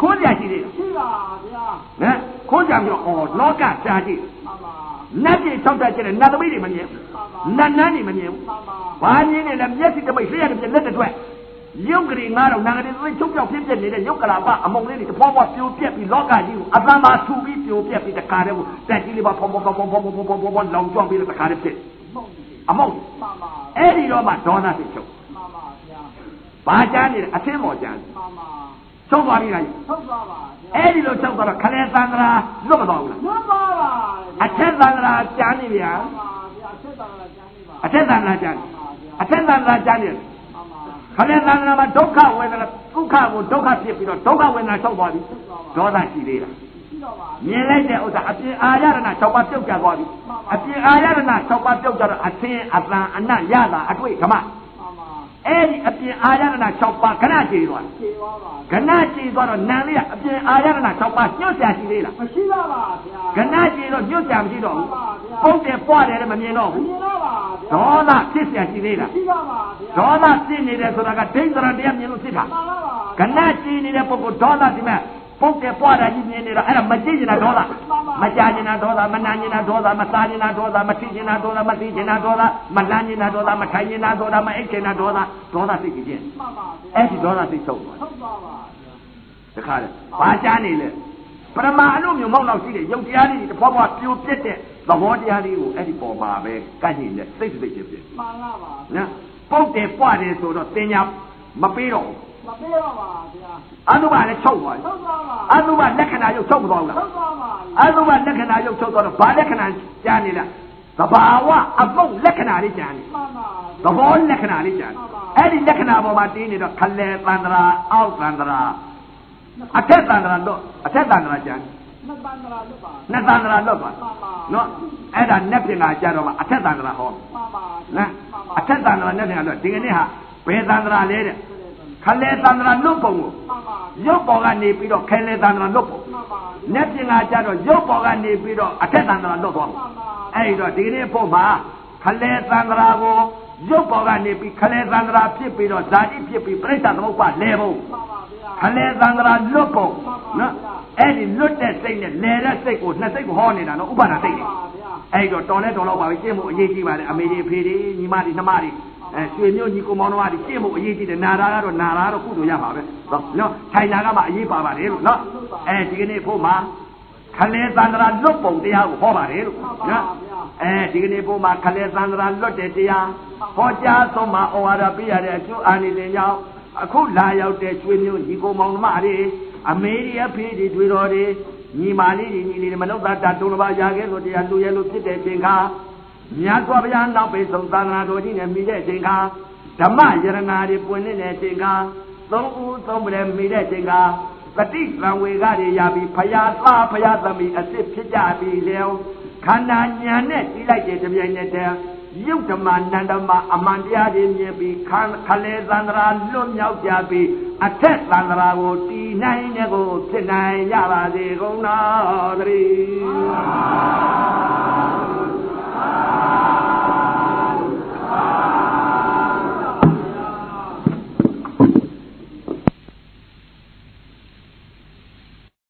[SPEAKER 1] ခိုးကြရှိသေးလား
[SPEAKER 2] ရှိပါဗျာ
[SPEAKER 1] ဟမ်ခိုးကြပြီးတော့အော်လောကကြာကြည့်
[SPEAKER 2] ပါပါ
[SPEAKER 1] နတ်ကြီး၆တက်ကျတဲ့နတ်သမီးတွေမမြင်ဘူးနတ်နန်းတွေမမြင်ဘူးဘာမြင်နေလဲမျက်စိတမိတ်လျှက်တစ်ပြက်လက်တစ်ထွက်ရုပ်ကလေးငါတော့နာငရီသွေးချုပ်ပြောက်ဖြစ်ပြနေတဲ့ရုပ်ကလာပအမုံလေးတွေတဖွာဖွာပြိုပြက်ပြီးလောကကြီးကိုအသံပါဆူပြီးပြိုပြက်ပြီးတခါတည်းကိုတက်ကြီးလေးပါဖုံဖုံဖုံဖုံဖုံဖုံဖုံလောင်ကျွမ်းပြီးတခါတည်းဖြစ် အမုံ
[SPEAKER 2] မှန်ပါ
[SPEAKER 1] အဲ့ဒီတော့မှဒေါသစိတ်ချုပ်
[SPEAKER 2] မှန်ပါဗျာ
[SPEAKER 1] ဘာကြမ်းနေလဲအသင်းပေါ်ကြမ်း
[SPEAKER 2] မှန်ပါ
[SPEAKER 1] ဆုံးသွားပြီလား
[SPEAKER 2] ထုတ်သွားပါဗျာ
[SPEAKER 1] အဲ့ဒီလိုချုပ်သွားတော့ခလဲသံဃာလွတ်မသွားဘူးလား
[SPEAKER 2] လွတ်သွားပါ
[SPEAKER 1] အထက်သံဃာကြမ်းနေဗျာ
[SPEAKER 2] မှန်ပါဗျာဆက်တာကကျမ်းနေပါ
[SPEAKER 1] အထက်သံဃာကြမ်းနေအထက်သံဃာကြမ်းနေ
[SPEAKER 2] မှန်ပါ
[SPEAKER 1] ခလဲသံဃာမှာဒုက္ခဝေဒနာဒုက္ခကိုဒုက္ခဖြစ်ပြီးတော့ဒုက္ခဝေဒနာချုပ်သွားပြီဒေါသရှိသေးလား
[SPEAKER 2] ရှိတော့ပါ
[SPEAKER 1] မြင်လိုက်တဲ့ဥစ္စာအပြင်အာရဏ6ပါးပြုတ်ကြသွားပြီအပြင်အာရဏ6ပါးပြုတ်ကြတော့အသင်အတန်အနတ်ရတာအတွေ့ဓမ္မ
[SPEAKER 2] မှန်ပါ
[SPEAKER 1] အဲ့ဒီအပြင်အာရဏ6ပါးခဏကြည်သွား
[SPEAKER 2] ခြေသွားပါ
[SPEAKER 1] ခဏကြည်သွားတော့နံလေးကအပြင်အာရဏ6ပါးညှို့ရှာရှိသေးလား
[SPEAKER 2] မရှိတော့ပါဗျာ
[SPEAKER 1] ခဏကြည်တော့ညှို့ရှာမရှိတော့ဘူးပုတ်တယ်ပွားတယ်လည်းမမြင်တော့
[SPEAKER 2] မ
[SPEAKER 1] ဘူး
[SPEAKER 2] မြင်တော့ပါဗျာ
[SPEAKER 1] ဒေါသဖြစ်เสียရှိသေးလား
[SPEAKER 2] ရှိတော့ပါဗျာ
[SPEAKER 1] ဒေါသဖြစ်နေတယ်ဆိုတာကဒိဋ္ဌရတရားမြင်လို့ဖြစ်တာ
[SPEAKER 2] မှန်ပါပါ
[SPEAKER 1] ခဏကြည်နေတဲ့ပုဂ္ဂိုလ်ဒေါသဒီမဲ့ ပုတ်တယ်ပွားတာကြီးမြင်နေတော့အဲ့ဒါမကြည့်နေတာဒေါသမကြားနေတာဒေါသမနာနေတာဒေါသမစားနေတာဒေါသမထိနေတာဒေါသမသိနေတာဒေါသမလန်းနေတာဒေါသမထိုင်နေတာဒေါသမအိတ်နေတာဒေါသဒေါသစိတ်ကြီးချင်း
[SPEAKER 2] မှန်ပါဗျာ
[SPEAKER 1] အဲ့ဒီဒေါသစိတ်ချုပ်သွား
[SPEAKER 2] ထုတ်သွားပါ
[SPEAKER 1] တခါလေဘာကြားနေလဲပရမအလို့မျိုးမောက်တော့ရှိတယ်ယုတ်တရားလေးတွေတစ်ဖွားဖွားပြိုပြစ်တဲ့သဘောတရားလေးကိုအဲ့ဒီပေါ်မှာပဲကန့်နေတဲ့စိတ်စိတ်ချင်းဖြစ်
[SPEAKER 2] မှန်ပါပါ
[SPEAKER 1] နော်ပုတ်တယ်ပွားတယ်ဆိုတော့တင်ညာမပေးတော့ဘူး
[SPEAKER 2] မပေးတော့ပါဗျာ
[SPEAKER 1] အတုပလည်းချုပ်သွားပြီ
[SPEAKER 2] ထုတ်သွားပါ
[SPEAKER 1] အတုပလက္ခဏာရုပ်ချုပ်မသွားဘူးလား
[SPEAKER 2] ထုတ်သွားပါ
[SPEAKER 1] အတုပလက္ခဏာရုပ်ချုပ်သွားတော့ဘာလက္ခဏာကြားနေလားသဘာဝအပုတ်လက္ခဏာလေးကြားနေ
[SPEAKER 2] မှန်ပါ
[SPEAKER 1] သဘောလက္ခဏာလေးကြားနေအဲ့ဒီလက္ခဏာပေါ်မှာတင်းနေတော့ခလဲတန္တရာအောက်တန္တရာအထက်တန္တရာတော့အထက်တန္တရာကြားနေ
[SPEAKER 2] နှစ်ပန်းကလာလွတ်ပါ
[SPEAKER 1] နှစ်တန္တရာလွတ်သွားနော်အဲ့ဒါနက်ပြင်ကကြားတော့မှအထက်တန္တရာဟော
[SPEAKER 2] မှန်ပါ
[SPEAKER 1] နော်အထက်တန္တရာနက်ပြင်ကတော့ဒီကနေ့ဟာဘယ်တန္တရာလဲတဲ့ ခလဲတန္တရာလွတ်ပုံကို
[SPEAKER 2] မှန်ပါ
[SPEAKER 1] ရုပ်ပေါ်ကနေပြီးတော့ခဲလဲတန္တရာလွတ်ပုံ
[SPEAKER 2] မှန်ပါ
[SPEAKER 1] နက်ပြင်ကကြတော့ရုပ်ပေါ်ကနေပြီးတော့အထက်တန္တရာလွတ်သွားမှာ
[SPEAKER 2] မှန်ပါ
[SPEAKER 1] အဲ့ဒီတော့ဒီကနေ့ဖို့မှာခလဲတန္တရာကိုရုပ်ပေါ်ကနေပြီးခလဲတန္တရာဖြစ်ပြီးတော့ဇာတိဖြစ်ပြီးပြိဿသမုပ္ပါလဲပုံ
[SPEAKER 2] မှန်ပါဗျာ
[SPEAKER 1] ခလဲတန္တရာလွတ်ပုံနော်အဲ့ဒီလွတ်တဲ့စိတ်နဲ့လဲတဲ့စိတ်ကိုနှစ်စိတ်ကိုဟောနေတာနော်ဥပါဒစိတ်တွေ
[SPEAKER 2] ပါဗျာ
[SPEAKER 1] အဲ့တော့တော်လဲတော်တော့ပါပဲကျင့်မှုအရေးကြီးပါတယ်အမေကြီးအဖေကြီးညီမကြီးနှမကြီး အဲရွှေမျိုးညီကိုမောင်နှမကြီးကျင့်မှုအရေးကြီးတယ်နာတာကတော့နာတာတော့ကုသိုလ်ရပါပဲနော်နော်ထိုင်တာကမှအရေးပါပါတယ်လို့နော်အဲဒီကနေ့ဖို့မှာခလဲသန္တရာလွတ်ပုံတရားကိုဟောပါတယ်လို့နော်အဲဒီကနေ့ဖို့မှာခလဲသန္တရာလွတ်တဲ့တရားဟောကြားဆုံးမှာဩဝါဒပေးရတဲ့အကျိုးအာနိသင်ကြောင့်အခုလာရောက်တဲ့ရွှေမျိုးညီကိုမောင်နှမတွေအမေကြီးအဖေကြီးတွေတော်တွေညီမလေးတွေညီလေးတွေမလောက်တာတုံးတစ်ပါးရခဲ့ဆိုတရားလူရဲလို့ဖြစ်တဲ့ချိန်ခါ မြတ်စွာဘုရားနောက်ပိတ်ဆုံးသာသနာတော်ကြီးနဲ့မိတဲ့အချိန်ခါဓမ္မယရနာတွေပွင့်နေတဲ့အချိန်ခါသုံးဦးသုံးပလဲမိတဲ့အချိန်ခါတတိကံဝေကတွေရပြီးဖယားသားဖယားသမီးအစ်စ်ဖြစ်ကြပြီးလေခန္ဓာညာနဲ့ကြီးလိုက်တဲ့တပြိုင်နက်တည်းယုတ်ဓမ္မနန္ဒမအမှန်တရားတွေမြင်ပြီးခခလေသန္တရာလွတ်မြောက်ကြပြီးအထက်သန္တရာကိုတည်နိုင်တဲ့ကိုဖြစ်နိုင်ကြပါစေကုန်တော်သတည်း အာ